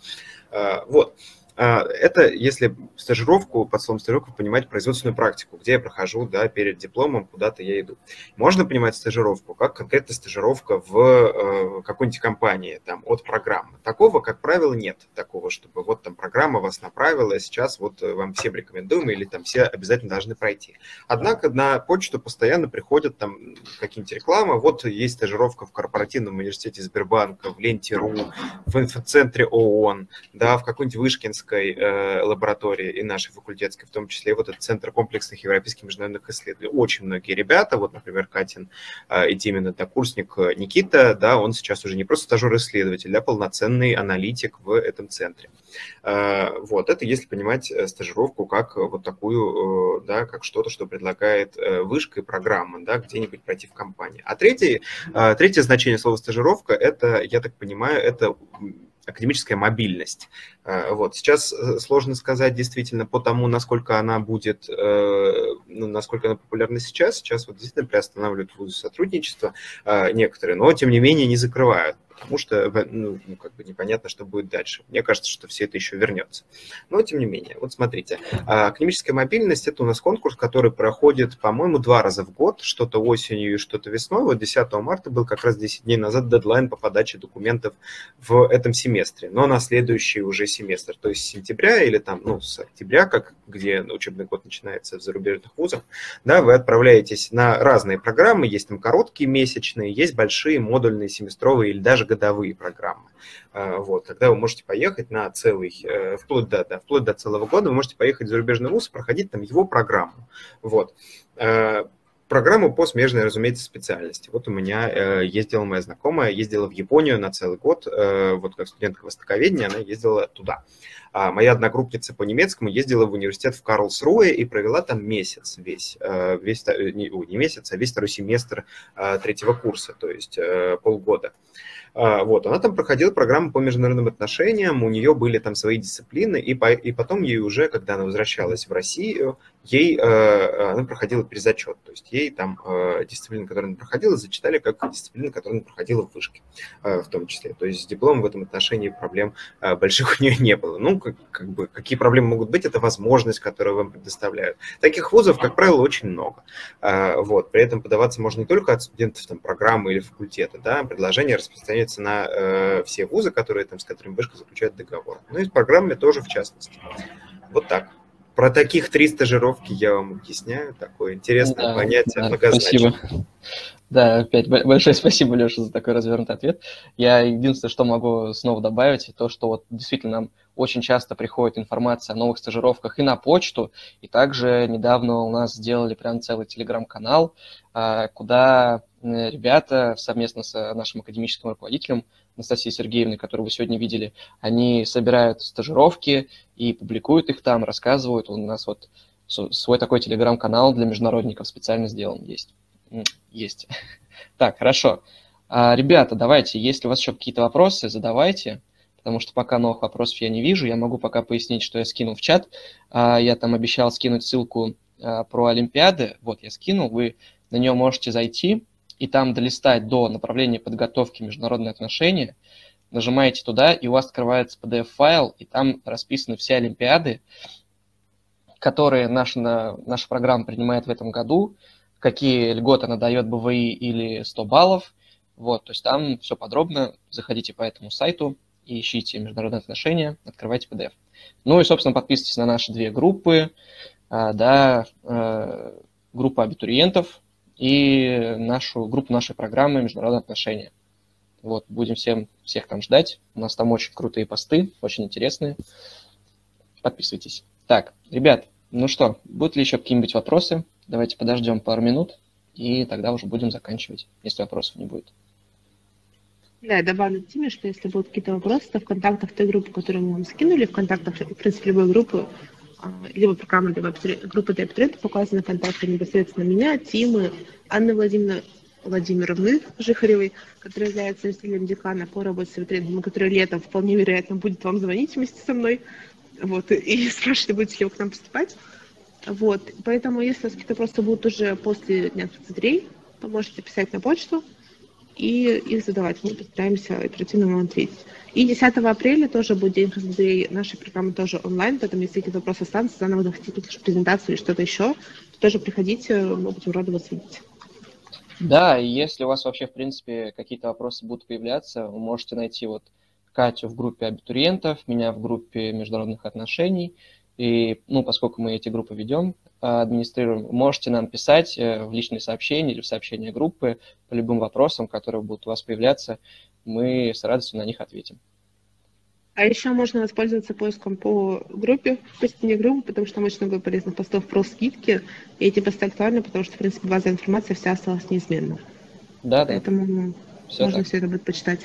А, вот. А, это если стажировку, под словом стажировку понимать производственную практику, где я прохожу да, перед дипломом, куда-то я иду. Можно понимать стажировку как конкретно стажировка в э, какой-нибудь компании там, от программы. Такого, как правило, нет. Такого, чтобы вот там программа вас направила, сейчас вот э, вам всем рекомендуем, или там все обязательно должны пройти. Однако на почту постоянно приходят там какие-нибудь рекламы. Вот есть стажировка в корпоративном университете Сбербанка, в Ленте.ру, в инфоцентре ООН, да, в какой-нибудь Вышкинск Московской э, лаборатории и нашей факультетской, в том числе вот этот Центр комплексных европейских международных исследований. Очень многие ребята, вот, например, Катин э, и Тимин, однокурсник э, Никита, да, он сейчас уже не просто стажер-исследователь, а полноценный аналитик в этом центре. Э, вот, это если понимать э, стажировку как вот такую, э, да, как что-то, что предлагает э, вышка и программа, да, где-нибудь пройти в компании. А третье, э, третье значение слова стажировка, это, я так понимаю, это академическая мобильность. Э, вот. Сейчас э, сложно сказать действительно по тому, насколько она будет, э, ну, насколько она популярна сейчас. Сейчас вот действительно приостанавливают вузы сотрудничества некоторые, но тем не менее не закрывают потому что ну, ну, как бы непонятно, что будет дальше. Мне кажется, что все это еще вернется. Но тем не менее, вот смотрите, академическая мобильность – это у нас конкурс, который проходит, по-моему, два раза в год, что-то осенью и что-то весной. Вот 10 марта был как раз 10 дней назад дедлайн по подаче документов в этом семестре, но на следующий уже семестр, то есть с сентября или там, ну, с октября, как, где учебный год начинается в зарубежных вузах, да, вы отправляетесь на разные программы, есть там короткие месячные, есть большие модульные семестровые или даже годовые программы. А, вот, тогда вы можете поехать на целый, э, вплоть до, да, вплоть до целого года, вы можете поехать в зарубежный вуз и проходить там его программу. Вот а, программу по смежной, разумеется, специальности. Вот у меня э, ездила моя знакомая, ездила в Японию на целый год, э, вот как студентка востоковедения, она ездила туда. А моя одногруппница по немецкому ездила в университет в Карлсруэ и провела там месяц весь, э, весь не, не месяц, а весь второй семестр э, третьего курса, то есть э, полгода. А, вот, она там проходила программу по международным отношениям, у нее были там свои дисциплины, и, по, и потом ей уже, когда она возвращалась в Россию, ей, э, она проходила перезачет, то есть ей там э, дисциплины, которые она проходила, зачитали как дисциплины, которые она проходила в вышке э, в том числе. То есть с дипломом в этом отношении проблем больших <laughs> у нее не было. Ну, как, как бы, какие проблемы могут быть, это возможность, которую вам предоставляют. Таких вузов, как правило, очень много. Вот, при этом подаваться можно не только от студентов там, программы или факультета, да, предложение распространяется на все вузы, которые, там, с которыми вышка заключает договор. Ну и с программами тоже в частности. Вот так. Про таких три стажировки я вам объясняю. Такое интересное Да, понятие, да, спасибо. Да, опять большое спасибо, Леша, за такой развернутый ответ. Я единственное, что могу снова добавить, то, что вот действительно нам очень часто приходит информация о новых стажировках и на почту, и также недавно у нас сделали прям целый телеграм-канал, а, куда ребята совместно с нашим академическим руководителем Анастасией Сергеевной, которую вы сегодня видели, они собирают стажировки и публикуют их там, рассказывают. У нас вот свой такой телеграм-канал для международников специально сделан есть. Есть. <laughs> Так, хорошо. А, Ребята, давайте, если у вас еще какие-то вопросы, задавайте, потому что пока новых вопросов я не вижу. Я могу пока пояснить, что я скинул в чат. А, Я там обещал скинуть ссылку а, про Олимпиады. Вот, я скинул, вы на нее можете зайти и там долистать до направления подготовки международные отношения. Нажимаете туда, и у вас открывается PDF-файл, и там расписаны все Олимпиады, которые наша, на- наша программа принимает в этом году, какие льготы она дает БВИ или 100 баллов. Вот, то есть там все подробно. Заходите по этому сайту и ищите международные отношения, открывайте PDF. Ну и, собственно, подписывайтесь на наши две группы, а, да, э, группа абитуриентов и нашу группу нашей программы международные отношения. Вот, будем всем, всех там ждать. У нас там очень крутые посты, очень интересные. Подписывайтесь. Так, ребят, ну что, будут ли еще какие-нибудь вопросы? Давайте подождем пару минут, и тогда уже будем заканчивать, если вопросов не будет. Да, я добавлю Тиме, что если будут какие-то вопросы, то в контактах той группы, которую мы вам скинули, в контактах, в принципе, любой группы, либо программы для группы для указаны контакты непосредственно меня, Тимы, Анны Владимировны, Владимировны Жихаревой, которая является заместителем декана по работе с абитуриентами, которая летом вполне вероятно будет вам звонить вместе со мной вот, и <laughs> спрашивать, будете ли вы к нам поступать. Вот, поэтому если у вас какие-то вопросы будут уже после дня 33, то можете писать на почту, и их задавать. Мы постараемся оперативно вам ответить. И 10 апреля тоже будет день благодарей нашей программы тоже онлайн, поэтому если какие-то вопросы останутся, заново захотите презентацию или что-то еще, то тоже приходите, мы будем рады вас видеть. Да, и если у вас вообще, в принципе, какие-то вопросы будут появляться, вы можете найти вот Катю в группе абитуриентов, меня в группе международных отношений. И, ну, поскольку мы эти группы ведем, а, администрируем, можете нам писать э, в личные сообщения или в сообщения группы по любым вопросам, которые будут у вас появляться. Мы с радостью на них ответим. А еще можно воспользоваться поиском по группе, по стене группы, потому что там очень много полезных постов про скидки, и эти посты актуальны, потому что, в принципе, база информации вся осталась неизменна. Да, да, Поэтому все можно так. все это будет почитать.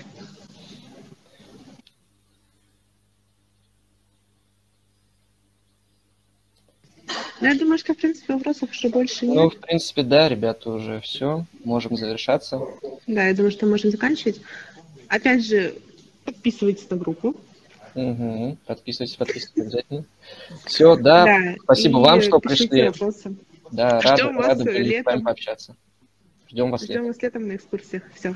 Ну, я думаю, что, в принципе, вопросов уже больше нет. Ну, в принципе, да, ребята, уже все, можем завершаться. Да, я думаю, что можем заканчивать. Опять же, подписывайтесь на группу. Мгм. Подписывайтесь, подписывайтесь обязательно. Все, да, спасибо и вам, что пришли. вопросы. да, Ждем вас рады были с летом. вами пообщаться. Ждем вас Ждем летом. вас летом на экскурсиях. Все.